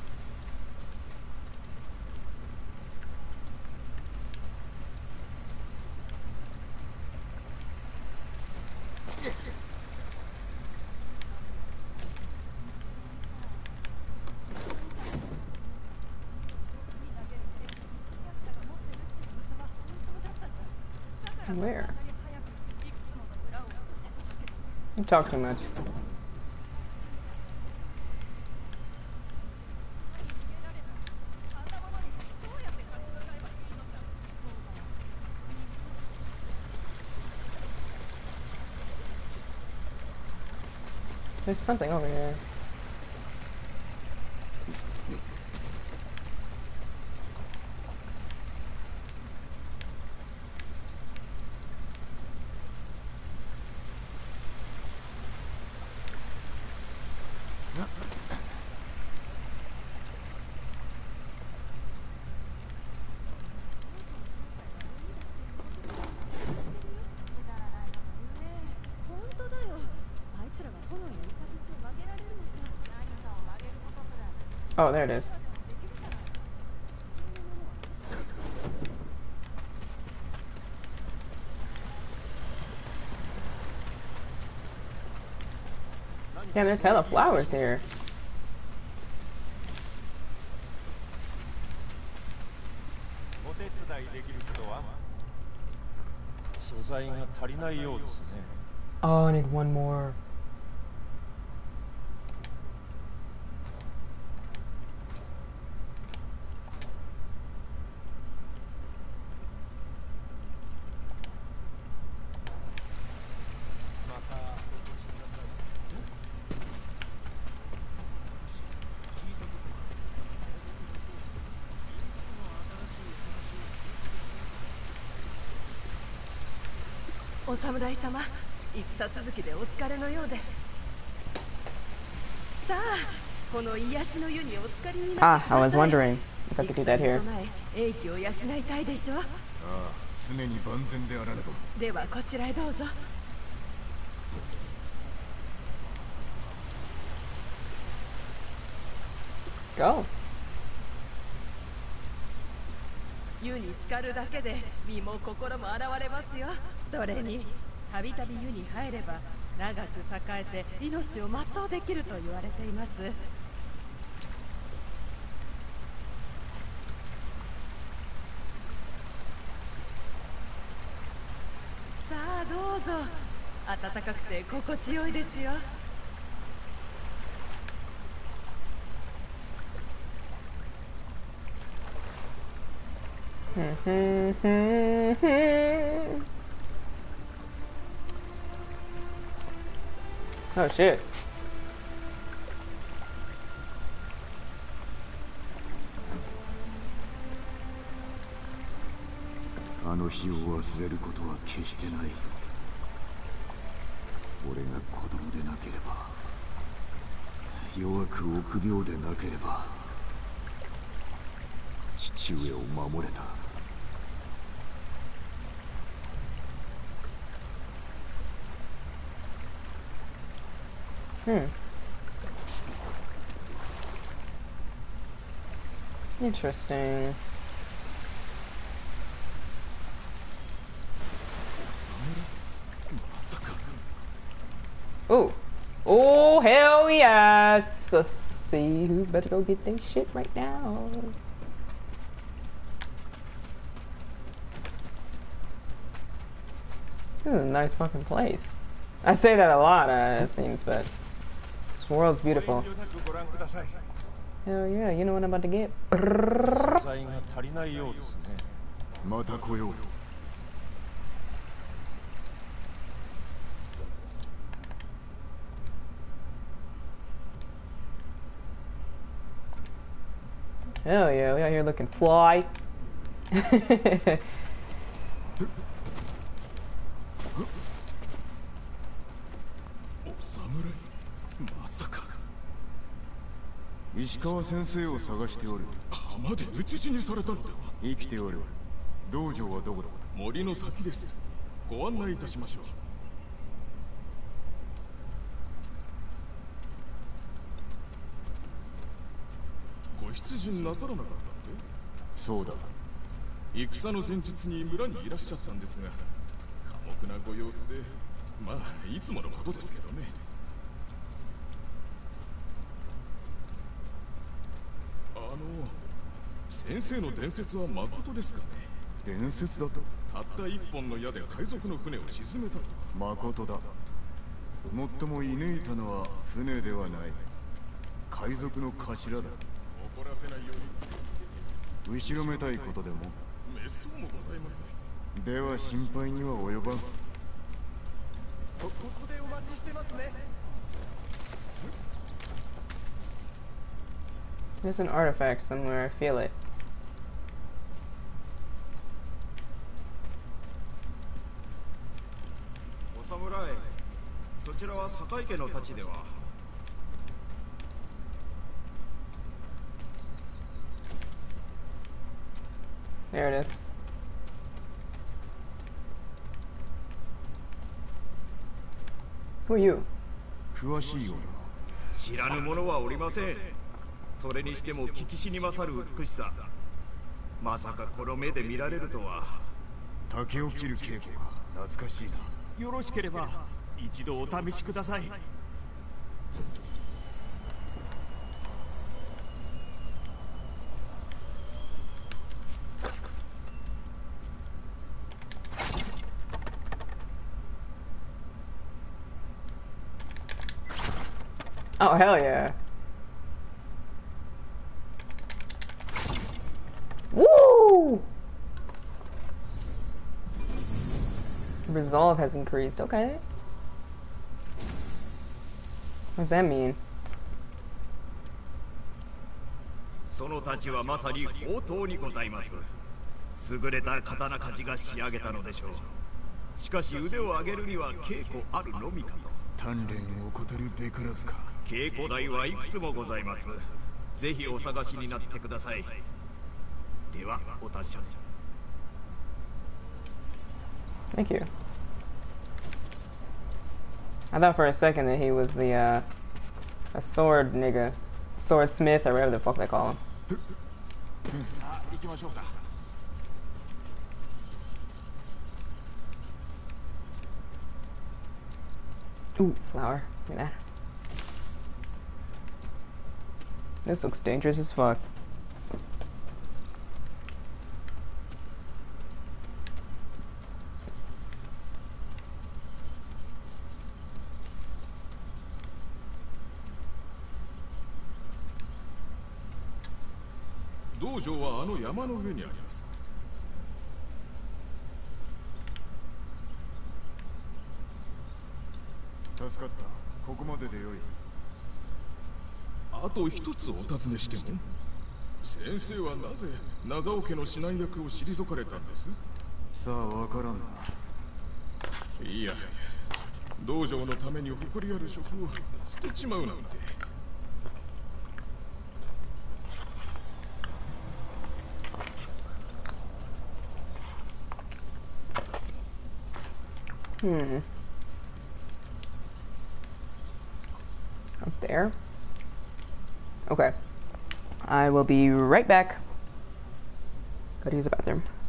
Where? You talk too much. There's something over here. Oh, there it is. Damn, there's hella flowers here. Oh, I need one more. 侍様戦続きでお疲れのようで。さあこの癒しの湯にお浸かりにな Ah, I was wondering if I could do that here. 備え英気を養いたいでしょああ常に万全であらねば。ではこちらへどうぞ湯に浸かるだけで身も心も洗われますよ。それにたびたび湯に入れば長く栄えて命を全うできると言われています。さあどうぞ。暖かくて心地よいですよ。Oh shit. あの日を忘れることは決してない俺が子供でなければ弱く臆病でなければ父上を守れた Hmm. Interesting. Oh. Oh, hell yes. Let's see who better go get their shit right now. This is a nice fucking place. I say that a lot, uh, it seems, but this world's beautiful. ご覧ください Hell yeah, you know what I'm about to get? 素材が足りないようですねまた来よう Hell yeah, we out here looking fly. 石川先生を探しておる。浜で討ち死にされたのでは？生きておる。道場はどこだ？森の先です。ご案内いたしましょう。ご出陣なさらなかったって？そうだ。戦の前日に村にいらっしゃったんですが寡黙なご様子でまあいつものことですけどねあの先生の伝説はまことですかね？伝説だと？たった一本の矢で海賊の船を沈めたとまことだ。もっとも射抜いたのは船ではない。海賊の頭だ。怒らせないように。後ろめたいことでも？滅相もございませんでは心配には及ばん。ここでお待ちしてますね。There's an artifact somewhere, I feel it. お侍そちらは堺家の太刀では。There it is. Who are you? 詳しいようだ知らぬ者はおりません。それにしても聞きしに勝る美しさ。まさかこの目で見られるとは。竹を切る稽古か懐かしいな。よろしければ一度お試しください Oh, hell yeah. Woo! Resolve has increased. Okay. What does that mean? その太刀はまさに宝刀にございます優れた刀鍛冶が仕上げたのでしょう しかし腕を上げるには稽古あるのみかと鍛錬を怠るべからずか稽古台はいくつもございますぜひお探しになってくださいではお達者 Thank you. I thought for a second that he was the, uh, a sword nigga. Swordsmith, or whatever the fuck they call him. Ooh, flower. Look at that. This looks dangerous as fuck. 場はあの山の上にあります。助かった。ここまででよい。あと一つお尋ねしても。先生はなぜ長尾家の指南役を退かれたんです？さあわからんな。いや。道場のために誇りある職を捨てちまうなんて Hmm. Up there. Okay. I will be right back. Gotta use the bathroom.「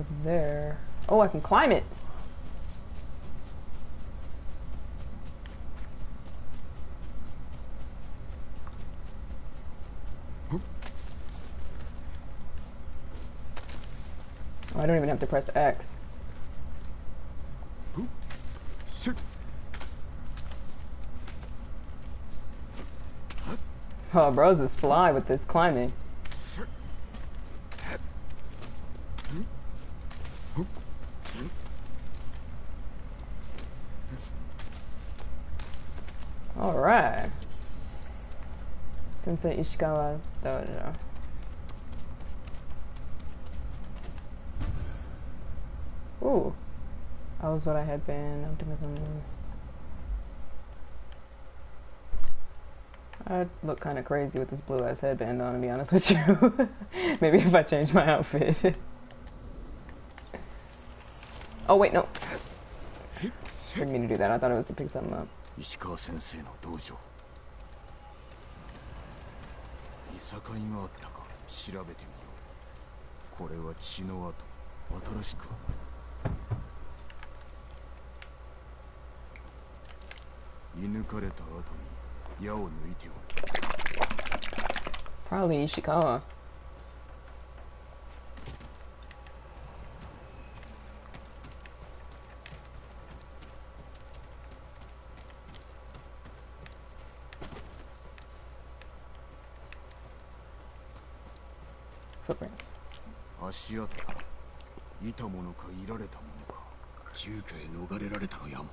up there. Oh, I can climb it. Oh, I don't even have to press X. Oh, bros is fly with this climbing. Alright. So Ishikawa's dojo. Ooh. I was what I had been. Optimism. I'd look kind of crazy with this blue ass headband on, to be honest with you. Maybe if I change my outfit. oh, wait, no. I didn't mean to do that. I thought it was to pick something up. Ishikawa sensei no dojo. の道場いがあったか調べてみよう。これは血の跡。新しく。はない射抜かれた後に矢を抜い。ておる Probably Ishikawa. Footprints. 足跡かいたものかいられたものか。住居へ逃れられたのやも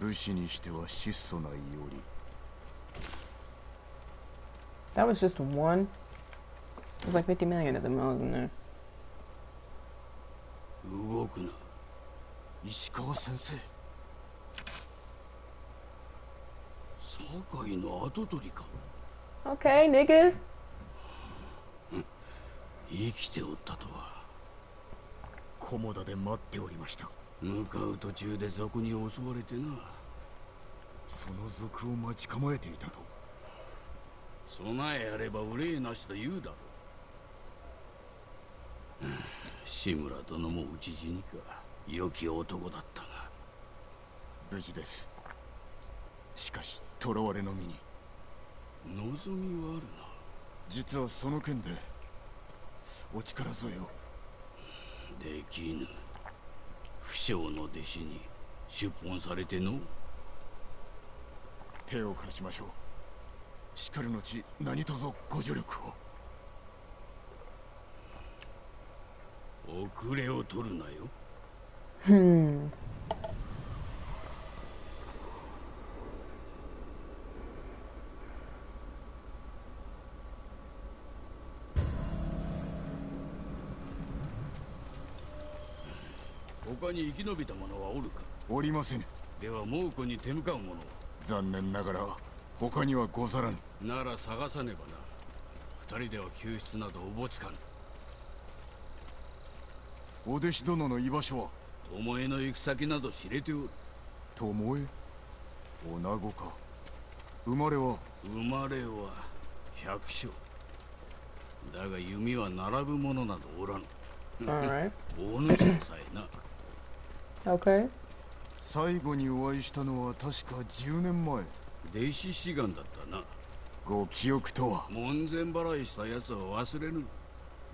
武士にしては質素ないより That was just one. There's like 50 million of them all in there. 動くな石川先生酒井の跡取りか Okay, nigga. 生きておったとは菰田で待っておりました向かう途中で賊に襲われてなその賊を待ち構えていたと備えあれば憂いなしと言うだろう。うん志村殿も討ち死にか。良き男だったが。無事です。しかし囚われの身に。望みはあるな。実はその件でお力添えを。できぬ。不肖の弟子に出奔されての。手を貸しましょうしかる後何卒ご助力を。遅れを取るなよ。Hmm. 他に生き延びた者はおるか？おりませぬ。では猛虎に手向かう者は？残念ながら他にはござらぬ。なら探さねばな。二人では救出などおぼつかぬ。お弟子殿の居場所は？巴の行く先など知れておる。巴？女子か。生まれは？生まれは百姓。だが弓は並ぶ者などおらぬ。Alright. 大主でさえな。Okay. 最後にお会いしたのは確か10年前弟子志願だったなご記憶とは門前払いした奴は忘れぬ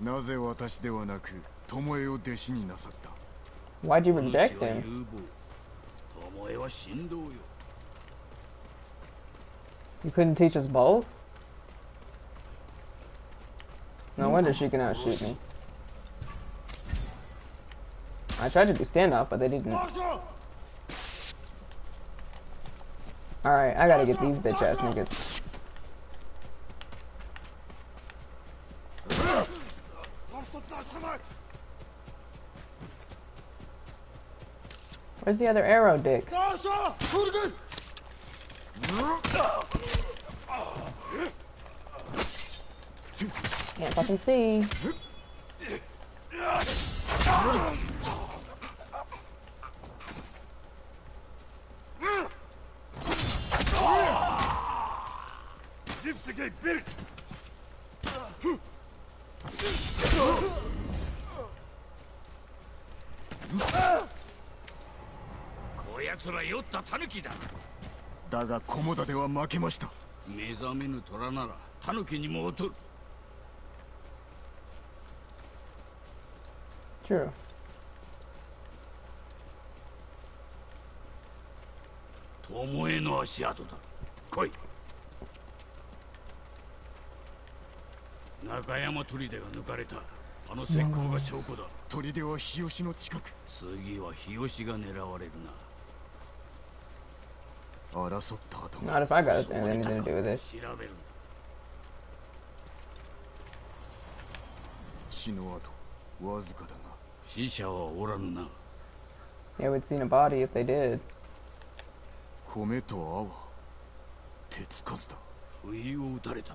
なぜ私ではなく巴を弟子になさった Why'd you お主 reject は him? 有望巴は振動よ You couldn't teach us both? No wonder she can outshoot me. I tried to do standoff, but they didn't. Alright, I gotta get these bitch ass niggas. Where's the other arrow, dick? Can't fucking see. こやつら酔ったタヌキだ。だが菰田では負けました。目覚めぬ虎ならタヌキにも劣る。True. 巴の足跡だ来い中山砦が抜かれた。あの石膏が証拠だ。砦は日吉の近く。次は日吉が狙われる争った後。Not if I got anything to do with it. な調べる血の跡わずかだが。死者はおらぬな。They would seen a body if they did. 米と泡。鉄数だ。不意を打たれた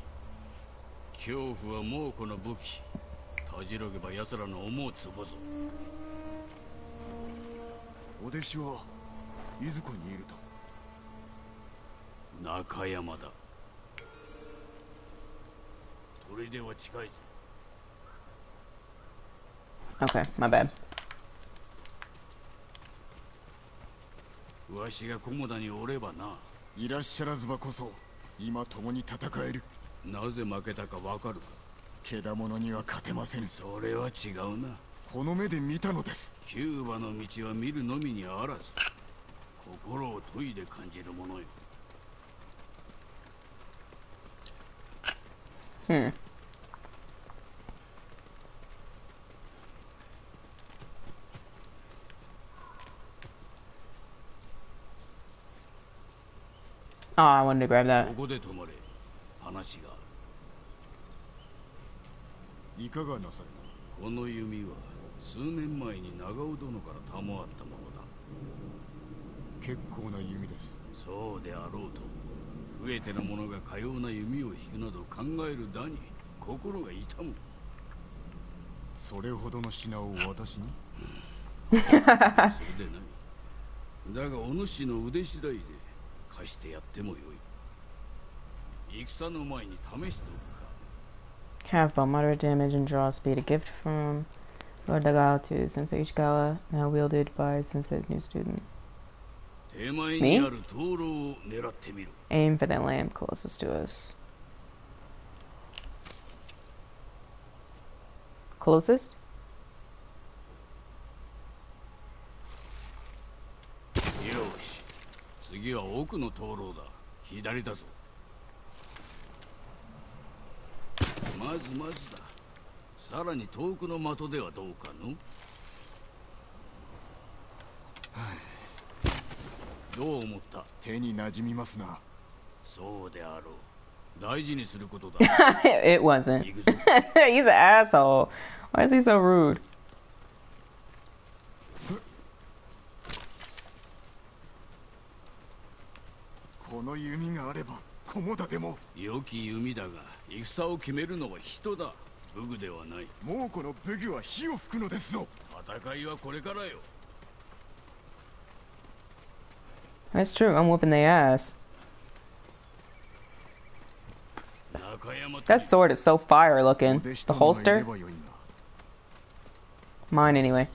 恐怖は猛虎の武器。たじろげば奴らの思うつぼぞ。お弟子はいずこにいると。中山だ。砦は近いぞ Okay, my bad. わしが菰田におればな。いらっしゃらずばこそ今共に戦えるなぜ負けたかわかるか？けだものには勝てませぬそれは違うな。この目で見たのです。キューバの道は見るのみにあらず心を研いで感じるものよ。Hmm. Oh, I wanted to grab that. 話があいかがなされるこの弓は数年前に長尾殿から賜ったものだ。た結構な弓です。そうであろうと増えての者がかような弓を引くなど考えるだに心が痛む。それほどの品を私に？それでないだがお主の腕次第で貸してやってもよい Have about moderate damage and draw speed, a gift from Lord Nagao to Sensei Ishikawa, now wielded by Sensei's new student. Me? Aim for the lamp closest to us. Closest? Yoshi. 次は奥の灯籠だ。左だぞ。まずまずだ。さらに遠くの的ではどうかの？どう思った？手に馴染みますな。そうであろう。大事にすることだ。It wasn't. He's an asshole. Why is he so rude? この弓があれば菰田でも。良き弓だが戦を決めるのは人だ武具ではない猛虎の武具は火を吹くのですぞ戦いはこれからよ That's true. I'm whooping their ass. That sword is so fire looking. The holster? Mine anyway.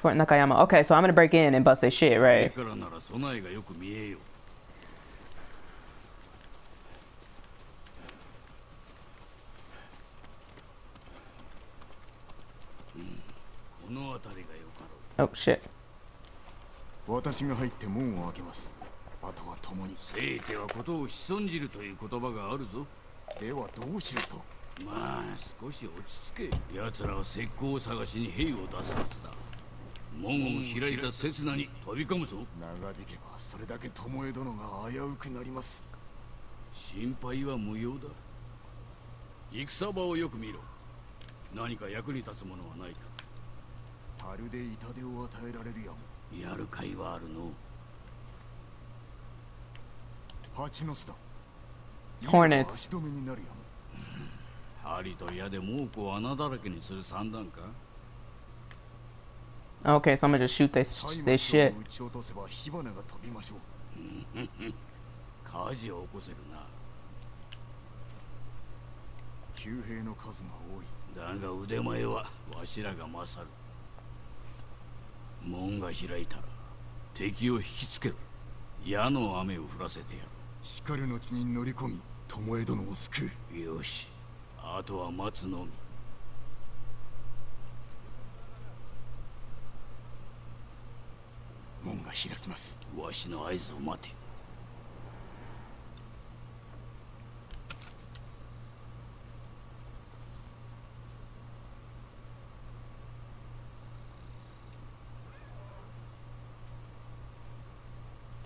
Fort Nakayama. Okay, so I'm gonna break in and bust their shit, right? からなら備えがよく見えよううんこの辺りがよかろ Oh shit. 私が入って門を開けます。あとは共に。せいてはことを潜んじるという言葉があるぞ。ではどうしろと。まあ少し落ち着け。奴らは石膏を探しに兵を出すはずだ。門を開いた刹那に飛び込むぞ。長引けばそれだけ巴殿が危うくなります。心配は無用だ。戦場をよく見ろ。何か役に立つものはないか樽で痛手を与えられるやもやる甲斐はあるの。蜂の巣だ。Hornets 足止めになるやも針と矢で猛虎を穴だらけにする算段か？Okay, so I'm gonna just shoot this 松 this 明 shit. を撃ち落とせば火花が飛びましょう。火事を起こせるな旧兵の数が多いだが腕前はわしらが勝る門が開いたら敵を引きつけろ。矢の雨を降らせてやしかるの地に乗り込み巴殿を救う。るよし。あとは待つのみ。門が開きます。わしの合図を待て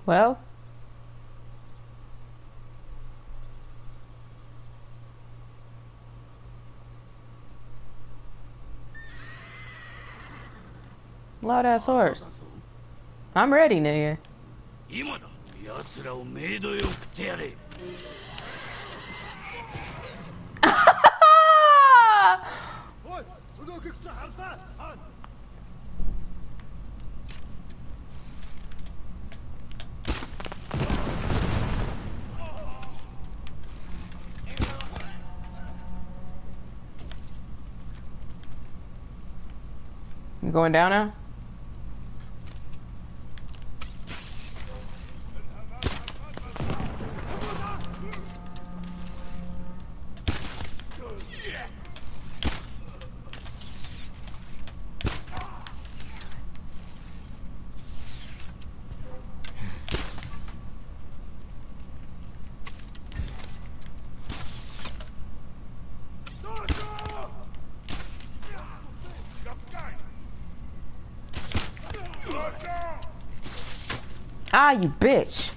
Well, loud ass horse. I'm ready, nigga. Going down now? Ah, you bitch.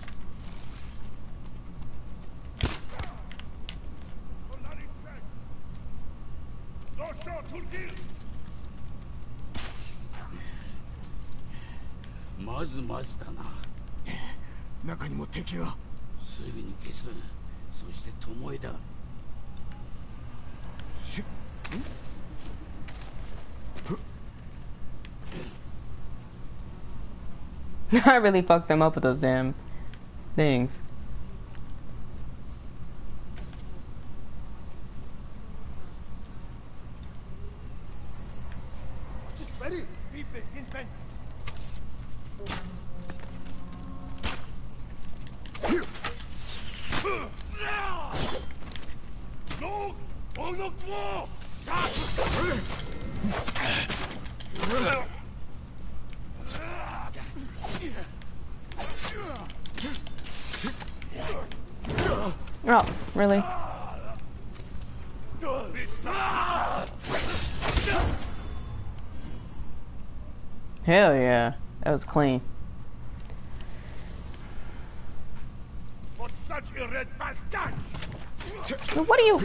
まずまずだな。中にも敵が。すぐに消す。そして巴だ I really fucked them up with those damn things. No! On the floor! Oh, really? Hell yeah. That was clean. What's such a red bastard? What are you?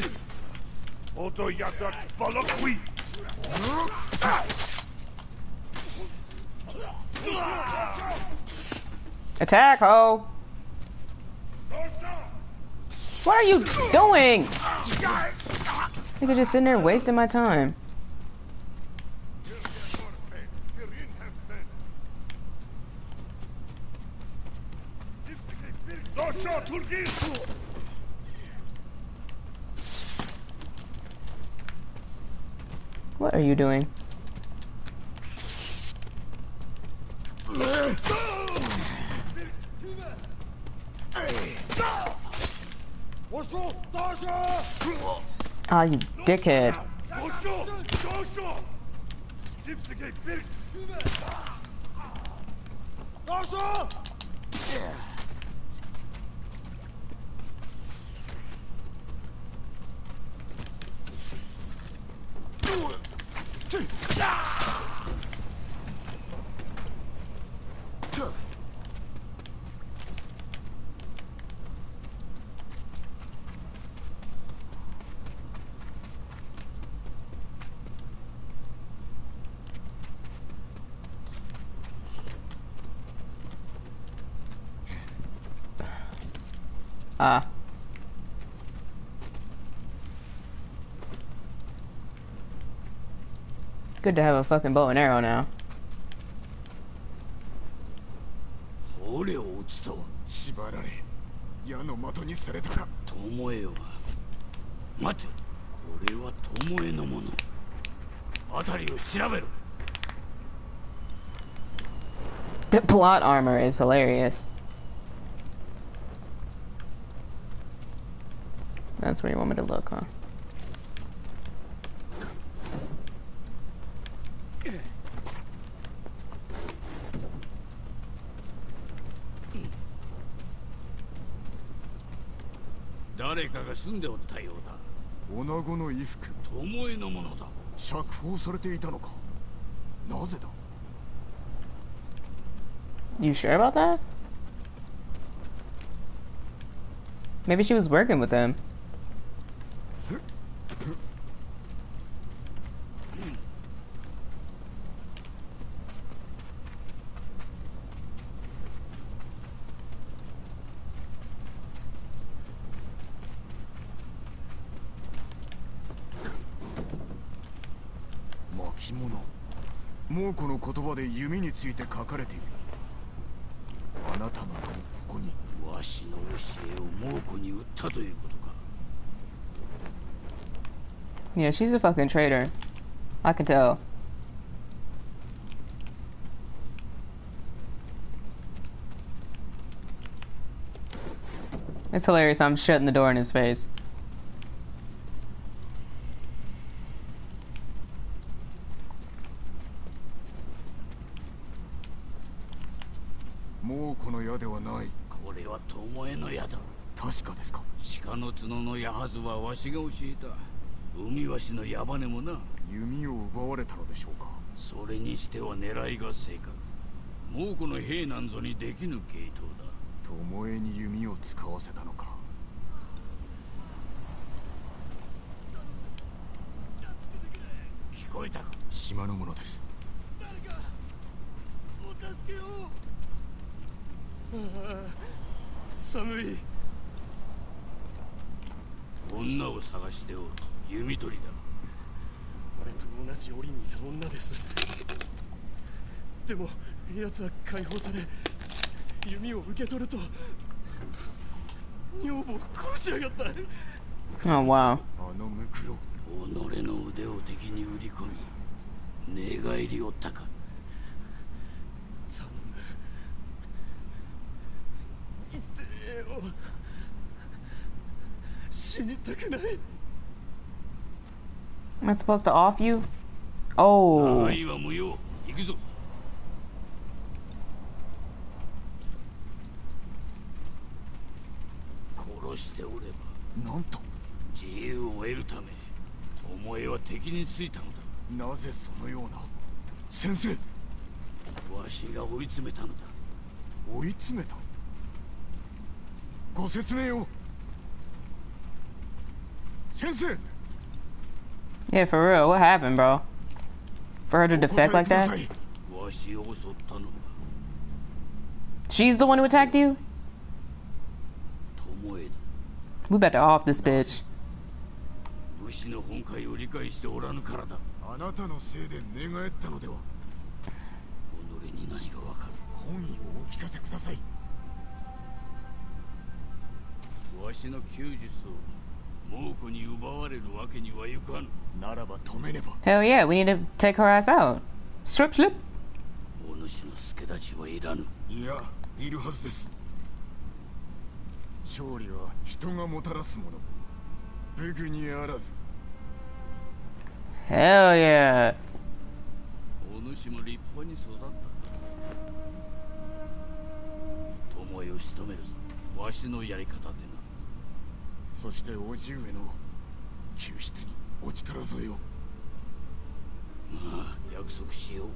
Oto yakat balakwi! Attack, ho! What are you doing? Nigga just sitting there wasting my time. Dosha Turki! What are you doing? Ah, you dickhead. good to have a fucking bow and arrow now. The plot armor is hilarious. That's where you want me to look, huh? 誰かが住んでおったようだ女子の衣服巴のものだ釈放されていたのかなぜだ You sure about that? Maybe she was working with him.? ついて書かれているあなたの名もここにわしの教えを蒙古に売ったということか Yeah, she's a fucking traitor. I can tell. It's hilarious. I'm shutting the door in his face. が教えた海わしの矢羽もな。弓を奪われたのでしょうか。それにしては狙いが正確。猛虎の兵なんぞにできぬ系統だ。巴に弓を使わせたのか。聞こえたか？島のものです。誰かお助けを。寒い女を探しておる弓取りだ。俺と同じ檻にいた女です。でも奴は解放され弓を受け取ると女房を殺しやがった。Oh, wow. あのムクロ。己の腕を敵に売り込み寝返りおったか Am I supposed to off you? Oh. なぜそのような？先生。わしが追い詰めたのだ。追い詰めた？ご説明を。Yeah, for real. What happened, bro? For her to defect like that? わしを襲ったのは She's the one who attacked you? 巴だ We about to off this bitch. 武士の本懐を理解しておらぬからだあなたのせいで寝返ったのでは己に何がわかる本意をお聞かせくださいわしの弓術を Hell yeah, we need to take her ass out. Strip, slip. お主の助太刀はいらぬいやいるはずです勝利は人がもたらすもの武具にあらず Hell yeah. お主も立派に育った巴を仕留めるぞわしのやり方でな そして叔父上の救出にお力添えを。まあ約束しよう。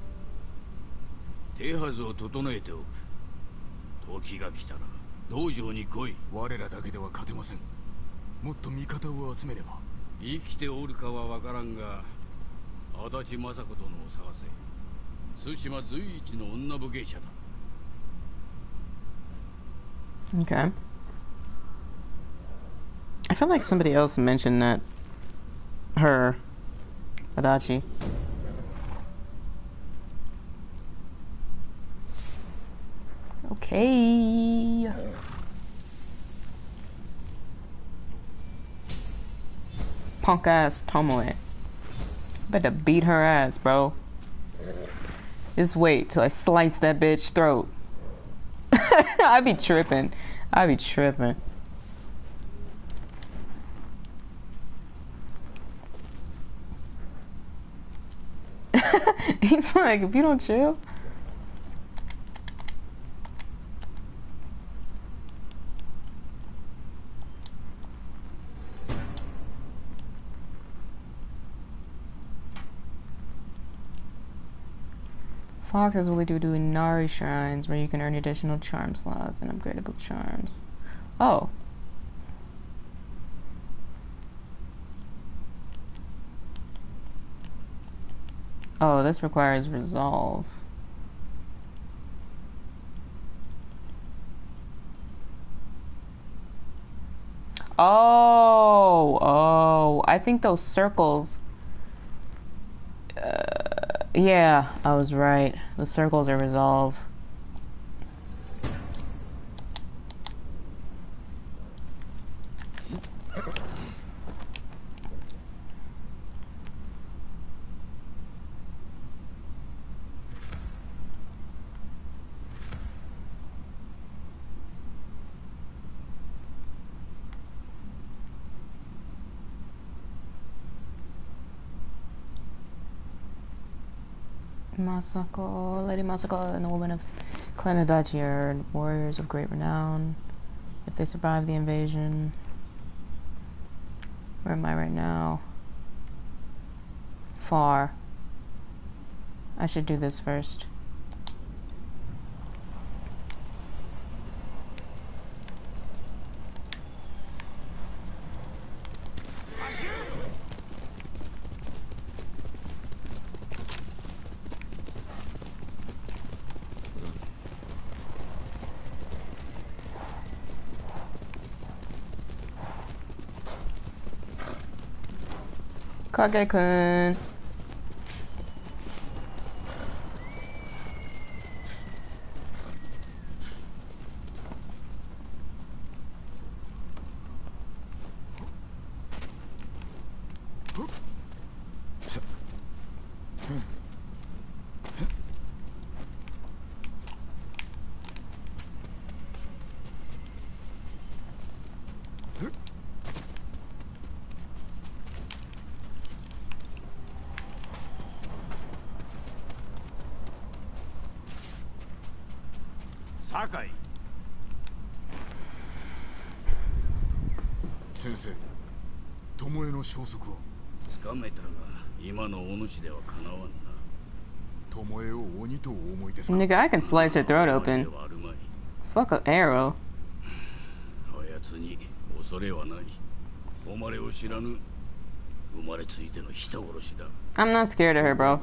手はずを整えておく。時が来たら道場に来い。我らだけでは勝てません。もっと味方を集めねば。生きておるかは分からんが足立雅子殿を探せ。対馬随一の女武芸者だ。Okay. I feel like somebody else mentioned that. Her. Adachi. Okay. Punk ass Tomoe. Better beat her ass, bro. Just wait till I slice that bitch throat. I be tripping. I be tripping. He's like, if you don't chill. Fox is willing to do Inari shrines where you can earn additional charm slots and upgradable charms. Oh. Oh, this requires resolve. Oh, oh, I think those circles. Uh, yeah, I was right. The circles are resolve. Masako, Lady Masako, and the woman of Clan Adachi are warriors of great renown. If they survive the invasion, where am I right now? Far. I should do this first. 가게 근 그 Nigga, I can slice her throat open. Fuck an arrow. I'm not scared of her, bro.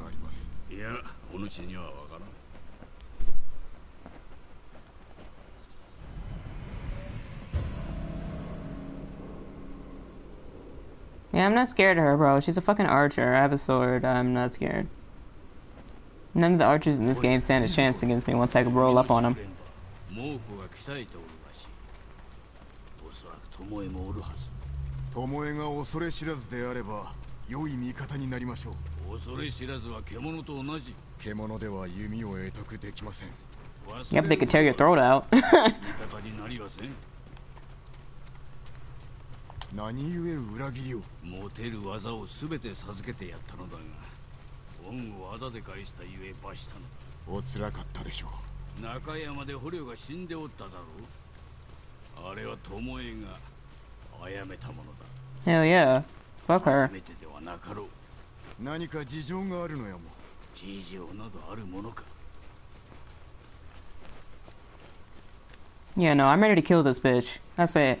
Yeah, I'm not scared of her, bro. She's a fucking archer. I have a sword. I'm not scared. None of the archers in this game stand a chance against me once I can roll up on them. Yep, they could tear your throat out. 何故裏切りを持てる技を全て授けてやったのだが恩をあだで返したゆえ罰したのおつらかったでしょう中山で捕虜が死んでおっただろうあれは巴が殺めたものだ Hell yeah. Fuck her. 初めてではなかろう何か事情があるのやも事情などあるものか Yeah, no, I'm ready to kill this bitch. That's it.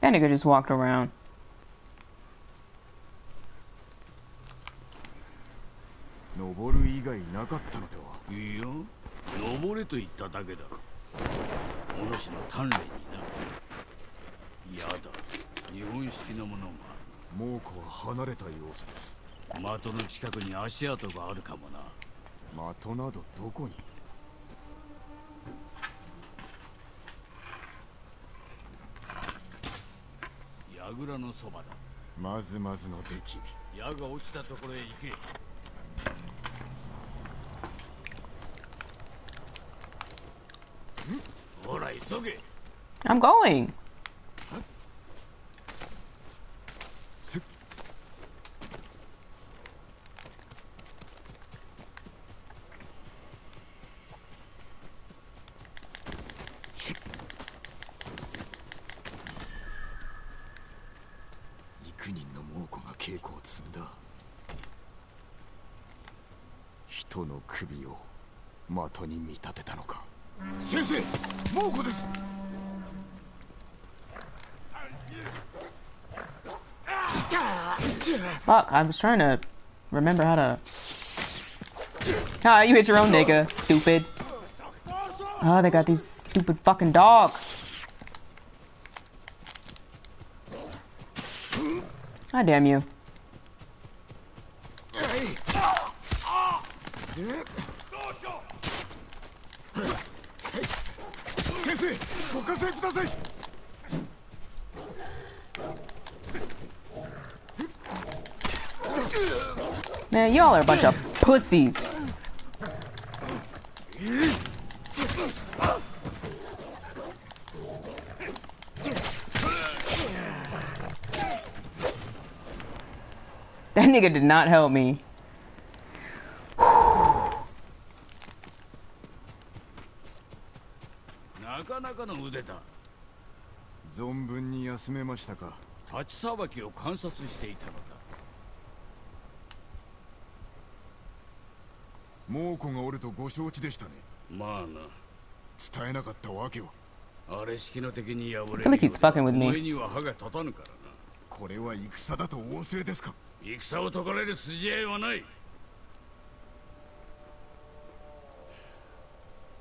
That nigga just walked around. いいよ。登れと言っただけだ。お主の鍛錬にな。やだ。日本式のものが。猛虎は離れた様子です。的の近くに足跡があるかもな。的などどこに。櫓のそばだ。まずまずの出来。矢が落ちたところへ行け。ほら急げ I'm going. I was trying to remember how to. Ah, you hit your own nigga, stupid. Oh, they got these stupid fucking dogs. God damn you. a bunch of pussies. That nigga did not help me. なかなかの腕だ存分に休めましたか立ちさばきを観察していたのだ 猛虎がおるとご承知でしたね。まあな。伝えなかったわけは。あれ式の敵に敗 I れ me. には歯が立たぬからな。これは戦だとお忘れですか？戦を解かれる筋合いはない。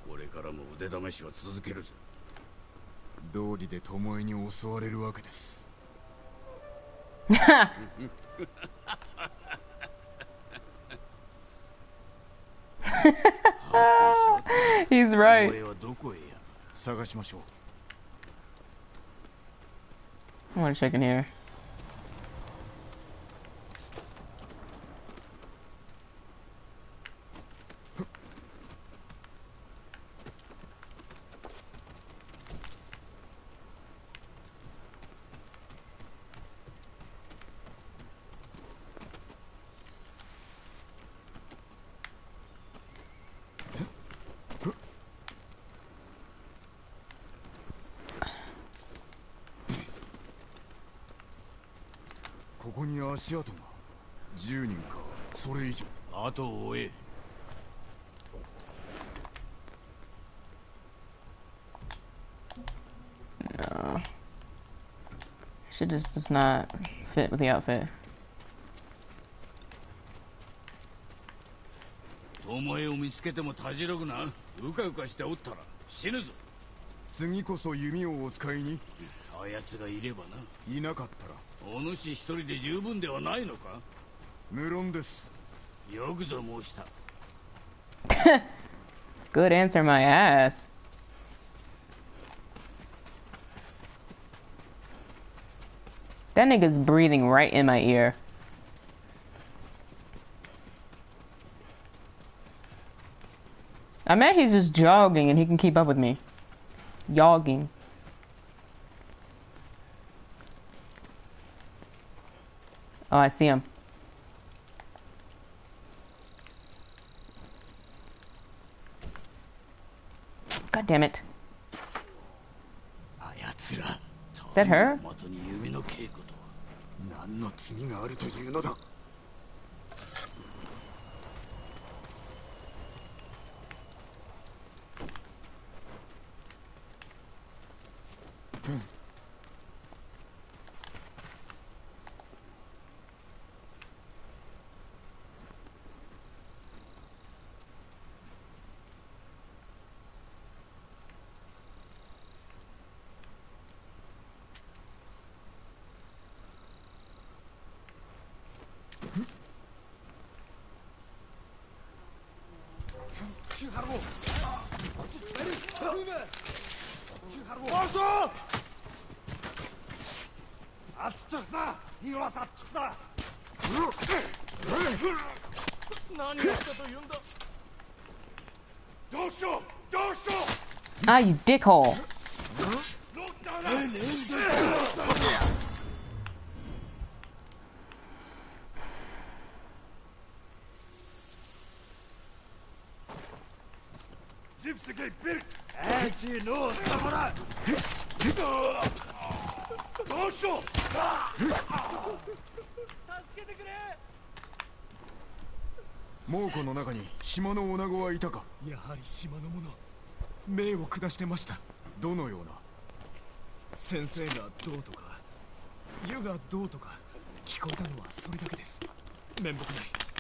これからも腕試しは続けるぞ。道理で巴に襲われるわけです He's right. I'm gonna check in here. 足跡が10人か。それ以上。後を追え。No. Just does not fit with the outfit. 巴を見つけてもたじろぐな。うかうかしておったら死ぬぞ。次こそ弓をお使いに。あやつがいればな。いなかったらお主一人で十分ではないのか無論ですよくぞ申した Good answer, my ass. That nigga's breathing right in my ear. I bet he's just jogging and he can keep up with me. Jogging. Oh, I see him. God damn it. Is that her? die, もう。この中に島のおなごはいたか？やはり島の命を下してました。どのような。先生がどうとか湯がどうとか聞こえたのはそれだけです。面目ない。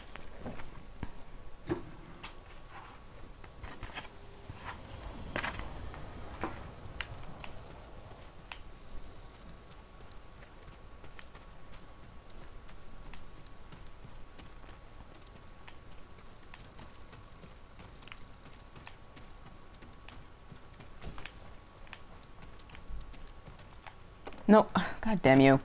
No. God damn you.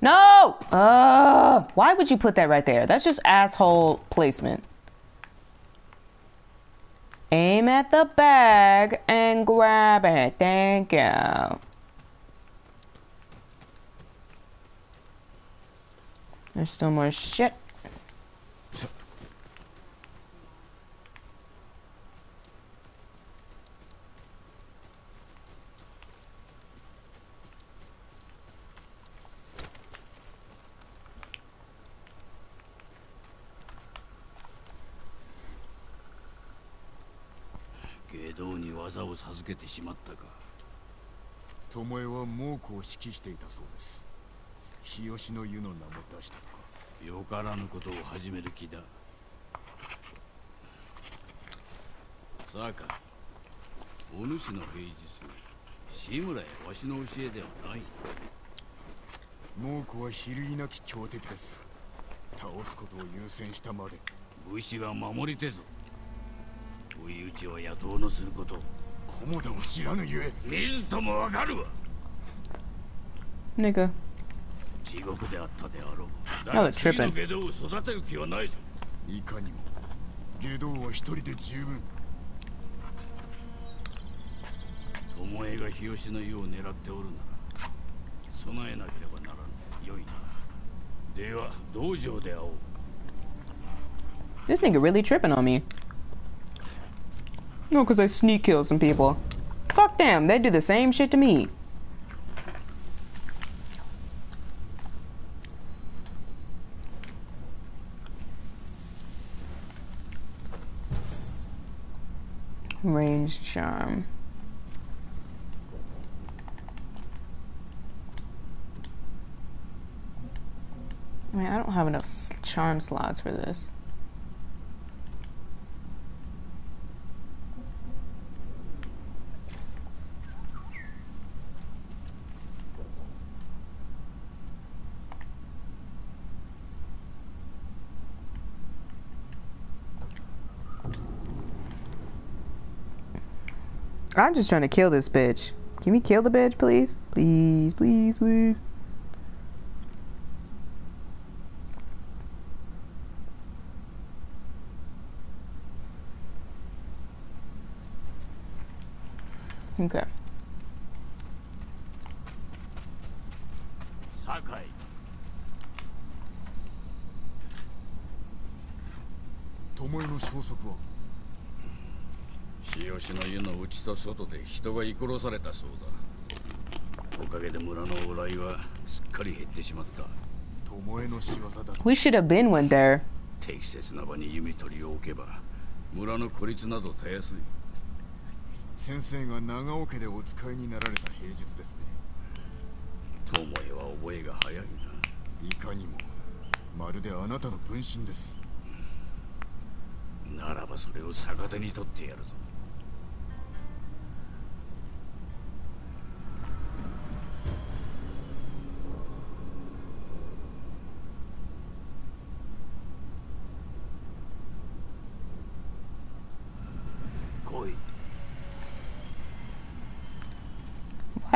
No! Uh, why would you put that right there? That's just asshole placement. Aim at the bag and grab it. Thank you. There's still more shit.「授けてしまったか。巴は猛虎を指揮していたそうです。日吉の湯の名も出したとか。よからぬことを始める気だ。さあかお主の平日志村やわしの教えではない。猛虎は比類なき強敵です。倒すことを優先したまで。武士は守り手ぞ。追い打ちは野党のすること菰田を知らぬゆえ。見ずともわかるわ。Nigga. 地獄であったであろう。だが次の.下道を育てる気はないぞ。いかにも下道は一人で十分。巴が日吉の湯を狙っておるなら備えなければならぬよいな。では道場で会おう。This nigga really tripping on me. No, because I sneak kill some people. Fuck them, they do the same shit to me. Range charm. I mean, I don't have enough charm slots for this. I'm just trying to kill this bitch. Can we kill the bitch, please? Please, please, please. Okay. と外で人が居殺されたそうだ。おかげで村の往来はすっかり減ってしまった。巴の仕業だと We should have been one there. 適切な場に弓取りを置けば村の孤立などたやす。い先生が長尾家でお使いになられた平日ですね。友恵は覚えが早いな。いかにもまるであなたの分身です。ならばそれを逆手に取ってやるぞ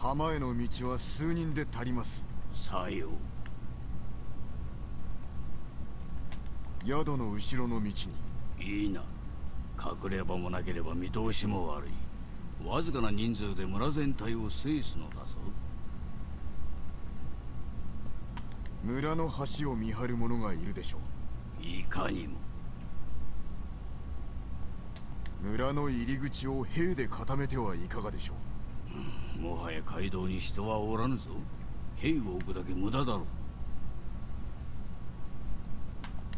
浜への道は数人で足ります。さよう。宿の後ろの道に。いいな。隠れ場もなければ見通しも悪い。わずかな人数で村全体を制すのだぞ。村の橋を見張る者がいるでしょいかにも。う村の入り口を兵で固めてはいかがでしょもはや街道に人はおらぬぞ。兵を置くだけ無駄だろ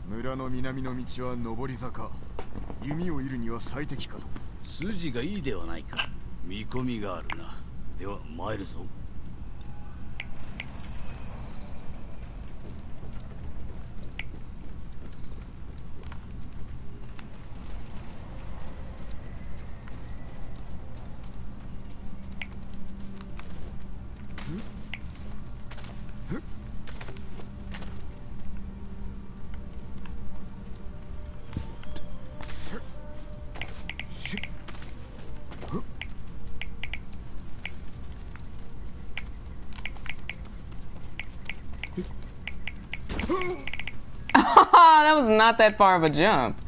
う。村の南の道は上り坂。弓を射るには最適かと。筋がいいではないか。見込みがあるな。では参るぞ not that far of a jump.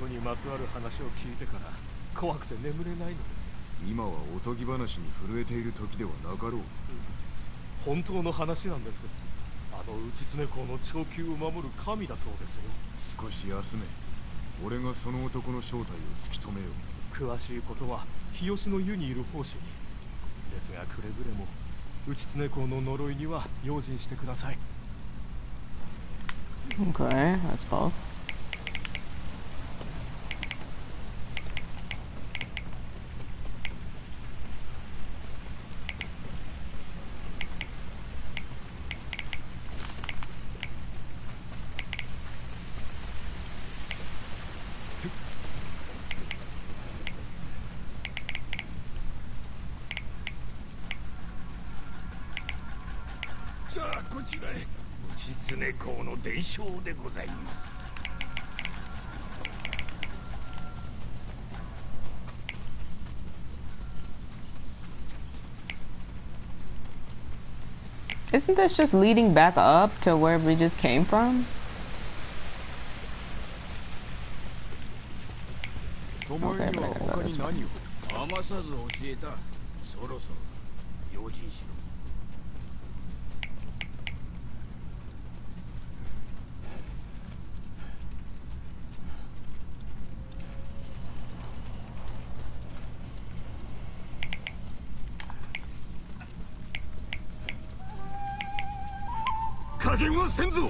つけた男にまつわる話を聞いてから怖くて眠れないのです。今はおとぎ話に震えている時ではなかろう。本当の話なんです。あの内常公の長久を守る神だそうですよ。少し休め。俺がその男の正体を突き止めよう。詳しいことは日吉の湯にいる奉仕に。ですがくれぐれも内常公の呪いには用心してください。Okay, I suppose. 内常公の伝承でございます。 Isn't this just leading back up to where we just came from? 巴 せんぞ。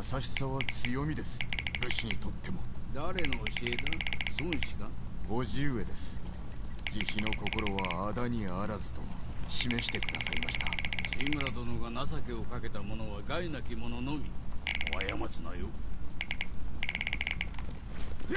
しさは強みです。武士にとっても。誰の教えだ？孫子か？叔父上です。慈悲の心はあだにあらずと示してくださいました。志村殿が情けをかけた者は害なき者のみ。過つなよ。敵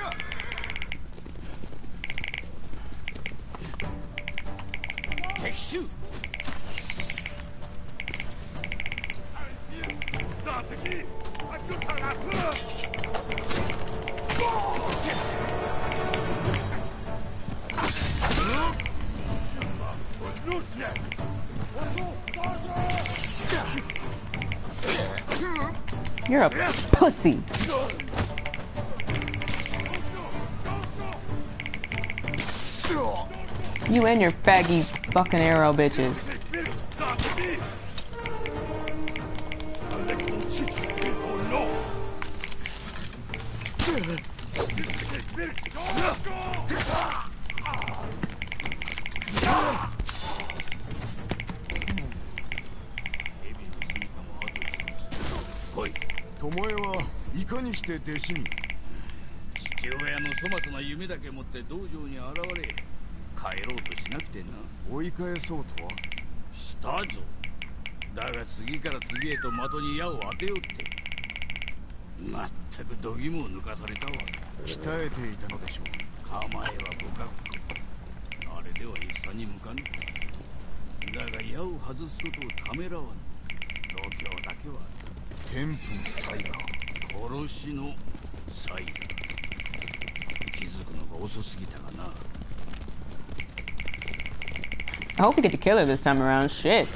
You're a pussy. You and your faggy fucking arrow bitches. して弟子に。父親の粗末な夢だけ持って道場に現れ帰ろうとしなくてな。追い返そうとは？したぞ。だが次から次へと的に矢を当てよって。まったく度肝を抜かされたわ。鍛えていたのでしょう。構えは不覚あれでは戦に向かぬ。だが矢を外すことをためらわぬ。度胸だけは天賦の才か殺しの サイ気づくのが遅すぎたがな I hope we get to kill her this time around. Shit.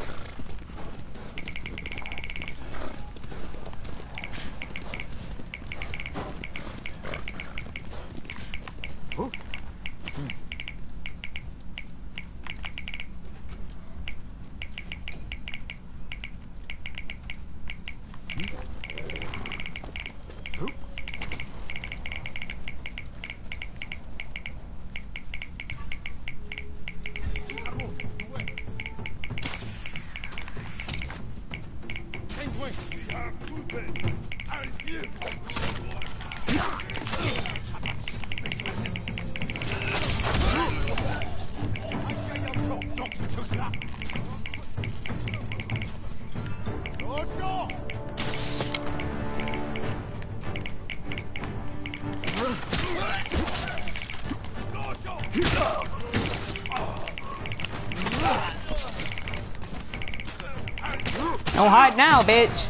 Bitch.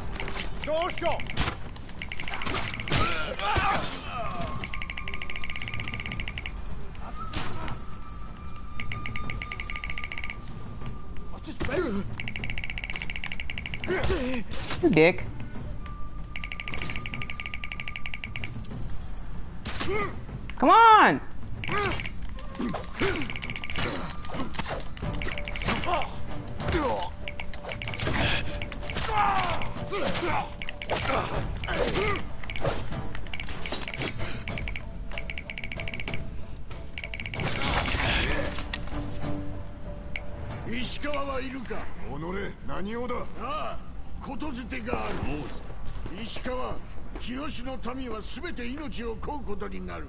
全て命を乞うことになる。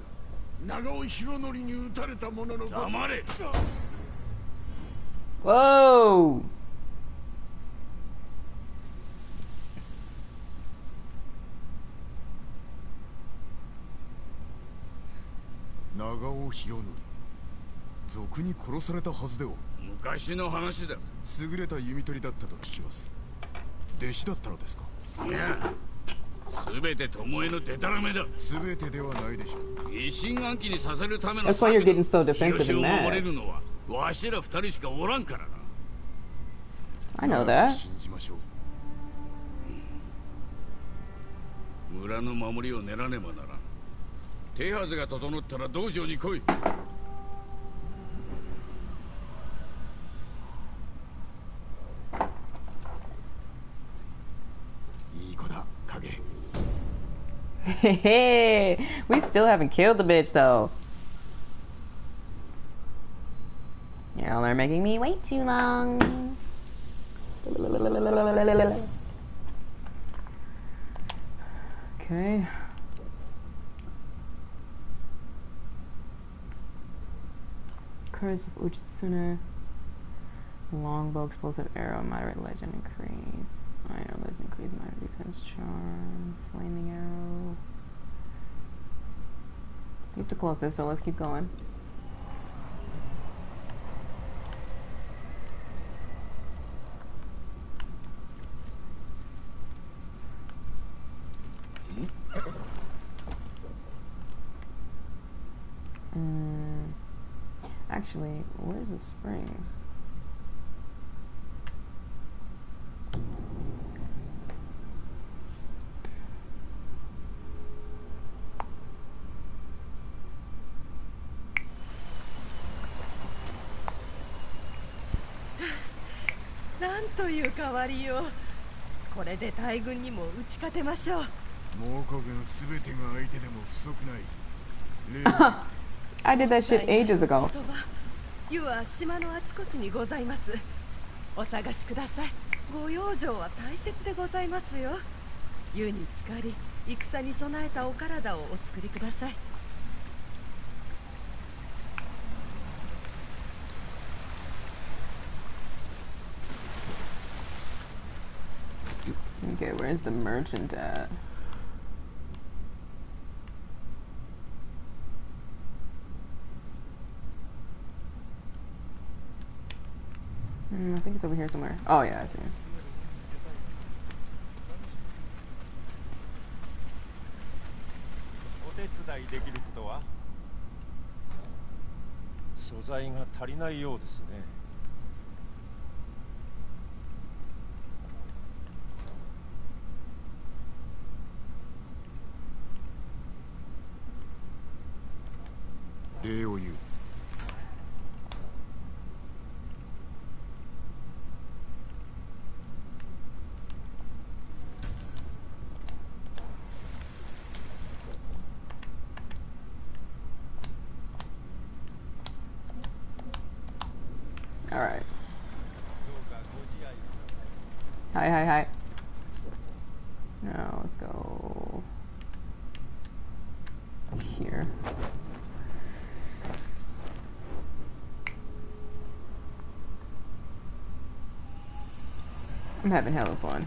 長尾博則に撃たれた者のこと。黙れ。Whoa! 長尾博則賊に殺されたはずでは。昔の話だ。優れた弓取りだったと聞きます。弟子だったのですか？いや全て巴のデタラメだ。全てではないでしょう。疑心暗鬼にさせるための That's why you're getting so defensive and を mad. 守れるのはわしら二人しかおらんからな。I know that. 信じましょう。村の守りを練らねばならん。手はずが整ったら道場に来い Hey, we still haven't killed the bitch though. Y'all are making me wait too long. Okay. Curse of Uchitsune. Longbow, explosive arrow, moderate legend increase. Know legend increase, moderate defense charm, flaming arrow. He's the closest, so let's keep going. Mm, actually, where's the springs?「という変わりようこれで大軍にも打ち勝てましょう。猛虎軍すべてが相手でも不足ない。I did that shit ages ago. 言葉湯は島のあちこちにございます。お探しください。ご養生は大切でございますよ。湯に浸かり戦に備えたお体をお作りください Okay, where's the merchant at? Mm, I think it's over here somewhere. Oh yeah, I see. Sozaï deal you. Alright. Hi, hi, hi. Now let's go. I'm having hella fun.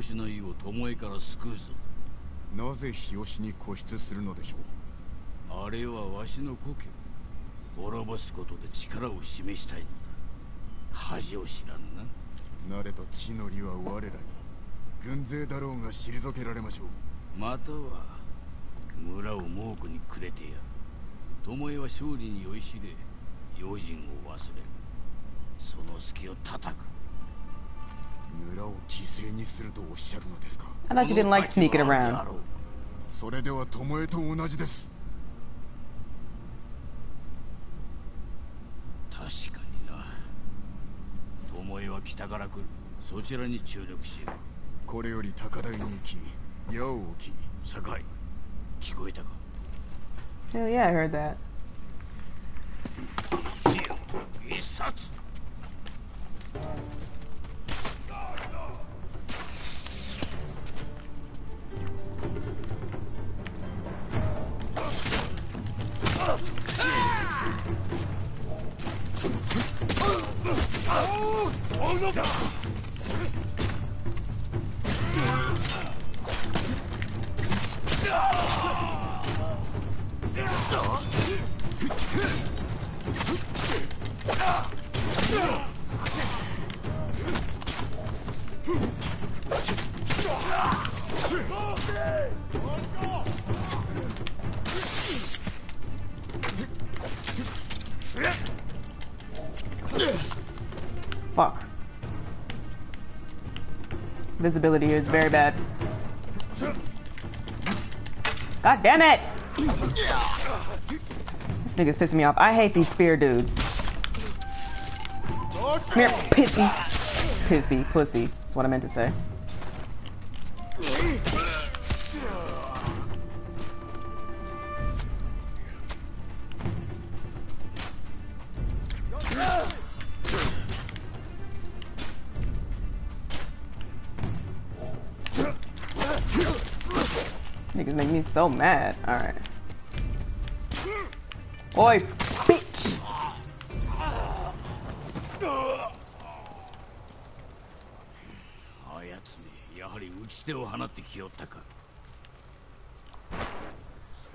吉の湯を巴から救うぞ。なぜ日吉に固執するのでしょう？あれはわしの故郷。滅ぼすことで力を示したいのだ。恥を知らぬな。なれど地の利は我らに軍勢だろうが退けられましょう。または村を猛虎にくれてやる。巴は勝利に酔いしれ用心を忘れる。その隙を叩く I thought you didn't like sneaking around. それでは巴と同じです確か？にな巴は北から来るそちらに注力しようこれより高台に行き矢を置き酒井聞こえたか Hell yeah, I heard that. 一冊 Fuck. Visibility is very bad. God damn it! This nigga's pissing me off. I hate these spear dudes. Come here, pissy. Pissy, pussy. That's what I meant to say. So mad. Alright. Oi, bitch! あやつめやはり打ち手を放ってきよったか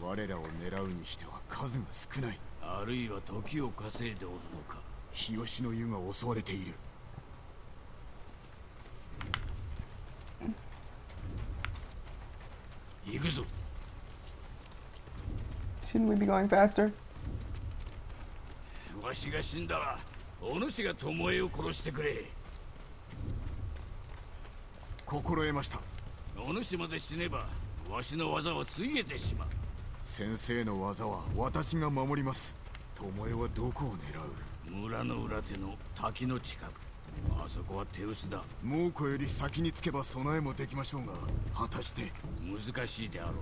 我らを狙うにしては数が少ないあるいは時を稼いでおるのか日吉の湯が襲われている行くぞ Shouldn't we be going faster? わしが死んだらお主が巴を殺してくれ。心得ました。お主まで死ねばわしの技はついえてしまう。先生の技は私が守ります。巴はどこを狙う？村の裏手の滝の近く。あそこは手薄だ。猛虎より先につけば備えもできましょうが果たして？難しいであろうな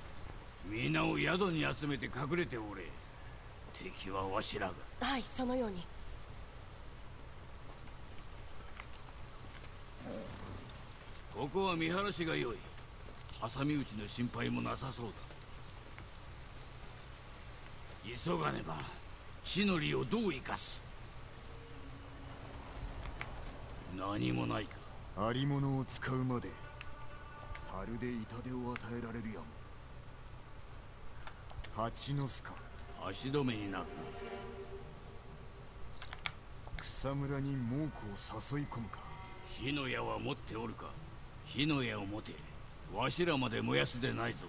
皆を宿に集めて隠れておれ。敵はわしらが。はいそのように。ここは見晴らしが良い。挟み撃ちの心配もなさそうだ。急がねば地の利をどう生かす。何もないか。ありものを使うまで樽で痛手を与えられるやも蜂の巣か。足止めになる草むらに猛虎を誘い込むか。火の矢は持っておるか。火の矢を持て。わしらまで燃やすでないぞ。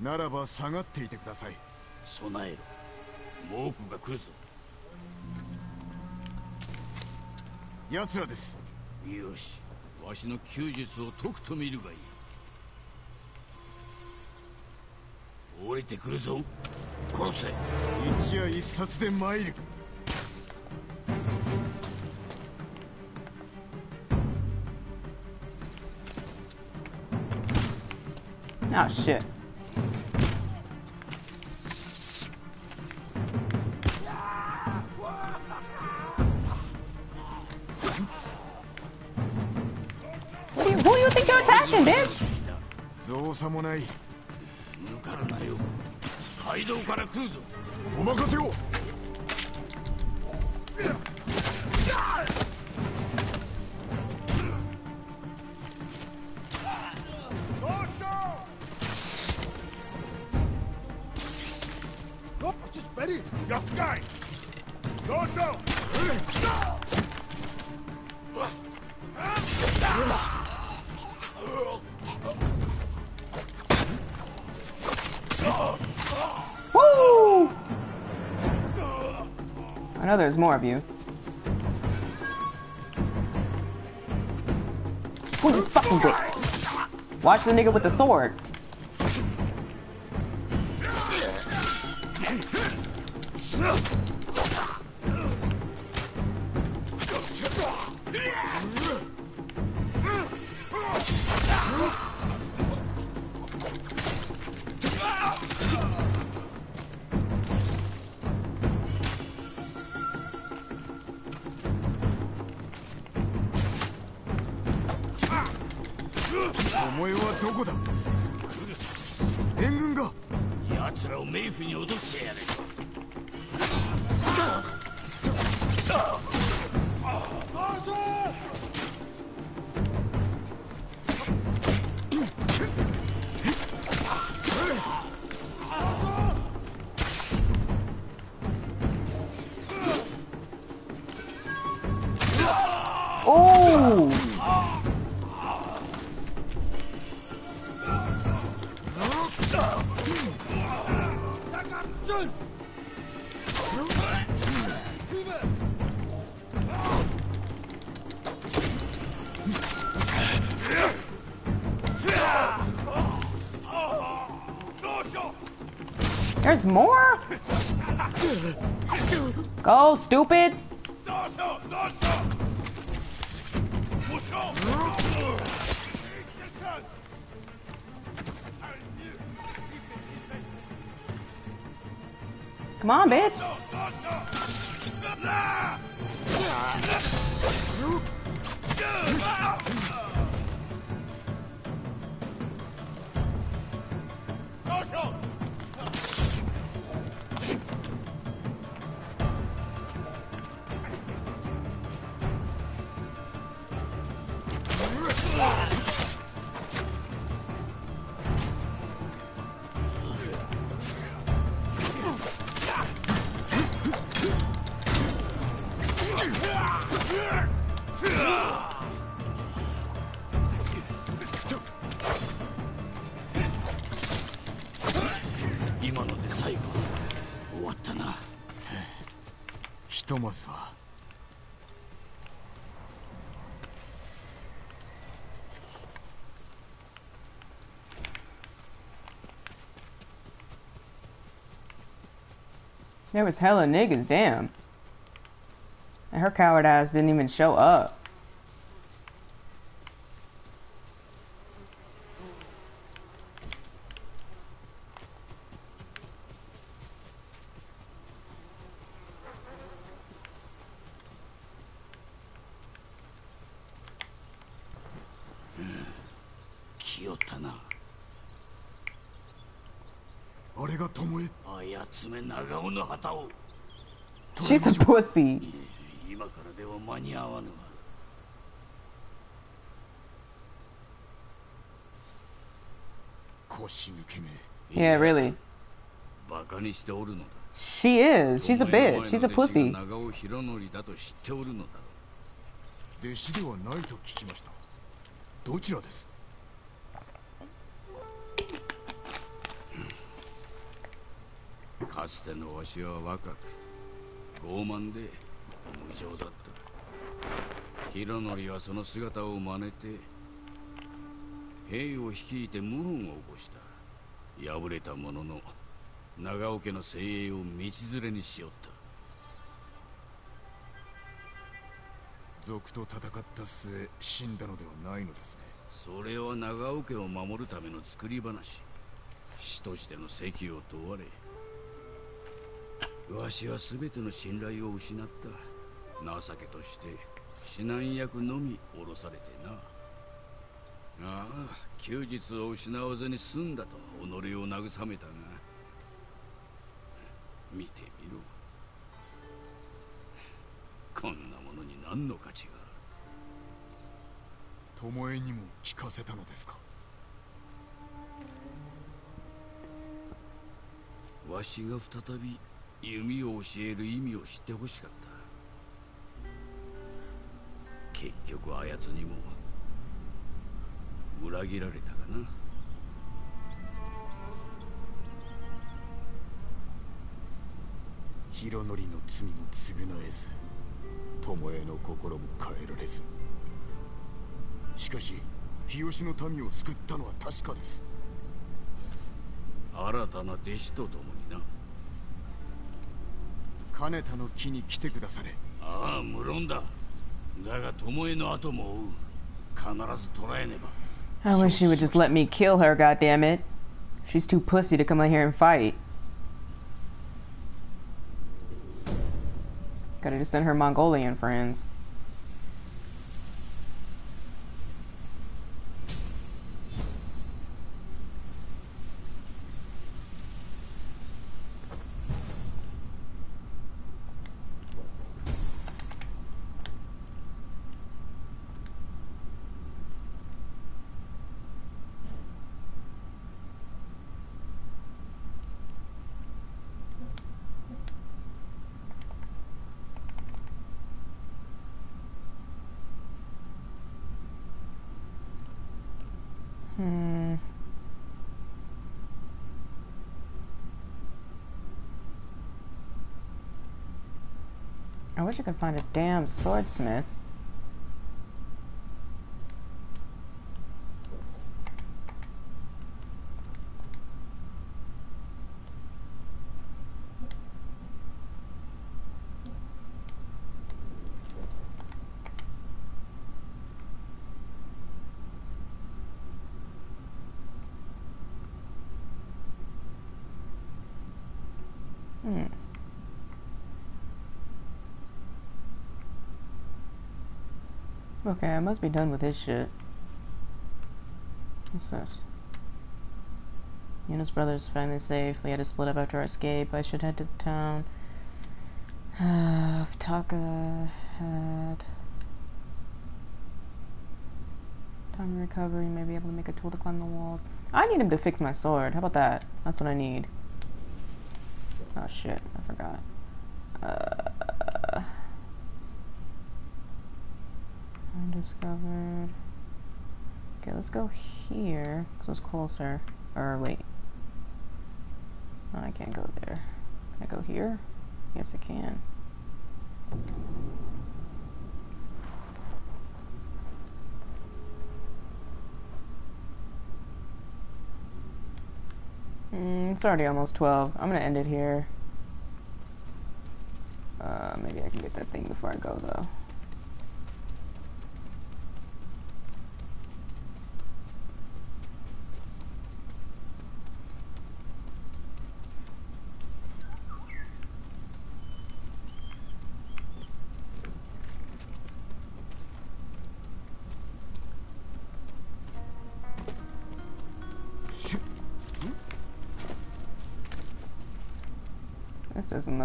ならば下がっていてください。備えろ。猛虎が来るぞ。奴らです。よしわしの弓術を解くと見るがいい。降りてくるぞ。殺せ。一夜一冊で参る。Oh shit. 造作もない。抜からないよ。街道から来るぞ。お任せを。There's more of you. Who you fucking? Watch the nigga with the sword. There's more? Go, stupid! Come on, bitch. There was hella niggas, damn. And her coward ass didn't even show up. She's a pussy. 今からでは間に合わぬわ Yeah, really. バカにしておるのだ She is. She's a bitch. She's a pussy. 長尾博則だと知っておるのだ弟子ではないと聞きましたどちらです かつてのわしは若く傲慢で無情だった。博則はその姿を真似て兵を率いて謀反を起こした。敗れたものの長尾家の精鋭を道連れにしよった。族と戦った末死んだのではないのですね。それは長尾家を守るための作り話。死としての責を問われわしは全ての信頼を失った。情けとして指南役のみ降ろされてな。ああ休日を失わずに済んだと己を慰めたが。見てみろ。こんなものに何の価値が？ある巴にも聞かせたのですか？わしが再び弓を教える意味を知ってほしかった。結局あやつにも裏切られたかな。博則の罪も償えず巴の心も変えられず。しかし日吉の民を救ったのは確かです。新たな弟子と共にな金田の木に来てくだされああ無論だだが巴の後も追う必ず捕らえねば I wish she would just let me kill her, goddammit. She's too pussy to come out here and fight. Gotta just send her Mongolian friends. I could find a damn swordsmith. Hmm. Okay, I must be done with this shit. What's this? Yuna's brother's finally safe. We had to split up after our escape. I should head to the town. Uh, Taka had time recovery. May be able to make a tool to climb the walls. I need him to fix my sword. How about that? That's what I need. Oh shit, I forgot. Uh, undiscovered. Okay, let's go here, because it's closer. Or wait. I can't go there. Can I go here? Yes, I can. Mm, it's already almost 12. I'm gonna end it here. Uh, maybe I can get that thing before I go though.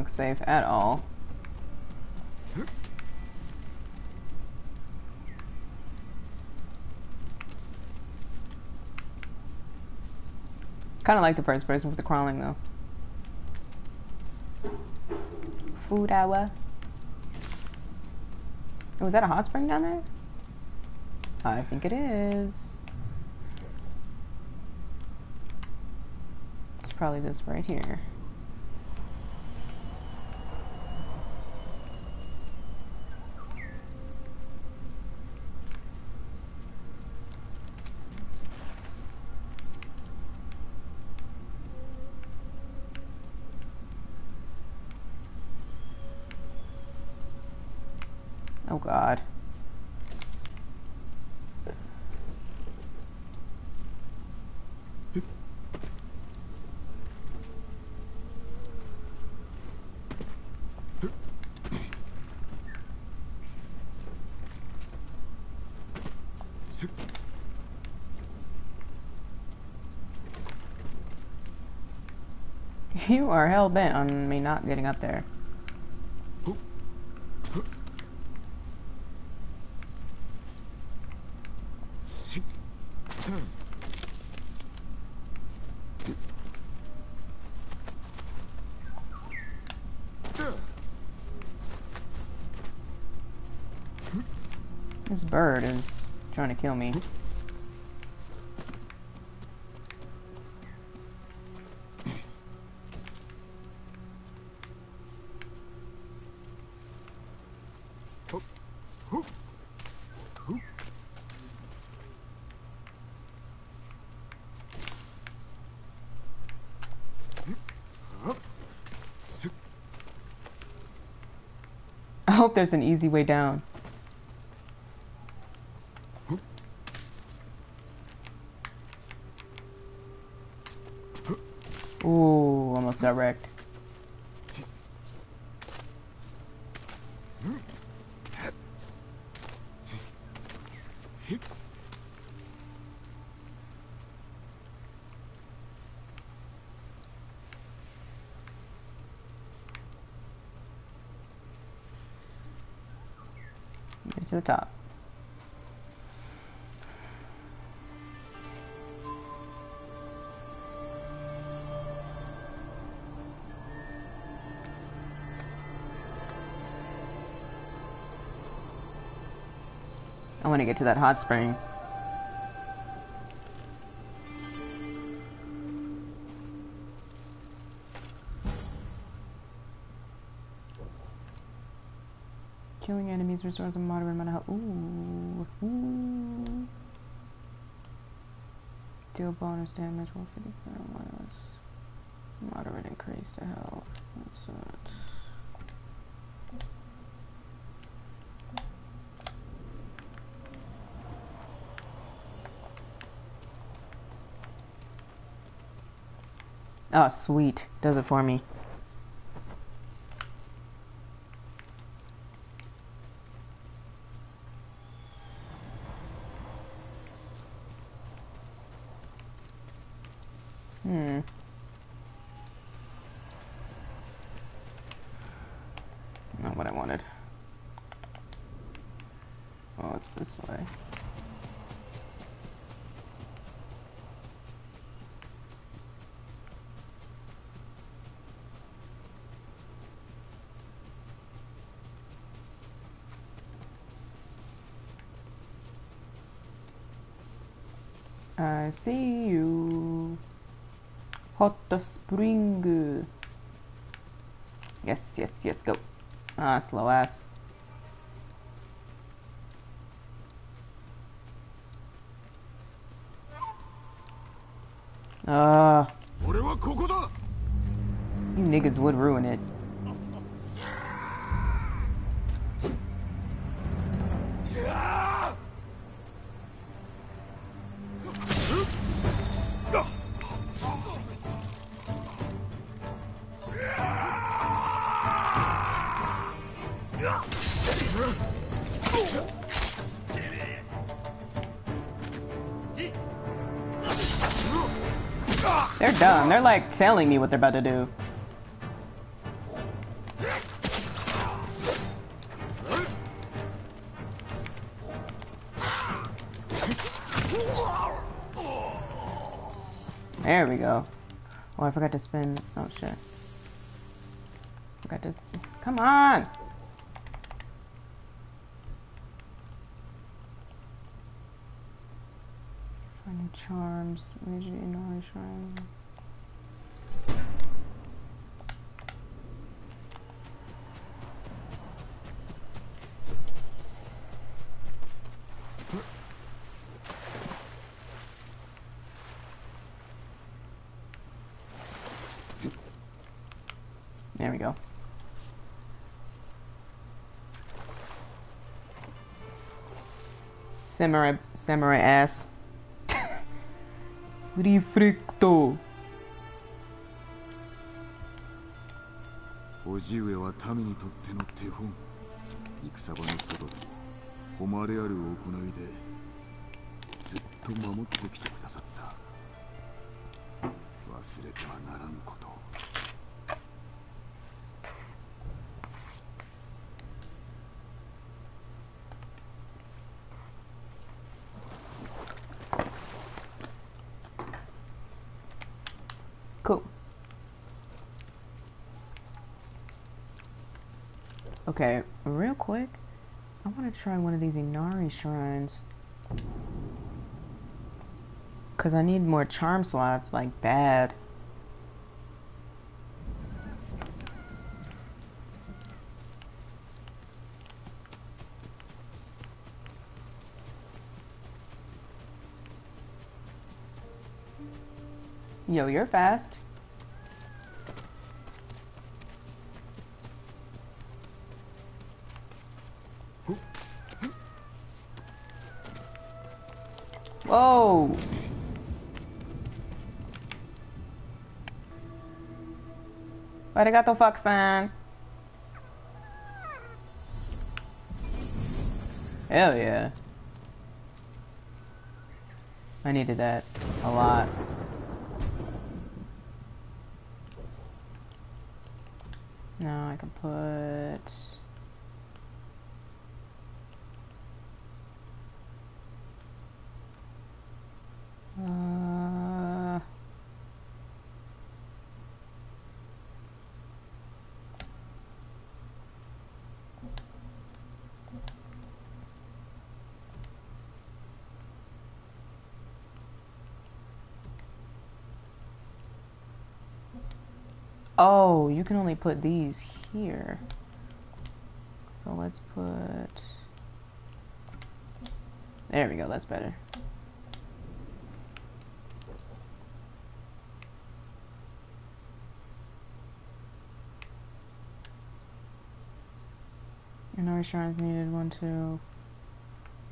Look safe at all. Kind of like the first person with the crawling though. Food hour. Oh, is that a hot spring down there? I think it is. It's probably this right here. Oh god. You are hell bent on me not getting up there. This bird is trying to kill me. Hope there's an easy way down. Ooh, almost got wrecked. The top. I want to get to that hot spring. Enemies restores a moderate amount of health. Ooh. Ooh. Deal bonus damage while 50% minus. Moderate increase to health. That's it. Oh, sweet. Does it for me. Hmm. Not what I wanted. Oh, it's this way. I see you. Hot spring. Yes, yes, yes, go. Ah, slow ass. Telling me what they're about to do. There we go. Oh, I forgot to spin. Oh shit. Forgot to. Come on! Samurai, samurai ass. Rifricto. 叔父上は民にとっての手本戦場の外で誉れある行いでずっと守ってきてくださった忘れてはならんこと try one of these Inari shrines. Because I need more charm slots, like bad. Yo, you're fast. Arigato, Fox-san. Hell yeah. I needed that a lot. Now I can put... Uh... You can only put these here. So let's put... There we go, that's better. And our shrines needed one too.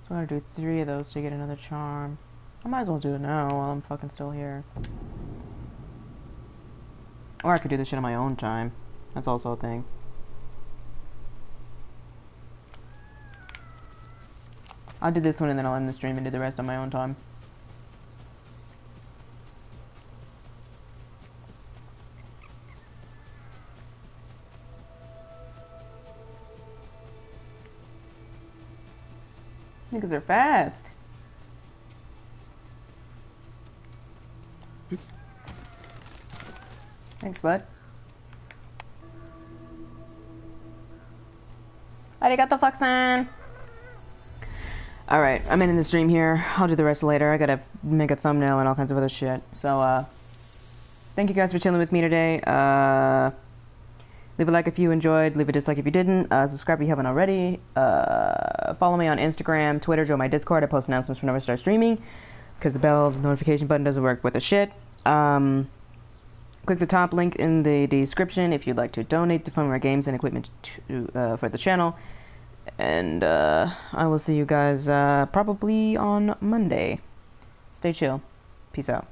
So I gotta do three of those to get another charm. I might as well do it now while I'm fucking still here. Or I could do this shit on my own time. That's also a thing. I'll do this one and then I'll end the stream and do the rest on my own time. Niggas are fast. Thanks, bud. Arigato, Fox-san! Alright, I'm ending the stream here. I'll do the rest later. I gotta make a thumbnail and all kinds of other shit. So, uh, thank you guys for chilling with me today. Uh, leave a like if you enjoyed, leave a dislike if you didn't. Uh, subscribe if you haven't already. Uh, follow me on Instagram, Twitter, join my Discord. I post announcements whenever I start streaming because the bell notification button doesn't work with the shit. Um, Click the top link in the description if you'd like to donate to fund our games and equipment to, uh, for the channel. And uh, I will see you guys uh, probably on Monday. Stay chill. Peace out.